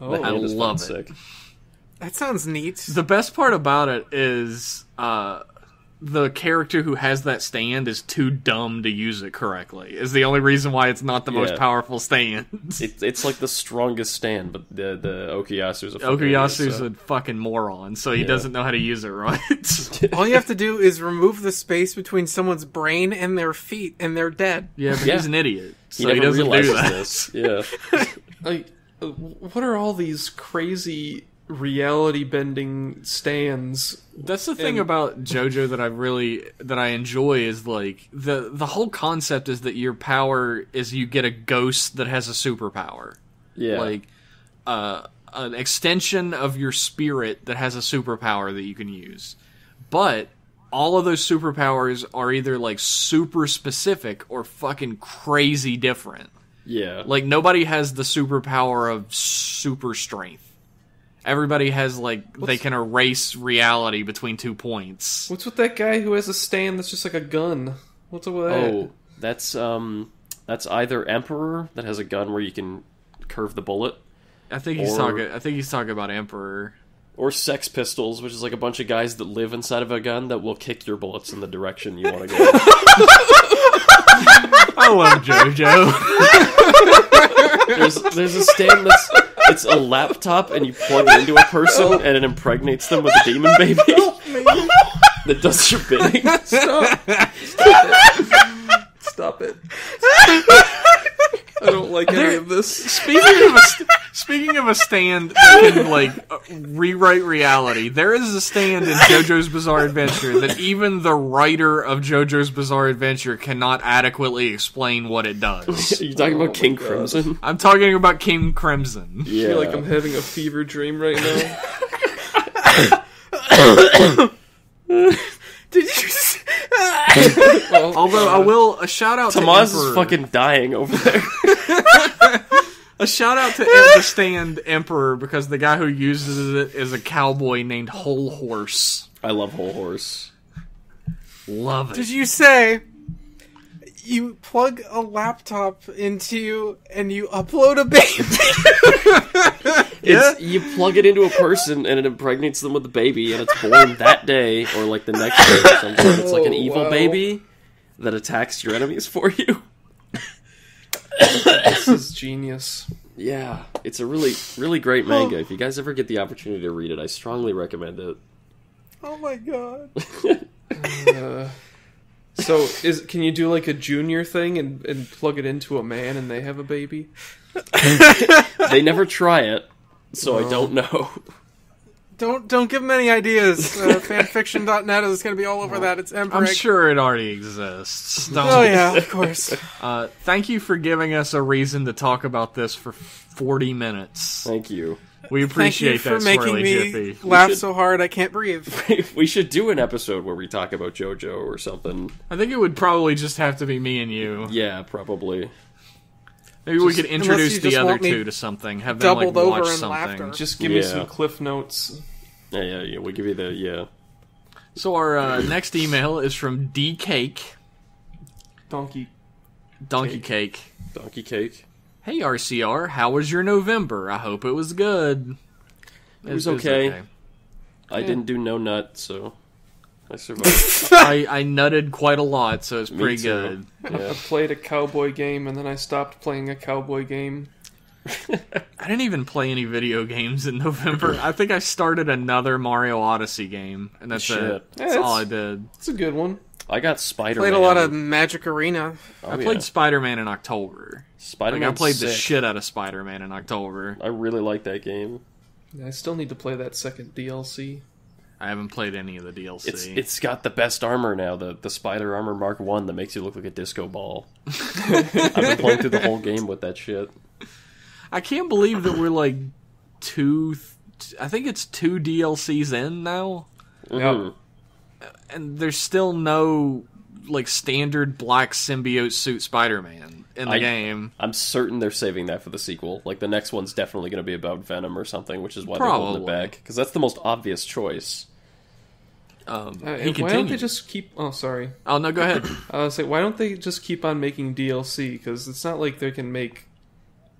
Oh, I hand is love it. sick. That sounds neat. The best part about it is uh, the character who has that stand is too dumb to use it correctly. Is the only reason why it's not the most powerful stand. It, it's like the strongest stand, but the the Okuyasu's a fucking idiot, Okuyasu's so- a fucking moron, so he Yeah. doesn't know how to use it right. All you have to do is remove the space between someone's brain and their feet, and they're dead. yeah, but Yeah. he's an idiot, he so he, never doesn't do that. this. Yeah, like uh, what are all these crazy reality bending stands? That's the thing And- about JoJo that I really that I enjoy is like the the whole concept is that your power is you get a ghost that has a superpower. yeah. Like uh, an extension of your spirit that has a superpower that you can use. But all of those superpowers are either like super specific or fucking crazy different. yeah. Like nobody has the superpower of super strength. Everybody has like they can erase reality between two points. What's with that guy who has a stand that's just like a gun? What's up with that? Oh, that's um, that's either Emperor that has a gun where you can curve the bullet, I think he's Or- talking. I think he's talking about Emperor. or Sex Pistols, which is like a bunch of guys that live inside of a gun that will kick your bullets in the direction you want to go. I love JoJo. there's there's a stand that's it's a laptop and you plug it into a person and it impregnates them with a demon baby that does your bidding. Stop! Stop it! Stop it! I don't like any of this. speaking of a st- speaking of a stand that can like uh, rewrite reality, there is a stand in JoJo's Bizarre Adventure that even the writer of JoJo's Bizarre Adventure cannot adequately explain what it does. Are you talking Oh about my King God. Crimson? I'm talking about King Crimson. I Yeah. feel like I'm having a fever dream right now. Did you? Just... Oh, Although I will a shout out to Tamaz is fucking dying over there. A shout out to the stand Emperor because the guy who uses it is a cowboy named Hol Horse. I love Hol Horse. Love it. Did you say you plug a laptop into and you upload a baby? It's, you plug it into a person and it impregnates them with a baby and it's born that day or like the next day or something. It's like an Oh, evil wow. baby that attacks your enemies for you. this is genius. Yeah, it's a really, really great manga. If you guys ever get the opportunity to read it, I strongly recommend it. oh my god! Uh, so, is can you do like a junior thing and, and plug it into a man and they have a baby? They never try it, so I don't know. Don't don't give them any ideas. Uh, fanfiction.net is going to be all over that. It's Emperor. I'm sure it already exists. Don't- Oh yeah, of course. Uh, thank you for giving us a reason to talk about this for 40 minutes. Thank you. We Thank appreciate you for that, making Swirly me Jiffy. laugh should- so hard I can't breathe. we should do an episode where we talk about JoJo or something. I think it would probably just have to be me and you. Yeah, probably. Maybe we Just- could introduce you the just other want me two to something. Have them like doubled over watch in something. laughter. Just give me Yeah. some cliff notes. Yeah, yeah, yeah. We'll give you the yeah. So our uh, next email is from D Cake Donkey. Donkey Cake. Donkey cake. Hey RCR, how was your November? I hope it was good. It was okay. I didn't do no nut, so I survived. I, I nutted quite a lot, so it's Me pretty too. good. I played a cowboy game and then I stopped playing a cowboy game. I didn't even play any video games in November. I think I started another Mario Odyssey game, and that's Shit. it. Yeah, That's all I did. It's a good one. I got Spider. Played a lot of Magic Arena. Oh, I yeah. played Spider Man in October. Spider Like I played the shit out of Spider Man in October. I really like that game. I still need to play that second DLC. I haven't played any of the DLC. It's it's got the best armor now, the the Spider Armor Mark One that makes you look like a disco ball. I've been playing through the whole game with that shit. I can't believe that we're like two. I think it's two DLCs in now, Mhm. and there's still no like standard black symbiote suit Spider-Man in the I- game. I'm certain they're saving that for the sequel. Like the next one's definitely going to be about Venom or something, which is why they're holding it Probably. back because that's the most obvious choice. Um, Uh, he why don't they just keep? Oh, sorry. Oh no, go ahead. I was like, why don't they just keep on making DLC? Because it's not like they can make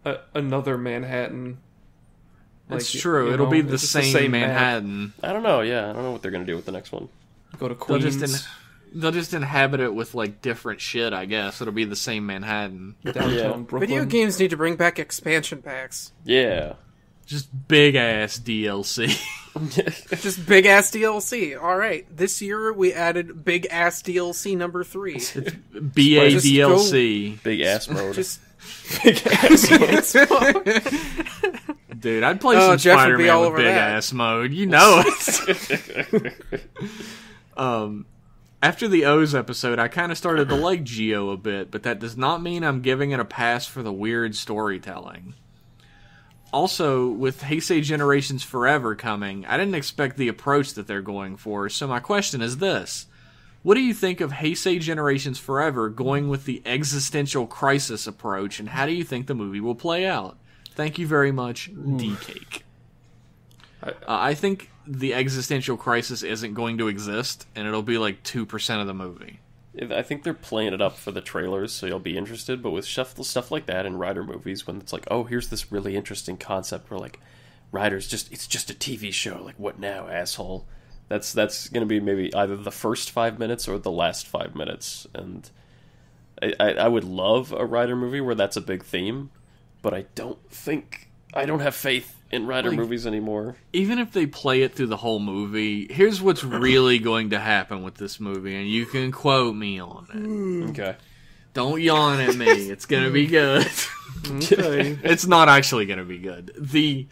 a, another Manhattan. That's Like, true. It'll know, be the it's just same, map. Manhattan. I don't know. Yeah, I don't know what they're going to do with the next one. Go to They'll Queens. Just in, they'll just inhabit it with like different shit. I guess it'll be the same Manhattan. downtown Yeah. Brooklyn. Video games need to bring back expansion packs. Yeah. Just big ass DLC. Just big ass DLC. All right, this year we added big ass DLC number three. BA Just DLC. Big ass mode. Just Dude, I'd play Oh, some Jeff Spider Man all with big that. ass mode. You know it. um, after the O's episode, I kind of started to like Zi-O a bit, but that does not mean I'm giving it a pass for the weird storytelling. Also, with Heisei Generations Forever coming, I didn't expect the approach that they're going for, so my question is this. What do you think of Heisei Generations Forever going with the existential crisis approach, and how do you think the movie will play out? Thank you very much, D Cake. I- Uh, I think the existential crisis isn't going to exist, and it'll be like 2% of the movie. I think they're playing it up for the trailers, so you'll be interested. But with stuff, stuff like that in Rider movies, when it's like, oh, here's this really interesting concept where like Rider's just it's just a TV show. Like, what now, asshole? That's that's gonna be maybe either the first five minutes or the last five minutes. And I, I, I would love a Rider movie where that's a big theme, but I don't think I don't have faith in Rider Like- movies anymore. Even if they play it through the whole movie, here's what's really going to happen with this movie, and you can quote me on it. Hmm. Okay. Don't yawn at me. It's going to be hmm. good. Okay. it's not actually going to be good. The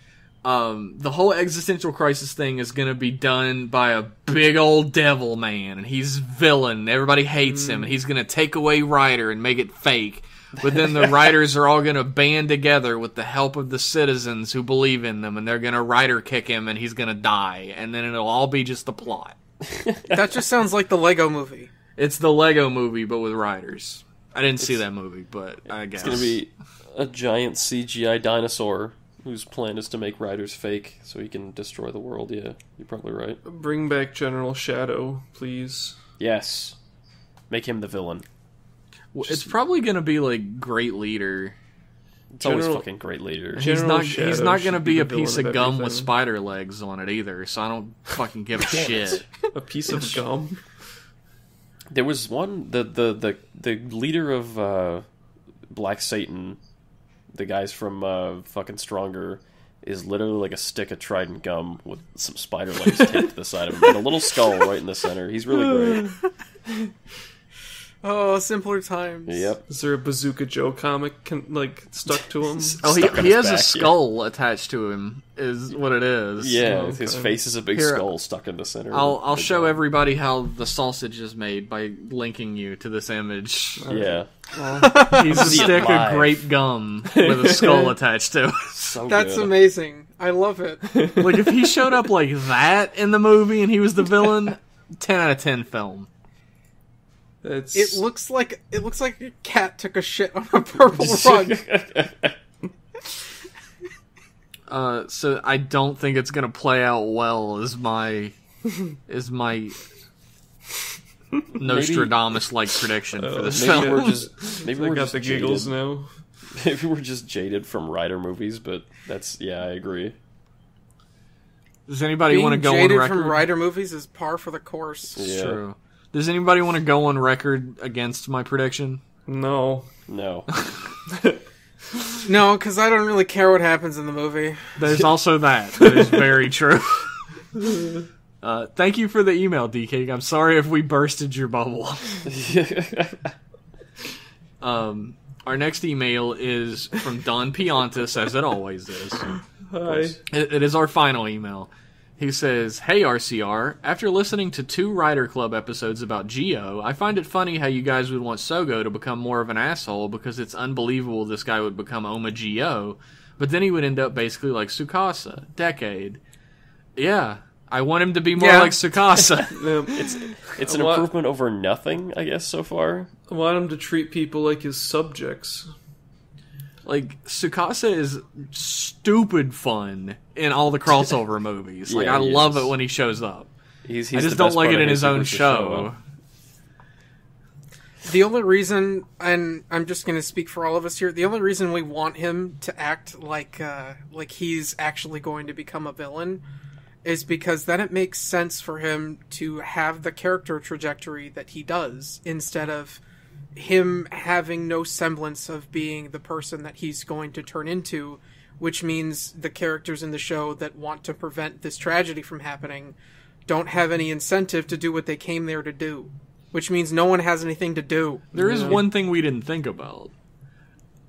um the whole existential crisis thing is going to be done by a big old devil man and he's villain. Everybody hates him and hmm. he's going to take away Rider and make it fake. But then the Riders are all going to band together with the help of the citizens who believe in them and they're going to Rider kick him and he's going to die and then it'll all be just a plot. that just sounds like the Lego movie. It's the Lego movie but with Riders. I didn't see that movie, but I guess It's gonna be a giant CGI dinosaur whose plan is to make Riders fake so he can destroy the world. Yeah, you're probably right. Bring back General Shadow, please. Yes, make him the villain. Well, it's probably going to be like great leader. It's always fucking great leader. He's not. Shadow he's not going to be be a piece of of gum with spider legs on it either. So I don't fucking give a shit. A piece of gum. There was one the the the the leader of uh, Black Satan, the guys from uh, fucking Stronger, is literally like a stick of Trident gum with some spider legs taped to the side of him and a little skull right in the center. He's really great. Oh, simpler times. Yep. Is there a Bazooka Joe comic can, like stuck to him? Oh, he, he his has a back, yeah. skull attached to him. Is what it is. Yeah, Oh, his face is a big Here, skull stuck in the center. I'll I'll show gum. everybody how the sausage is made by linking you to this image. Yeah, He's a stick of grape gum with a skull attached to it. so That's good. amazing. I love it. Like if he showed up like that in the movie and he was the villain, ten out of ten film. It's It looks like it looks like a cat took a shit on a purple rug. Uh, so I don't think it's gonna play out well. Is my is my Nostradamus like prediction for this Maybe film? we're just maybe we're got just the giggles jaded. now. Maybe we're just jaded from Rider movies, but that's yeah, I agree. Does anybody want to go on jaded record? from Rider movies is par for the course. It's True. Does anybody want to go on record against my prediction? No. No, No, because I don't really care what happens in the movie. There's also that. That is very true. Uh, thank you for the email, DK. I'm sorry if we bursted your bubble. Um, Our next email is from Don Piantis, as it always is. Hi. It, it is our final email. He says, Hey RCR, after listening to two Rider Club episodes about Zi-O, I find it funny how you guys would want Sougo to become more of an asshole because it's unbelievable this guy would become Oma Zi-O, but then he would end up basically like Tsukasa. Decade. Yeah, I want him to be more Yeah. like Tsukasa. It's it's an What? improvement over nothing, I guess, so far. I want him to treat people like his subjects. Like Tsukasa is stupid fun in all the crossover movies. Like Yeah, I love is. it when he shows up. He's, he's I just don't like it in his own Super show. The only reason, and I'm just going to speak for all of us here, the only reason we want him to act like uh, like he's actually going to become a villain is because then it makes sense for him to have the character trajectory that he does instead of him having no semblance of being the person that he's going to turn into, which means the characters in the show that want to prevent this tragedy from happening don't have any incentive to do what they came there to do, which means no one has anything to do. There is one thing we didn't think about.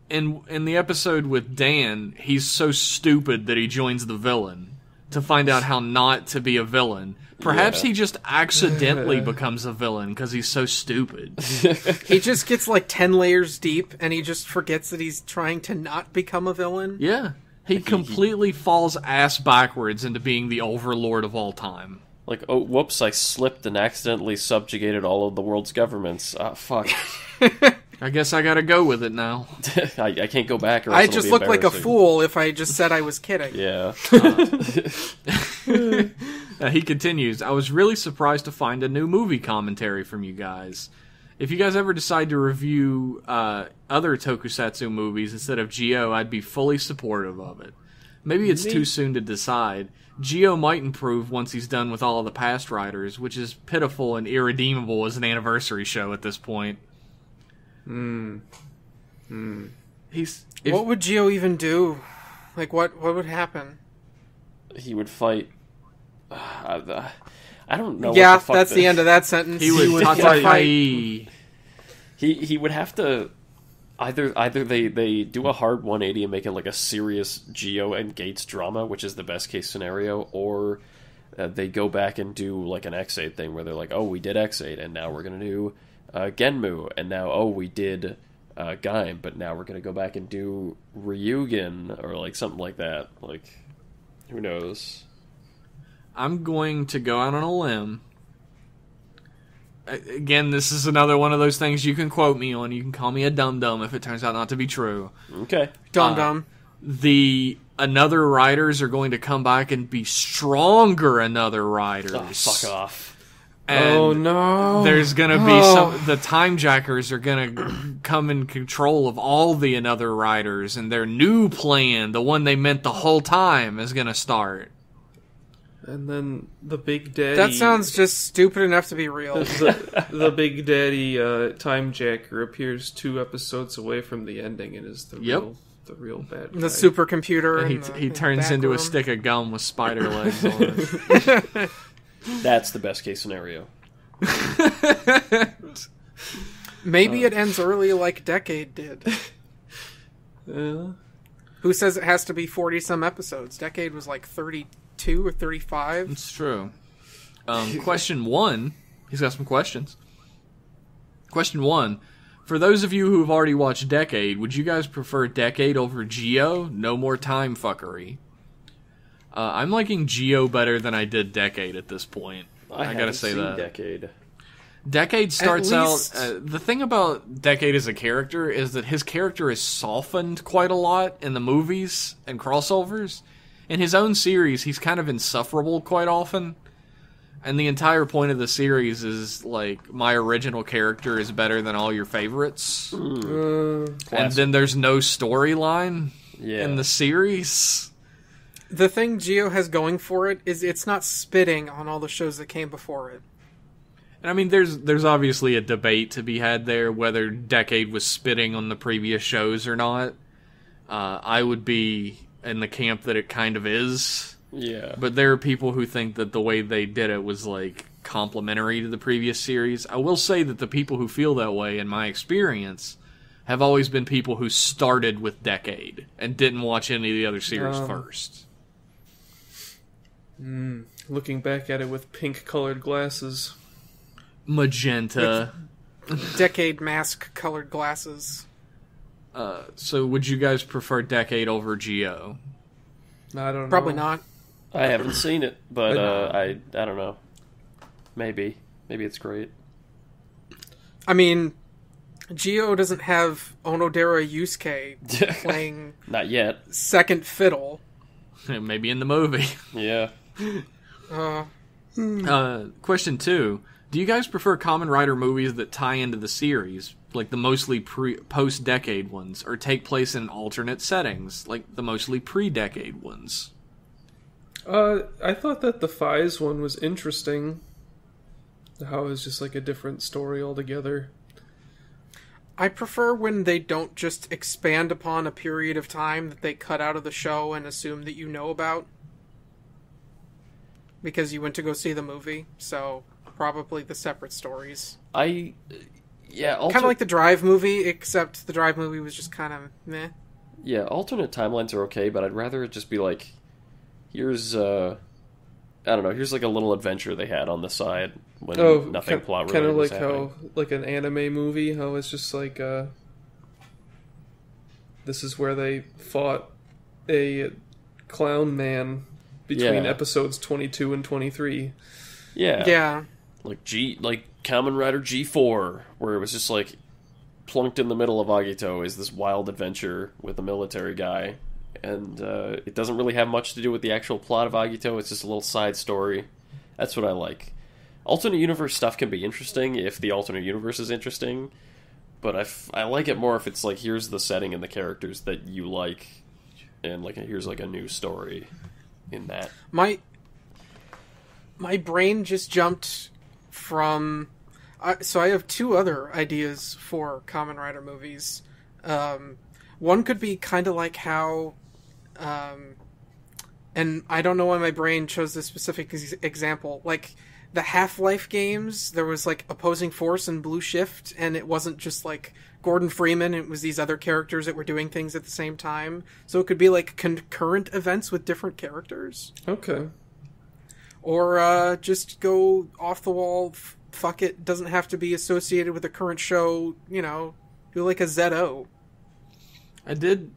In in the episode with Dan, he's so stupid that he joins the villain to find out how not to be a villain. Perhaps Yeah. he just accidentally becomes a villain because he's so stupid. He just gets like 10 layers deep and he just forgets that he's trying to not become a villain. Yeah. He completely falls ass backwards into being the overlord of all time. Like, oh, whoops, I slipped and accidentally subjugated all of the world's governments. Ah, fuck. I guess I gotta go with it now. I, I can't go back or I just be look like a fool if I just said I was kidding. Yeah. Uh, he continues, I was really surprised to find a new movie commentary from you guys. If you guys ever decide to review uh, other tokusatsu movies instead of Zi-O, I'd be fully supportive of it. Maybe it's too soon to decide. Zi-O might improve once he's done with all of the past Riders, which is pitiful and irredeemable as an anniversary show at this point. Hmm. He's. If, what would Zi-O even do? Like, what, what would happen? he would fight. Uh, the- I don't know. yeah, what the fuck that's the end of that sentence. he would. would Tatai- fight- He he would have to either either they they do a hard 180 and make it like a serious Zi-O and Geiz drama, which is the best case scenario, or uh, they go back and do like an Ex-Aid thing where they're like, oh, we did Ex-Aid and now we're gonna do uh, Genmu, and now oh, we did uh, Gaim, but now we're gonna go back and do Ryugen or like something like that. Like, who knows? I'm going to go out on a limb. Again, this is another one of those things you can quote me on. You can call me a dum dum if it turns out not to be true. Okay. Dum uh, dum. The another Riders are going to come back and be stronger another Riders. Oh, fuck off. And oh no! There's gonna be Oh. some. The time jackers are gonna come in control of all the another riders, and their new plan, the one they meant the whole time, is gonna start. and then the big daddy. That sounds just stupid enough to be real. the, the big daddy uh, time jacker appears two episodes away from the ending and is the Yep. real the real bad guy. The supercomputer. And he, the- he turns back into a stick of gum with spider legs on it. That's the best case scenario. Maybe it ends early like Decade did. Uh, Who says it has to be 40 some episodes? Decade was like 32 or 35. It's true. Um, question one. He's got some questions. Question one. For those of you who have already watched Decade, would you guys prefer Decade over Zi-O? No more time fuckery. Uh, I'm liking Zi-O better than I did Decade at this point. I, gotta say seen that. Decade. Decade starts least- out. Uh, the thing about Decade as a character is that his character is softened quite a lot in the movies and crossovers. In his own series, he's kind of insufferable quite often. And the entire point of the series is like my original character is better than all your favorites, uh, and then there's no storyline Yeah. in the series. The thing Zi-O has going for it is it's not spitting on all the shows that came before it. And I mean, there's there's obviously a debate to be had there whether Decade was spitting on the previous shows or not. Uh, I would be in the camp that it kind of is, yeah. but there are people who think that the way they did it was like complementary to the previous series. I will say that the people who feel that way, in my experience, have always been people who started with Decade and didn't watch any of the other series Um, first. Looking back at it with pink colored glasses. Magenta. Decade mask colored glasses. Uh, so would you guys prefer Decade over Zi-O? I don't know. Probably not. I haven't seen it, but But- uh, I I don't know. Maybe maybe it's great. I mean, Zi-O doesn't have Onodera Yusuke playing Not yet. second fiddle. Maybe in the movie. Yeah. Uh, Uh, question two: Do you guys prefer Kamen Rider movies that tie into the series, like the mostly pre post decade ones, or take place in alternate settings, like the mostly pre decade ones? Uh, I thought that the Faiz one was interesting. How it was just like a different story altogether. I prefer when they don't just expand upon a period of time that they cut out of the show and assume that you know about. Because you went to go see the movie, so probably the separate stories. I yeah. Alter- Kind of like the Drive movie, except the Drive movie was just kind of meh. yeah. Alternate timelines are okay, but I'd rather it just be like, here's uh, I don't know. Here's like a little adventure they had on the side when Oh, nothing kind, plot kind of was like happening. how like an anime movie. How it's just like uh, this is where they fought a clown man between Yeah. episodes twenty two and twenty three. Yeah. Yeah. like G like Kamen Rider G four, where it was just like plunked in the middle of Agito is this wild adventure with a military guy, and uh, it doesn't really have much to do with the actual plot of Agito. It's just a little side story. That's what I like. Alternate universe stuff can be interesting if the alternate universe is interesting, but I, f- I like it more if it's like here's the setting and the characters that you like, and like here's like a new story in that. my my brain just jumped from so i have two other ideas for kamen rider movies um, one could be kind of like how um, and i don't know why my brain chose this specific ex- example like the half-life games there was like opposing force and blue shift and it wasn't just like gordon freeman it was these other characters that were doing things at the same time so it could be like concurrent events with different characters Okay. or uh, just go off the wall. F- fuck it, doesn't have to be associated with the current show. You know, do like a ZO. I did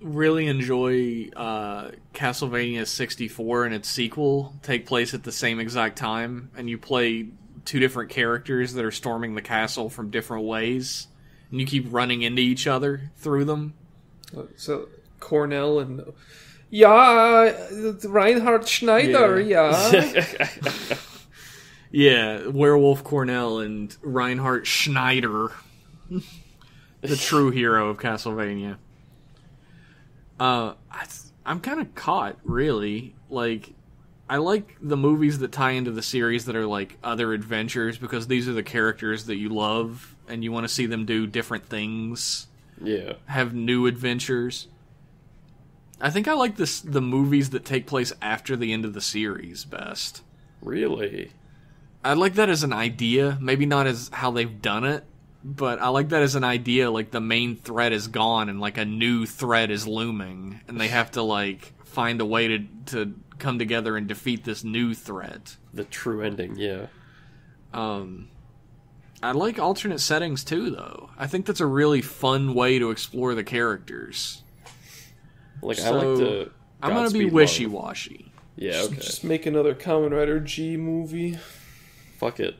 really enjoy uh, Castlevania 64 and its sequel take place at the same exact time, and you play two different characters that are storming the castle from different ways, and you keep running into each other through them. So Cornell and yeah, Reinhard Schneider. Yeah. Yeah, Werewolf Cornell and Reinhard Schneider, the true hero of Castlevania. Uh, I, I'm kind of caught, really. Like, I like the movies that tie into the series that are like other adventures because these are the characters that you love and you want to see them do different things, Yeah. have new adventures. I think I like this the movies that take place after the end of the series best. Really. I like that as an idea, maybe not as how they've done it, but I like that as an idea. Like the main threat is gone and like a new threat is looming, and they have to like find a way to to come together and defeat this new threat. The true ending, yeah. Um, I like alternate settings too, though. I think that's a really fun way to explore the characters. Like I So, like the. I'm gonna be wishy washy. Yeah, Just- okay. Just make another Kamen Rider G movie. Fuck it.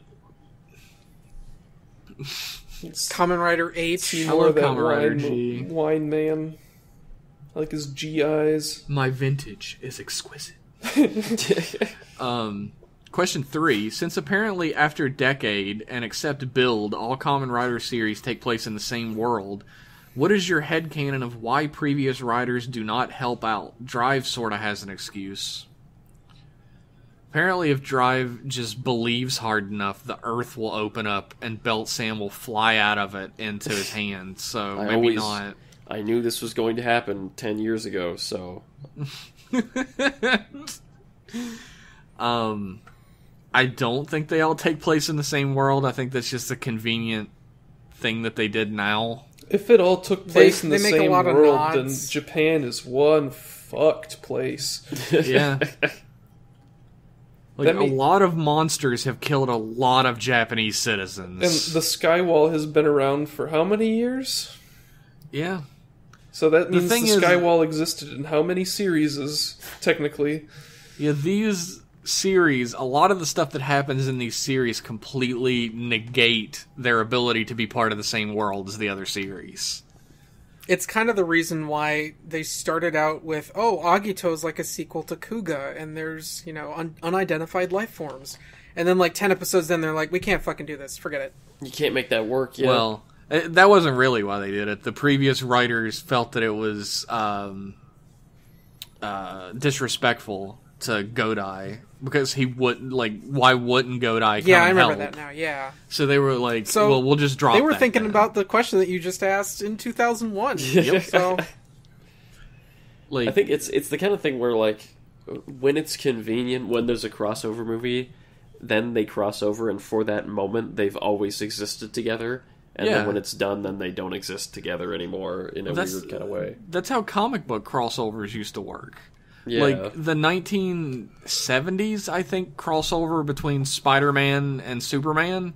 Kamen Rider Eight. See I love of that Kamen Rider wine, G. wine man. I like his G eyes. My vintage is exquisite. um, question three: Since apparently after Decade and except Build, all Kamen Rider series take place in the same world, what is your head headcanon of why previous Riders do not help out? Drive sorta has an excuse. Apparently, if Drive just believes hard enough, the Earth will open up and Belt-san will fly out of it into his hand. So maybe always- not. I knew this was going to happen ten years ago, so Um, I don't think they all take place in the same world. I think that's just a convenient thing that they did now. if it all took place They- in the they make a same lot of world, nods. then Japan is one fucked place. Yeah. Like That a lot of monsters have killed a lot of Japanese citizens. And the Skywall has been around for how many years? yeah. So that The means the, thing is- Skywall existed in how many series, technically? Yeah, these series, a lot of the stuff that happens in these series completely negate their ability to be part of the same world as the other series. It's kind of the reason why they started out with, oh, Agito is like a sequel to Kuuga, and there's, you know, un- unidentified life forms. And then, like, 10 episodes then they're like, we can't fucking do this. Forget it. You can't make that work. Yeah. Well, eh, that wasn't really why they did it. The previous writers felt that it was um, uh, disrespectful to Godai because he wouldn't like. Why wouldn't Godai? Come Yeah, I remember help? that now. Yeah. So they were like, So, "Well, we'll just drop." They were that thinking then. about the question that you just asked in 2001. Yep. So, like I think it's it's the kind of thing where like when it's convenient when there's a crossover movie, then they cross over, and for that moment they've always existed together. And Yeah. then when it's done, then they don't exist together anymore in a That's- weird kind of way. that's how comic book crossovers used to work. Yeah, Like the 1970s, I think crossover between Spider-Man and Superman.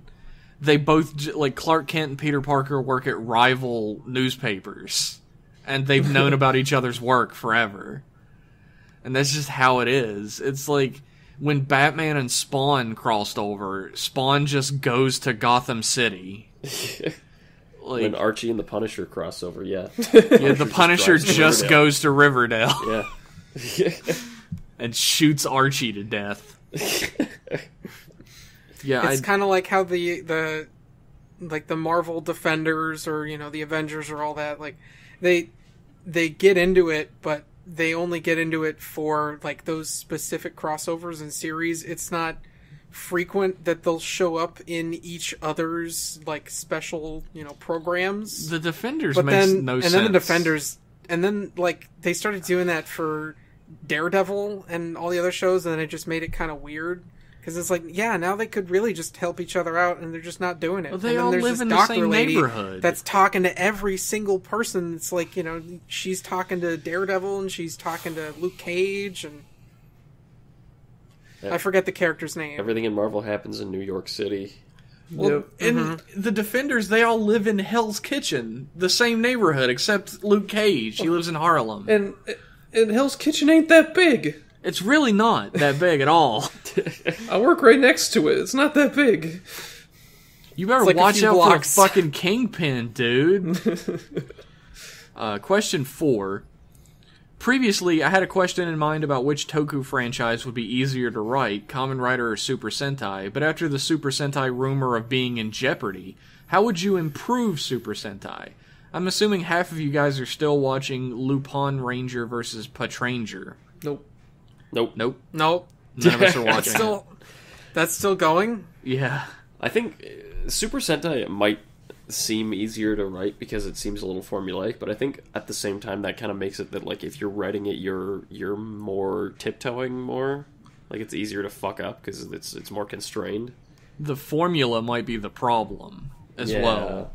They both like Clark Kent and Peter Parker work at rival newspapers, and they've known about each other's work forever. And that's just how it is. It's like when Batman and Spawn crossed over, Spawn just goes to Gotham City. Like when Archie and the Punisher crossover, yeah, yeah, the Punisher drives to just Riverdale. goes to Riverdale. yeah. and shoots Archie to death. yeah, it's kind of like how the the like the Marvel Defenders or you know the Avengers or all that like they they get into it but they only get into it for like those specific crossovers and series it's not frequent that they'll show up in each other's like special you know programs the Defenders but makes then no and sense. then the Defenders and then like they started doing that for Daredevil and all the other shows and then it just made it kind of weird because it's like yeah now they could really just help each other out and they're just not doing it Well, they and then all there's live this in the same neighborhood. that's talking to every single person it's like you know she's talking to Daredevil and she's talking to Luke Cage and I forget the character's name Everything in Marvel happens in New York City. Well, Yep. and mm-hmm. the Defenders, they all live in Hell's Kitchen, the same neighborhood, except Luke Cage. He lives in Harlem. And uh, and Hell's Kitchen ain't that big. It's really not that big at all. I work right next to it. It's not that big. You better like watch few out blocks. for the fucking kingpin, dude. uh, question four. Previously, I had a question in mind about which Toku franchise would be easier to write, Kamen Rider or Super Sentai, but after the Super Sentai rumor of being in jeopardy, how would you improve Super Sentai? I'm assuming half of you guys are still watching Lupin Ranger versus Patranger. Nope. Nope. Nope, nope none of us are watching. it. still that's still going Yeah. I think uh, Super Sentai might seem easier to write because it seems a little formulaic, but I think at the same time that kind of makes it that like if you're writing it, you're you're more tiptoeing more. Like it's easier to fuck up because it's it's more constrained. The formula might be the problem as yeah. well.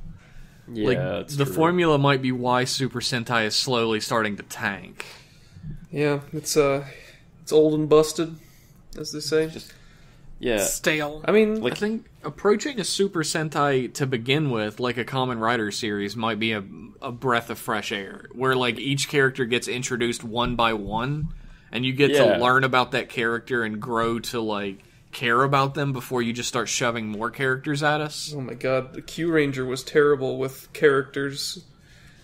Yeah, like it's the true. formula might be why Super Sentai is slowly starting to tank. Yeah, it's uh, it's old and busted, as they say. Yeah, stale I mean, Like- I think approaching a Super Sentai to begin with, like a Kamen Rider series, might be a, a breath of fresh air, where like each character gets introduced one by one, and you get Yeah. to learn about that character and grow to like care about them before you just start shoving more characters at us. oh my god, the Kyuranger was terrible with characters.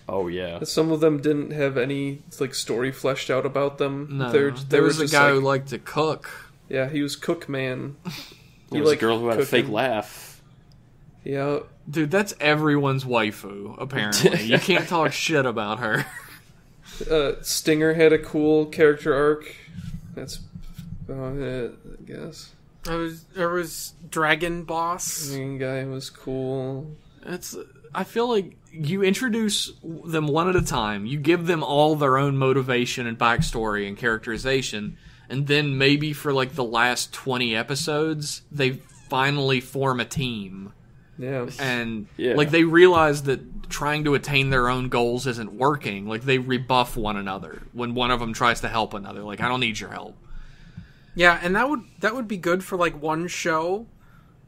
oh yeah, Some of them didn't have any like story fleshed out about them. No, They're- there they were was a guy like- who liked to cook. Yeah, he was Cook Man. there was a girl who had a fake laugh. Yeah, Dude, that's everyone's waifu. Apparently, you can't talk shit about her. uh, Stinger had a cool character arc. That's about it, I guess. I was there was Dragon Boss Green guy was cool. It's. I feel like you introduce them one at a time. You give them all their own motivation and backstory and characterization, and then maybe for like the last twenty episodes, they finally form a team, Yeah. and Yeah. like they realize that trying to attain their own goals isn't working. Like they rebuff one another when one of them tries to help another. Like I don't need your help. Yeah, and that would that would be good for like one show,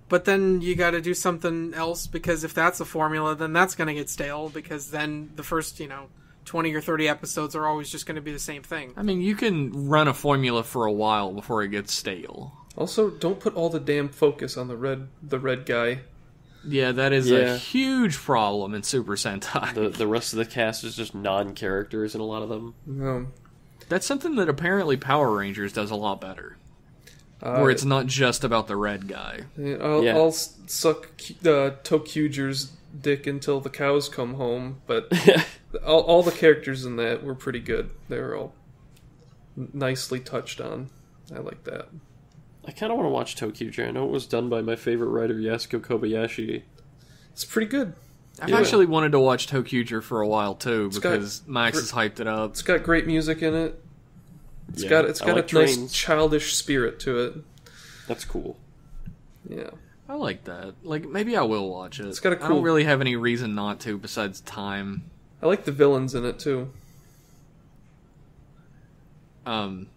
but then you got to do something else because if that's a formula, then that's going to get stale because then the first you know twenty or thirty episodes are always just going to be the same thing. I mean, you can run a formula for a while before it gets stale. Also, don't put all the damn focus on the red the red guy. Yeah, that is Yeah. a huge problem in Super Sentai. The the rest of the cast is just non characters in a lot of them. Um, That's something that apparently Power Rangers does a lot better. uh, Where it's not just about the red guy. I'll, Yeah. I'll suck uh, ToQger's dick until the cows come home, but all, all the characters in that were pretty good. They were all nicely touched on. I like that. I kind of want to watch ToQger. I know it was done by my favorite writer Yasuko Kobayashi. It's pretty good. I've Yeah. actually wanted to watch ToQger for a while too got because Max has hyped it up. It's got great music in it. It's Yeah, got it's I got like a nice childish spirit to it. That's cool. Yeah. I like that. Like maybe I will watch it. It's got a I cool- don't really have any reason not to besides time. I like the villains in it too. Um,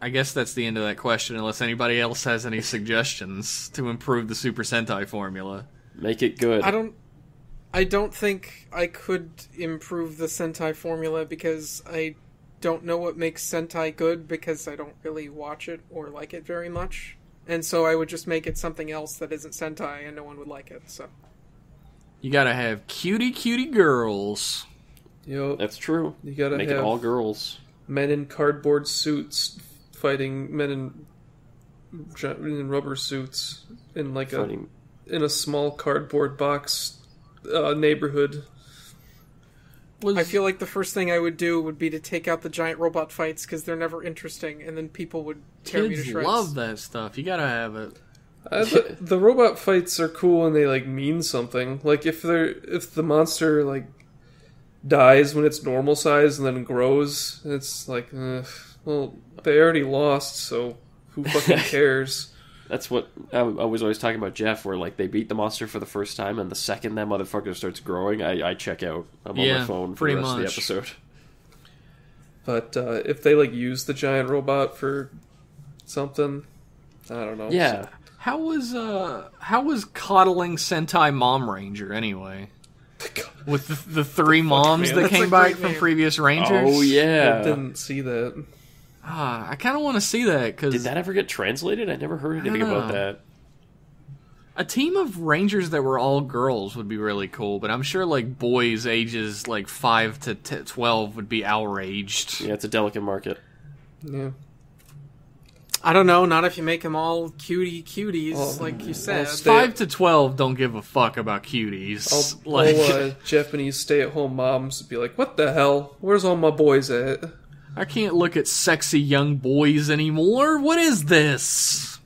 I guess that's the end of that question. Unless anybody else has any suggestions to improve the Super Sentai formula. Make it good. I don't. I don't think I could improve the Sentai formula because I don't know what makes Sentai good because I don't really watch it or like it very much. And so I would just make it something else that isn't Sentai and no one would like it. So You gotta have cutie cutie girls. Yo, That's true. you gotta Make have it all girls. men in cardboard suits fighting men in, in rubber suits in like a in a small cardboard box uh, neighborhood. Was, I feel like the first thing I would do would be to take out the giant robot fights because they're never interesting, and then people would tear me to kids shreds. love that stuff. You gotta have it. Uh, the, the robot fights are cool and they like mean something. Like if they're if the monster like dies when it's normal size and then grows, it's like, ugh, well, they already lost, so who fucking cares? That's what I, I was always talking about Jeff, where like they beat the monster for the first time, and the second that motherfucker starts growing, I, I check out. I'm on Yeah, my phone for pretty the rest of the episode. But uh, if they like use the giant robot for something, I don't know. Yeah, How was uh how was coddling Sentai Mom Ranger anyway? With the, the three moms that came a back from previous Rangers. Oh yeah, I yeah. didn't see that. Ah, I kind of want to see that because Did that ever get translated? I never heard anything about that. a team of Rangers that were all girls would be really cool. But I'm sure like boys ages like five to t- twelve would be outraged. Yeah, it's a delicate market. Yeah. I don't know. Not if you make them all cutie cuties, Oh, like you said. I'll Five to twelve don't give a fuck about cuties. All, like all uh, Japanese stay-at-home moms would be like, "What the hell? Where's all my boys at?" I can't look at sexy young boys anymore. What is this?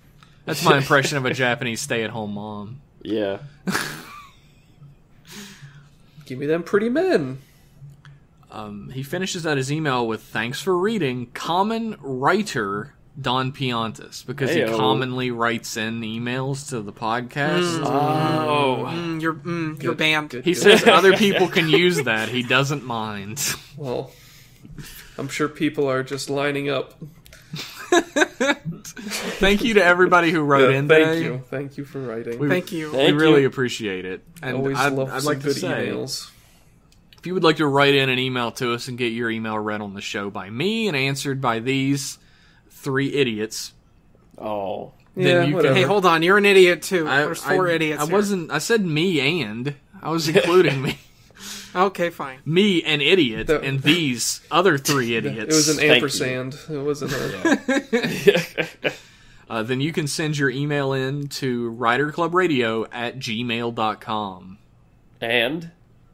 That's my impression of a Japanese stay-at-home mom. Yeah. Give me them pretty men. Um, he finishes out his email with "Thanks for reading." Common writer Don Piantis because he commonly writes in emails to the podcast. Oh. Mm, you're mm, you're banned. He good. says other people can use that. He doesn't mind. Well, I'm sure people are just lining up. Thank you to everybody who wrote Yeah, in. thank today. you, thank you for writing. We- Thank you. Thank we really you. appreciate it. And Always I'd, love I'd some like to good say, emails. if you would like to write in an email to us and get your email read on the show by me and answered by these three idiots, Oh. then Yeah, you can- Hey, hold on. You're an idiot too. I, There's four I- idiots. I here. wasn't. I said me and I was including me, Okay, fine. me an idiot, That- and these other three idiots. It idiots. was an you. ampersand. It wasn't a. uh, then you can send your email in to riderclubradio at gmail.com. And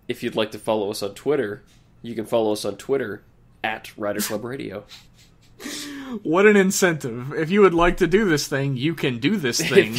if you'd like to follow us on Twitter, you can follow us on Twitter at Rider Club Radio. What an incentive! If you would like to do this thing, you can do this thing.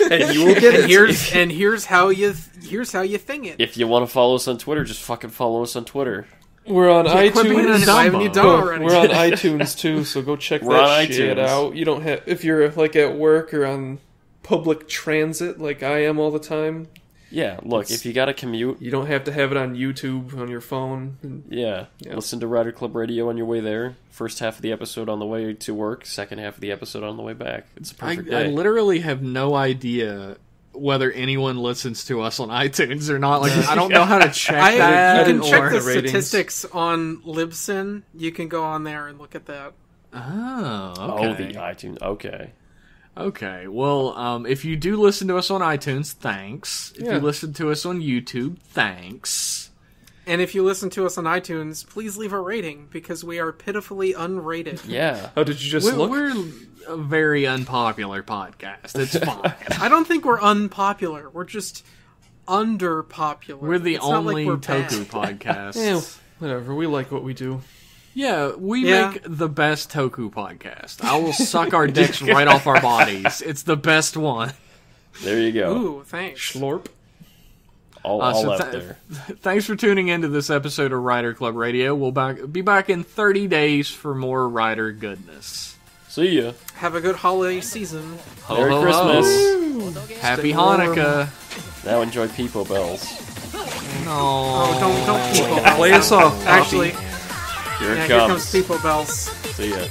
and you will get And it. here's and here's how you here's how you thing it. if you want to follow us on Twitter, just fucking follow us on Twitter. We're on quit being iTunes. a haven't done Oh, already? we're on iTunes too, so go check We're that shit iTunes. out. You don't have if you're like at work or on public transit like I am all the time. Yeah, look, if you got to commute, You don't have to have it on YouTube on your phone. Yeah, Yeah. listen to Rider Club Radio on your way there. First half of the episode on the way to work, second half of the episode on the way back. It's a I, perfect I day. literally have no idea whether anyone listens to us on iTunes or not. Like, I don't know how to check I, that. you can check the the statistics on Libsyn. You can go on there and look at that. Oh, Oh, the iTunes. Okay. Okay, well, um, if you do listen to us on iTunes, thanks. If Yeah. you listen to us on YouTube, thanks. And if you listen to us on iTunes, please leave a rating because we are pitifully unrated. Yeah. Oh, did you just We're, look? we're a very unpopular podcast. It's fine. I don't think we're unpopular. We're just underpopular. We're the It's not like only we're Toku podcast. Eh, whatever. We like what we do. Yeah, we Yeah. make the best Toku podcast. I will suck our dicks right off our bodies. It's the best one. There you go. Ooh, thanks. Schlorp. all Uh, all so out th- there. Thanks for tuning into this episode of Rider Club Radio. We'll back, be back in 30 days for more Rider goodness. See ya. Have a good holiday season. Ho, Merry ho, Christmas. ho. Happy Hanukkah. Now enjoy Pipo Bells. No. Oh, don't don't people. Play us off. Poppy. Actually, here, yeah, it comes. here comes Pipo bells. See ya. Hey,